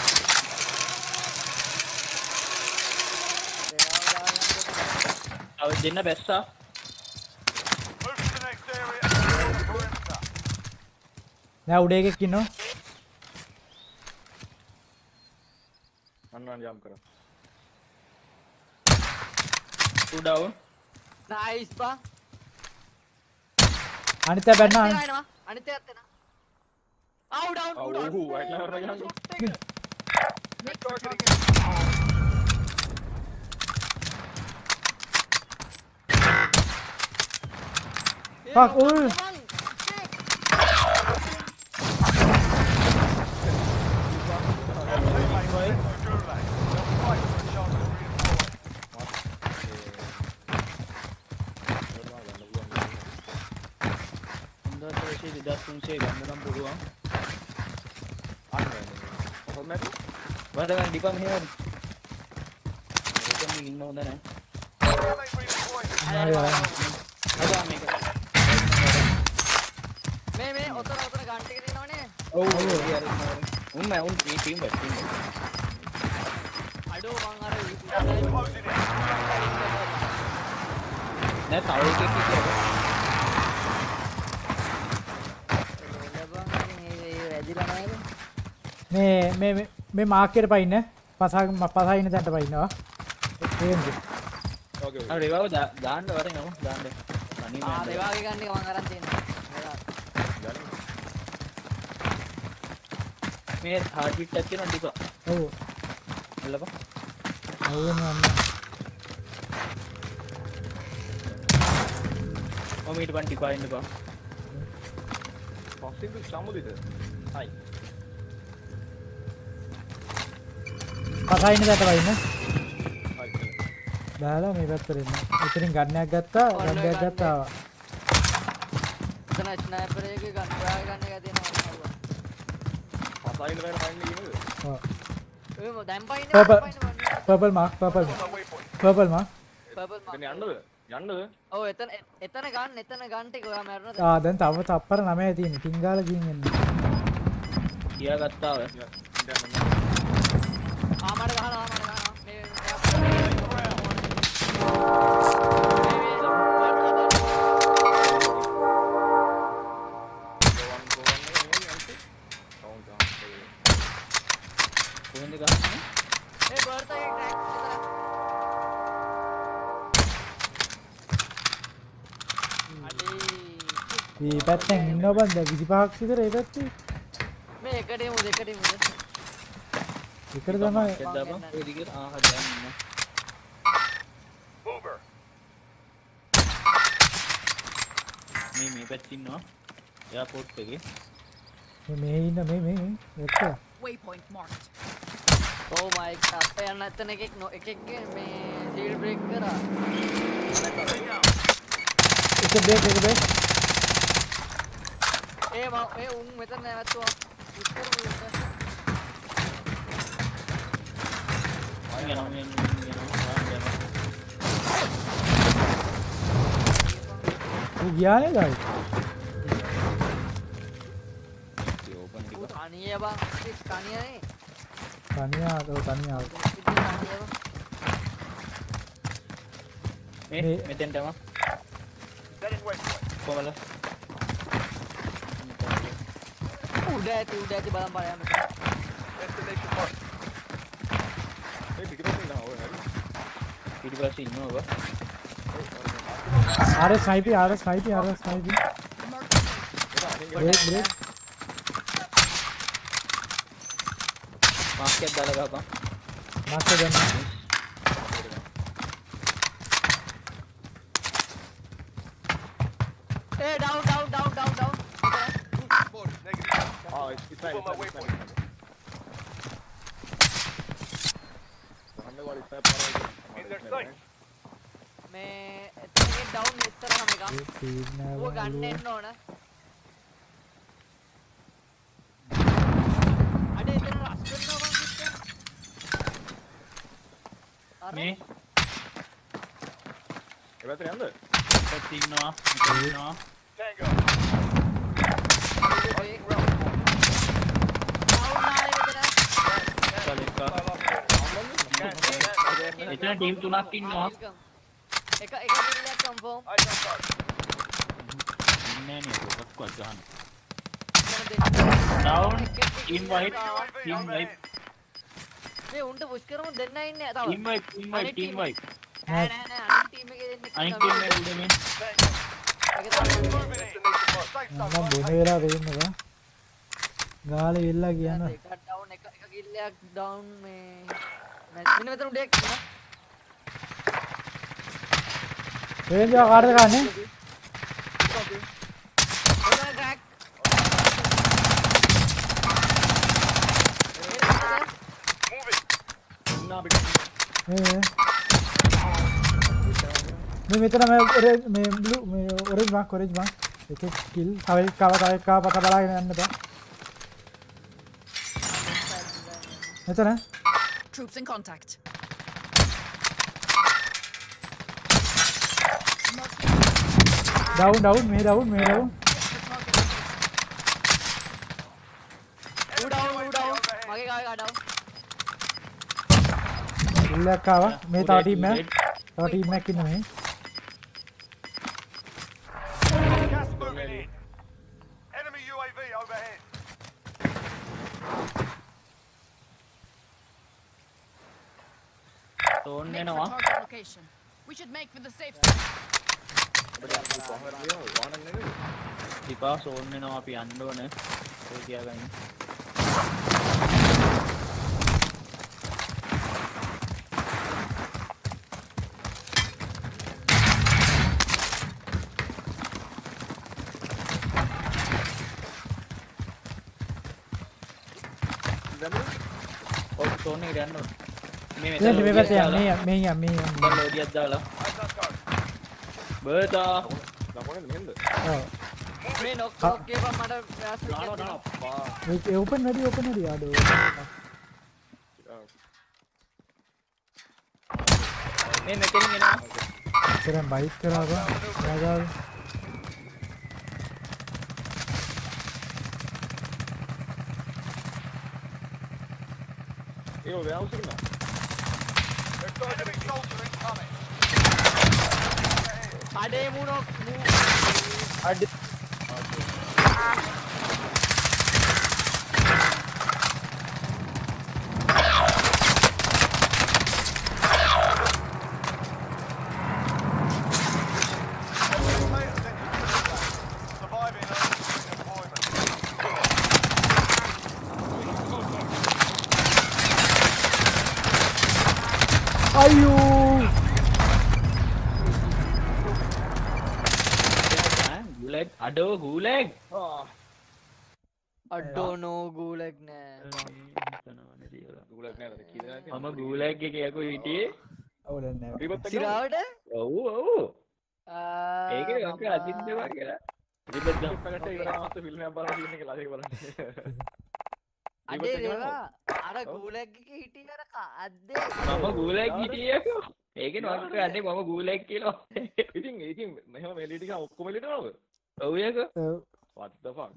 තව දෙන්න බැස්සා Move to the next area. Secure the perimeter. නෑ උඩ එකෙක් ඉන්නවා අන්න ජම් කර two down නයිස් බා අනිත් අය බැන්න අනිත් එනවා අනිත් එයත් එනවා ආව් ඩවුන් ඔව් ඔව් වයිට් නවර ගන්න Fuck, ul. තුන්සේ ගන්නනම් පුළුවන් අන්න කොහොමද නැති වදගන්න ඩිපා මෙහෙම ඒකම ඉන්න හොඳ නෑ Teammate redeployed. අදා මේක මේ මේ ඔතන ඔතන ගන් ටික තියෙනවනේ ඔව් ඔව් උන් මම උන් මේ ටීම් එක ටීම් එක අඩෝ මං අර Closing in. නෑ තව එකෙක් ඉතින් මේ මේ මේ- මාර්කෙට පයින්න. පසා පසා ඉන්න තැනට පයින්නවා. ඒන්ද ඕකේ අර ඒවව දාන්න වරේ නම දාන්න අනිත් ආ ඒ වගේ ගන්න එක මං අරන් තියෙනවා. මේ හાર્ට් බීට් එකක් තියෙනවා ඩිපා ඔව්. එල්ලපන් අවුවෙන යන්න මම ඊට පන් ඩිපා ඉන්න බා පස්සින් සමුදිත හයි පසා ඉන්න පයින්න හයි දාලා මේ පැත්තට එන්න. එතනින් ගන්නයක් ගත්තා ගන්නයක් ගන්න. ගත්තා. එතන ස්නයිපර් එකේ ගන් ඔයාගේ ගන්න එක තියෙනවා පසයින් වල පයින් ඉන්නද ඔව්. ඔය දැන් පයින්නේ purple mark purple purple mark purple එතන යන්නද? යන්නද? ඔව් එතන එතන ගන්න එතන ගන්න ටික ඔයා මැරුණද? ආ දැන් තව තප්පර 9 තියෙන ටින්ගාල ගින් එන්න. කියා ගත්තා ඔය ආ මට ගහනවා මට ගහනවා මේ මෙයා- කොහෙන්ද ගන්නේ ඒ බර්ත් එකේ ක්‍රැක් එතන අඩේ මේ පැත්තෙන් ඉන්නව බන්ද 25ක් විතර ඒ පැත්තේ මේ එකටේ මුද එකටේ මුද එකට තමයි එද්දාපන් ඔය දිගට ආ හරි දැන් ඉන්න Mover. මේ මේ පැත්තේ ඉන්නවා එයාපෝට් එකේ මේ මේ ඉන්න මේ මේ මේ එක්ක Waypoint marked. ඕ මයි අප යන්න එතන එකෙක් නො එකෙක්ගේ මේ සීල් බ්‍රේක් කරා එක බේක් එක බේක් ඒ මම ඒ උන් මෙතන නැවතුවා ඉස්සර මුල යනවා යනවා යනවා යනවා ඌ ගියානේ ගයි ඕපන් ටික තනිය බං තනියනේ තනියා ඔව් තනියා ඉතින් අනියම මේ මේ- මෙතෙන්ටම Heading westward. කොමල උඩ ඇති උඩ ඇති බලන් බලයන් මෙතන. Destination marked. ඒ පිටිපස්සේ ඉන්නවා ඔය හරි පිටිපස්සේ ඉන්නවා ඔබ ආර ස්නයිපි ආර ස්නයිපි ආර ස්නයිපි ඒක අනින් බ්‍රේක් බ්‍රේක් මාස්කයක් දාලා ගහපන් මාස්ක ගන්න ඒ down down down down down Negative. ආ ඉස්සයි Pull my waypoint. ගන්න වල ඉස්සයි පාරවල් In their sight. මේ එතනකින් ඩවුන් ඉස්සරහම එකක් ඌව ගන්න එන්න ඕන අඩේ එතන රස් කරනවා බං කිස්ස අර මේ ඒ පැත්තේ යන්න පැත්තේ ඉන්නවා මෙතන ඉන්නවා Tango. ඔය ඩවුන් ආයේ මෙතන කලින් එතන ටීම් තුනක් ඉන්නවා එක එක කිල්ලක් කන්ෆර්ම් Eyes on target. ඉන්නේ නේ කොක්වත් ගහන්න එතන දෙන්න Down, එක- එක- එක team wipe. ආවා. UAV Team overhead. මේ උන්ට පුෂ් කරමු දෙන්න ඉන්නේ තව team wipe team wipe team wipe නෑ නෑ නෑ අනිත් ටීම් එකේ දෙන්නෙක් අනිත් ඉන්නවා. ටීම් එක උඩ මෙන් ඒක තමයි. Moving in. Destination marked. Safe මම zone. බොන වෙලා වෙන්නක ගාලේ ඉල්ලා කියන එකක් ඩවුන් එක එක කිල්ලයක් ඩවුන් මේ මෙන්න මෙතන උඩ එක් ඉන්නවා. රේන්ජ් එක කාටද ගන්නේ එතන ක්‍රැක්. Moving. ඉන්න අපිට මේ මේ මෙතන මේ ඔරේ මේ බ්ලු මේ ඔරේන්ජ් මාක් ඔරේන්ජ් මාක් එක කිල් තව එකව තව එකව පත බලාගෙන යන්න බෑ මෙතන Troops in contact. Down down මේ ඩවුන් මේ ඩවුන් ඌ ඩවුන් ඌ ඩවුන්. මගේ ගාවේ ගා ඩවුන්. ඉල්ලක් ආවා මේ තව ටීම් එක තව ටීම් එකක් ඉන්න මේ Gas moving in. Enemy UAV overhead. තෝන් Make for වෙනවා target location. We should make for the safe zone. අපිට කොහොමද කියනවා වාහන නෙමෙයි ටිකා සෝන් වෙනවා අපි යන්න ඕනේ ඒ තියාගන්න සෝන් එකට යන්න ඕනේ මේ මේ පැත්තේ යන්න මේ මේ යන්න මේ යන්න මෙතන ලෝඩියක් දාලා. බර්තා දකුණේ මෙහෙන්ද ඔව් මේ නොක්. නොක් කියපන් මට වැස් දානවා දානවා පා ඒ ඕපන් වැඩි ඕපන් වැඩි ආඩෝ මේ මෙතනින් එනවා ඉතරම් බයිට් කරා බං යාගාව ඒක වෑවුස් එක නා They've got enemy soldier incoming. අඩේ මූ නොක් මූ අඩ Tomatoes engine Surviving earns employment. අයියෝ ගුලෙක් අඩෝ ගූලෙක්? අඩෝ නෝ ගූලෙක් නෑ. ගුලක් නෑ නේද මම ගූලැක් එක යකු හිටියේ. සිරාවට? ඔව් ඔව්. ඒක අදින්නවා කියලා. අර. ගූලෙක් එක හිටිය අද්දේ. මම ගූලැක් හිටියකෝ. ඒක නොක අන්නේ මම ගූලැක් කියලා. ඉතින් ඉතින් මෙහෙම මෙලි ටික ඔක්කොම එලිට නෝද ඔව්. යකෝ what the fuck?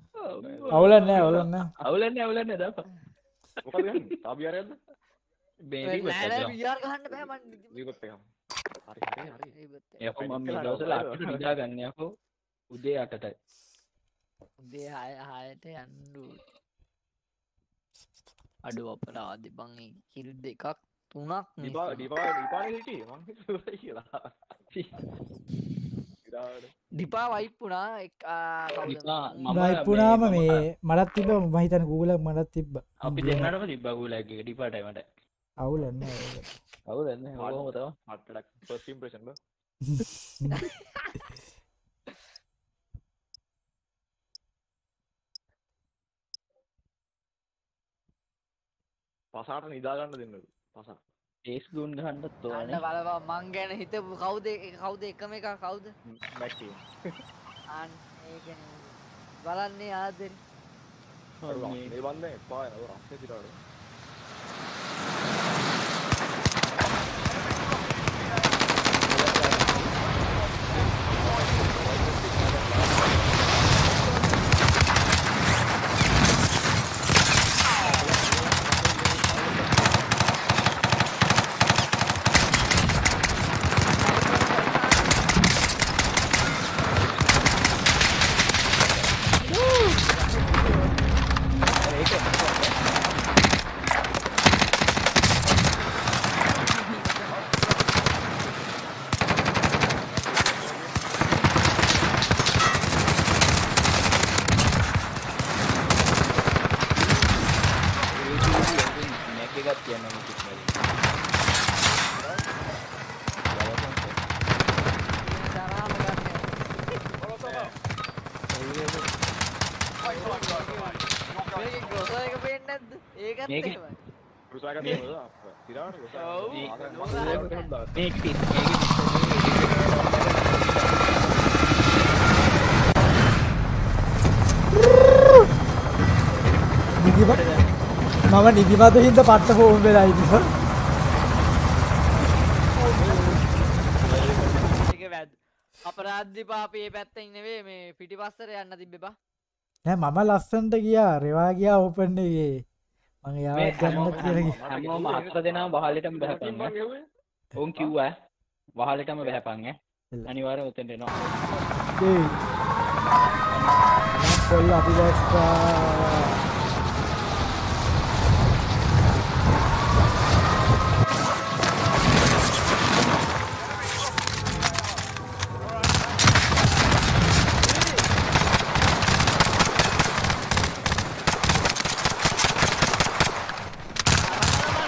අවුලක් නෑ අවුලක් නෑ අවුලන්නේ අවුලන්නේ දාපන් මොකද ගන්නේ තාබියාරයක්ද බේරි නෑ නෑ බියාර ගහන්න බෑ මන් රීබත් එකම හරි හරි හරි. යකෝ මම මේ දවස්වල අපිට නිදා ගන්න යකෝ. උදේ 8ටයි උදේ හය හයට යන්නු. අඩු අපරාධි බං කිල් දෙකක් තුනක් හිටියේ? මං හිතුවා කියලා ඩිපා වයිප්පුනා මම- මේ මටත් තිබ මහිතන ගූල මටත් තිබ්බ. අපි දෙන්නටම තිබ්බා ගුලක් එක ඩිපාටයිමට අවුලන්න කවුදන්න හොම තව. මට්ටක් ෆස්ට් ඉම්ප්‍රෙෂන් බ. පසාට නිදාගන්න දෙන්නු පසා ඒස් ගුන් ගහන්ඩත් අන්න තෝන බලවා මං ගැන හිතපු කවුද කවුද එකම එක? කවුද? බලන්නේ ආදර. ඒ බන්න එපා රස්සේ තිරාට නැක එකත් කියන්න තරාම ගන්න ගොස එක පේෙන් නැද්ද ඒකත් මේක- එහෙමයි. රුසාක තිරාට ඔව්. නිදිම මම නිදිමත හින්ද පට්ට හෝම් වෙලා ඉතිස ඒක වැද. අපරාධි පාපේ පැත්තෙන් නෙවේ මේ පිටිපස්සර යන්න තිබ්බෙපා නෑ මම ලස්සන්ට ගියා රෙවා ගියා ඕපන්ඩගේ මං යාවත් ගන්න කියලකි හැමෝම අත්ත දෙනා බහලටම බැහපන්න ඔවුන් කිව්වා වහලටම බැහැපන්න එල්ල. අනිවාර උතෙන්ට නවා කොල්ල අපි දැක්කා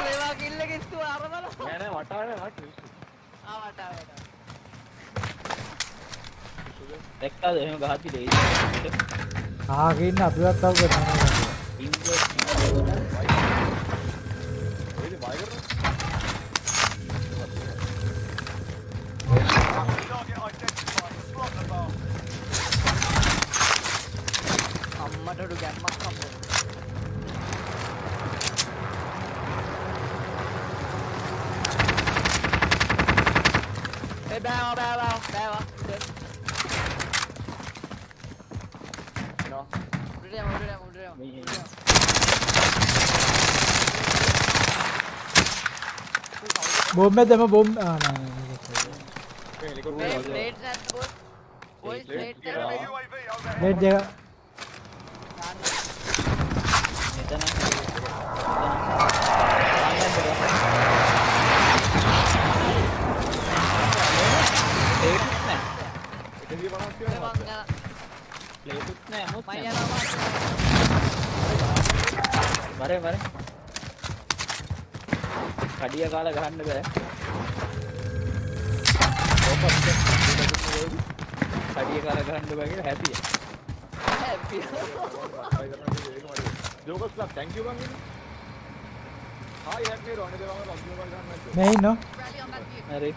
ඒවා කිල්ල කිස්තු අරබල නෑන වටාන වට ආවටාවට දැක්කාද එහෙම ගහති දෙයි ආගන්න අපිවත් අව කරන ඒද මයකරන Target identified. Slot the bomb. අම්මටඩු ගැම්මක් කම්බ ඒ බෑවා බෑවා බෑවා උඩට යමු උඩට යමු උඩට යමු මේ- බොම්බ දෙම බොම් ප්ලේට් ප්ලේට් නැද්ද බොස් බොයිස් ප්ලේට් Enemy නැද්ද UAV overhead. ලෙට් දෙක මෙතන එකදී පනස් කියන මං යන ලේකුත් නෑ මුත් මං නෑ. යනවා වරේ වරේ කඩිය කාලා ගහන්න බෑ. කඩිය කාලා ගහන්න බෑ කියලා happy. Happy jokes luck thank you බං හායි හැක්නේ රොනේ දෙවම පබ්ජි මොබයිල් ගන්න නැද්ද මේ ඉන්න Rally on that vehicle. හරි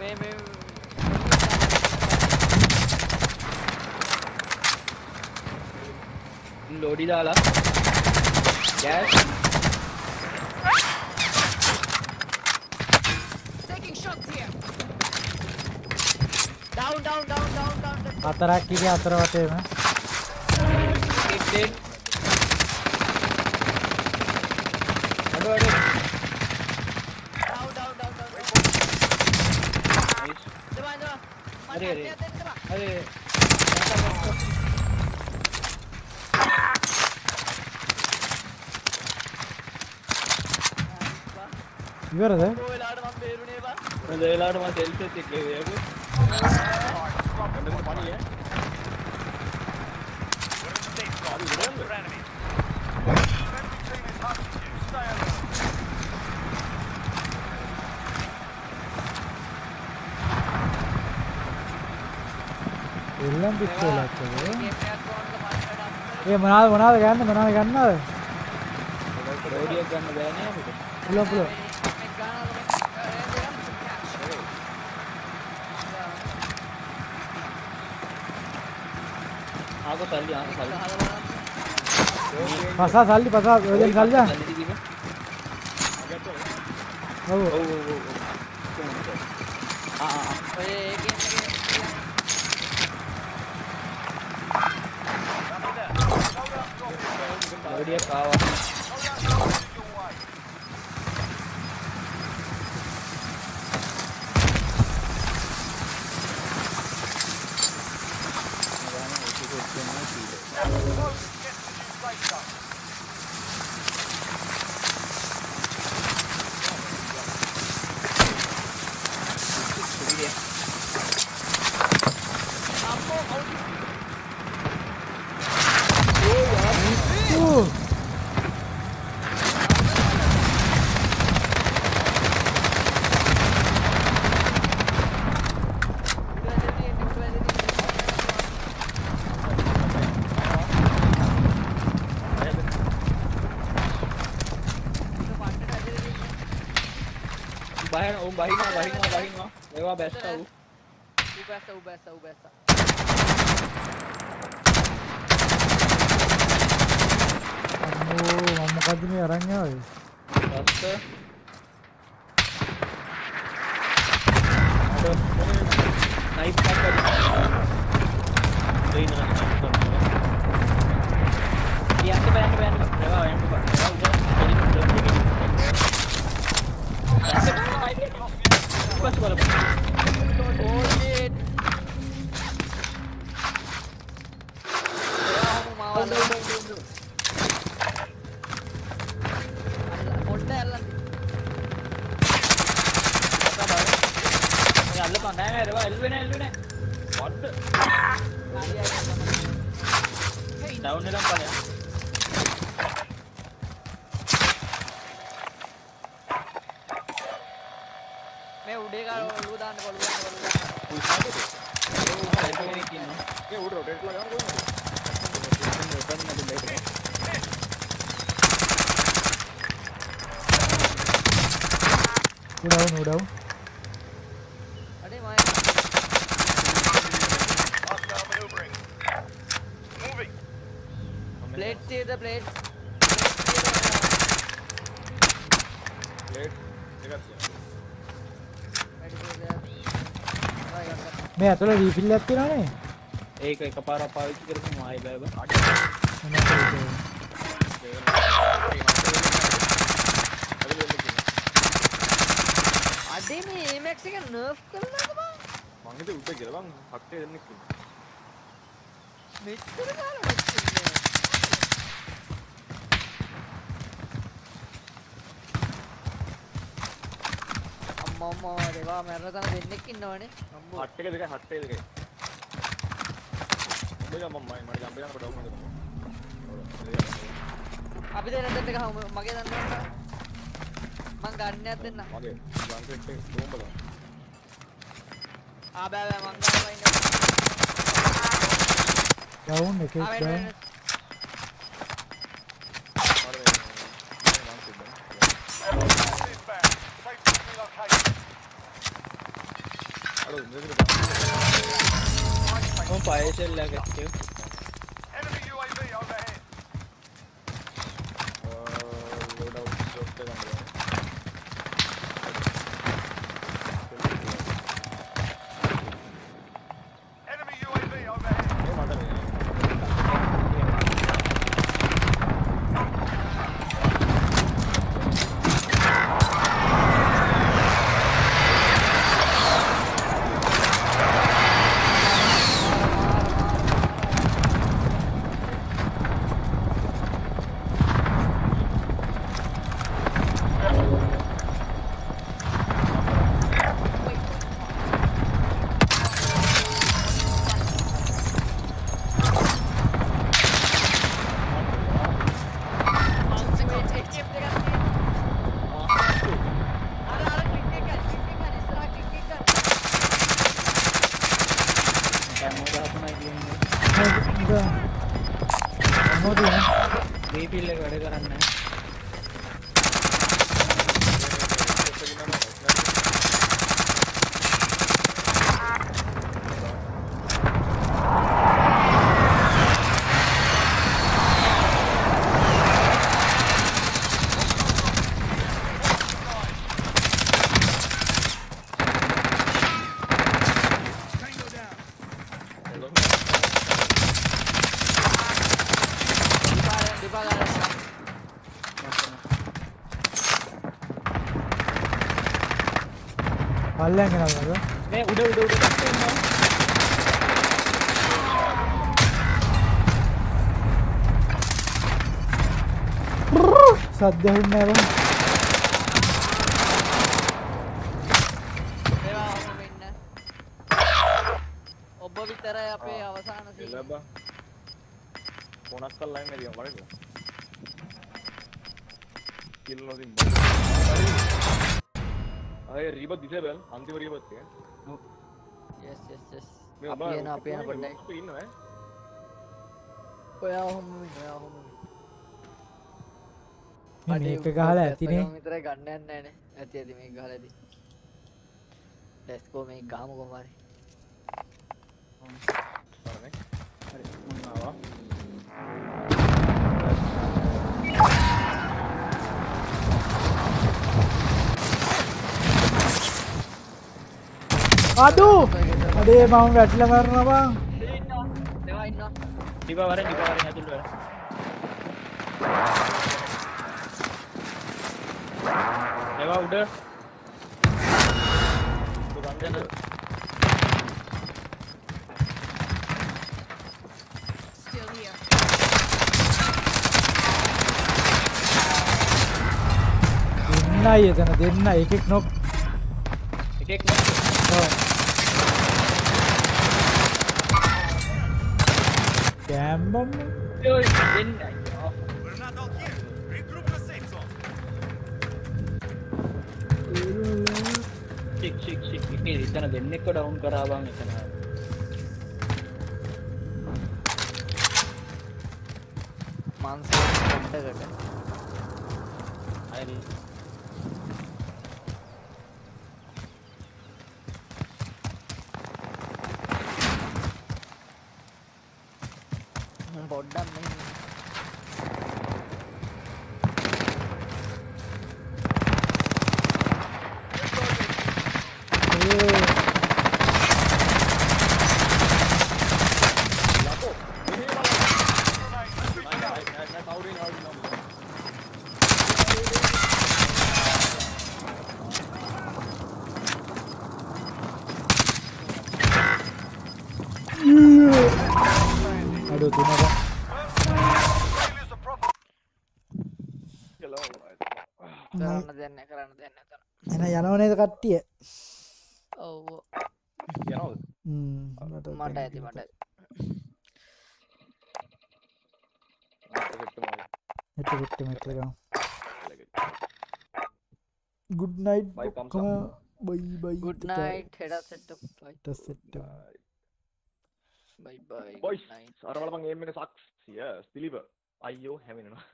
මේ මේ ලෝඩි දාලා guess. Taking shots here. Down, down, down, down, down. Atara ki atara wate na. ඉවරද ඔයාලට මම බේරුනේ බං හොඳ වෙලාවට මම සෙල්ෆිස් එක ගියපු එන්නම පණිය We're in the deep spot. Watch for enemies. Friendly team is hunting you. Stay alert. එල්ලම් පිස්සෝලක් ගේම් එකක් ගොන්න මට ඒ මොනාද මොනාද ගන්න මොනාද ගන්නද රෝඩියක් ගන්න බෑනේ අපිට පුළුවන් පුළුවන් ආකෝ සල්ලි ආකෝ සල්ලි පසා සල්ලි පසා ඔයගෙන් සල්ලි ගන්න. සල්ලි දීපන්. ඔව් ඔව් ඔව් ඔව් ඔව්. කොහොමද? ආ ආ ආ. ඔය ඒ ගේම් එකේ රෝඩියක් ආවා Your way. Get to the new safe zone. ඌ බහින උන් බහිනවා බහිනවා බහිනවා ඒවා බැස්සා ඌ උබැස්ස උබැස්ස උබැස්ස අම්මෝ මම මොකද්ද මේ අරන් ආවේ බස්ස අර නයිස් එකක් වගේ දෙයින් නම් යන්න බෑ යන්න බෑ යන්න බෑ ඒවා යන්න බෑ ඒවා උඩ බස් බලපන් පොට්ට ඇල්ලන්න අල්ලපන් නෑ නෑ ඒවා එල්ලුවේ නෑ එල්ලුවේ නෑ වඩ ඩවුන් එකක් බලන්න මේ උඩේ කාල ඔලුව දාන්න ඔලුව දාන්න ඔලුව දාන්න ඒ උඩ රොටේට් ලා ගන්න කොහොමද උඩව උඩව අඩේ මම Hostile maneuvering. Moving. ප්ලේට් තියද ප්ලේට් ප්ලේට් එකක් තියෙනවා මේ ඇතුළේ රීෆිල් එකක් තියෙනවනේ. ඒක එකපාරක් පාවිච්චි කරපුවම ආයෙ බෑ බෑ? අඩේ මේ ඒමැක්ස් එක නර්ෆ් කරලාද බං? මං හිතුවේ උඩ කියලා බං හක්ටේ දෙන්නෙක් ඉන්නවා. මෙච්චර කාලයක් ඉන්නේ. අම්මා අම්මා දේවා මරන තන දෙන්නෙක් ඉන්නවනේ හට් එක දෙකයි හට් එක දෙකයි උඹ ගමන් මම මට ජම්ප් යනකොට ඩවුන් වෙනවා අපි දෙන්න දෙන්න එක හමු මගේ දන්න මං ගන්නයක් දෙන්න මගේ සෙට් එක බෝම්බ ගන්න ආ බෑ බෑ මං ගන්නවා ඉන්න ඩවුන් එකෙක් ආ වෙන ඩවුන් වෙන Inbound. Safe zone relocated. මම පයසෙල් එකක් ඇත්තේ Enemy පල්ලෙන් ගෙනල්ලාද මේ උඩ උඩ උඩ පැත්තේ ඉන්නවා. සද්ද ඇහුන්නේ නැහැ yes yes yes අපි එන අපි එන පොඩ්ඩයි ඉන්න ඔයා ඔහොම ඉන්න ඔයා ඔහොම ඉන්න මේ මේක ගහලා ඇතිනේ විතර ගන්න යන්න නේ ඇති ඇති මේ ගහලා ඇති let's go මේ ගාමු කොමාරි හරි මම ආවා. අඩු අඩේ මම වැටිලා මරනවා බං දෙවා ඉන්නවා දීපා වරෙන් දීපා වරෙන් ඇතුල් වෙලා. ඒවා උඩ Still here. දෙන්නයි එතන දෙන්න එකෙක් නොක් එකෙක් නෑ. දෙන්නෙක්ව ඩවුන් කරා බං එතන. මන්ස පොඩ්ඩකට හරි. මම පොඩ්ඩක් මෙහෙම ඉන්න. අඩු තුනක Failures are problem. කරන්න දෙන්න කරන්න දෙන්න තන එන යනවනේද කට්ටිය. ඔව්. යනවද? ම්ම්, මට ඇති මට ඇති. හෙට හෙට මෙට්ටක ගුඩ් නයිට් Bye, thumbs ඔක්කොම. Bye bye. Good night හෙඩත් setup bye set bye bye boys අර බලපන් ඒම් එක සක්ස් යස් දිලිව අයියෝ හැමෙනවා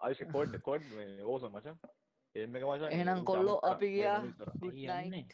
ආයුෂ කෝඩ් කෝඩ් මේ ඕසම් මචං ඒම් එක මචං එහෙනම් කොල්ලෝ අපි ගියා ඉස්සරහ. ගුඩ් යන්නේ. නයිට්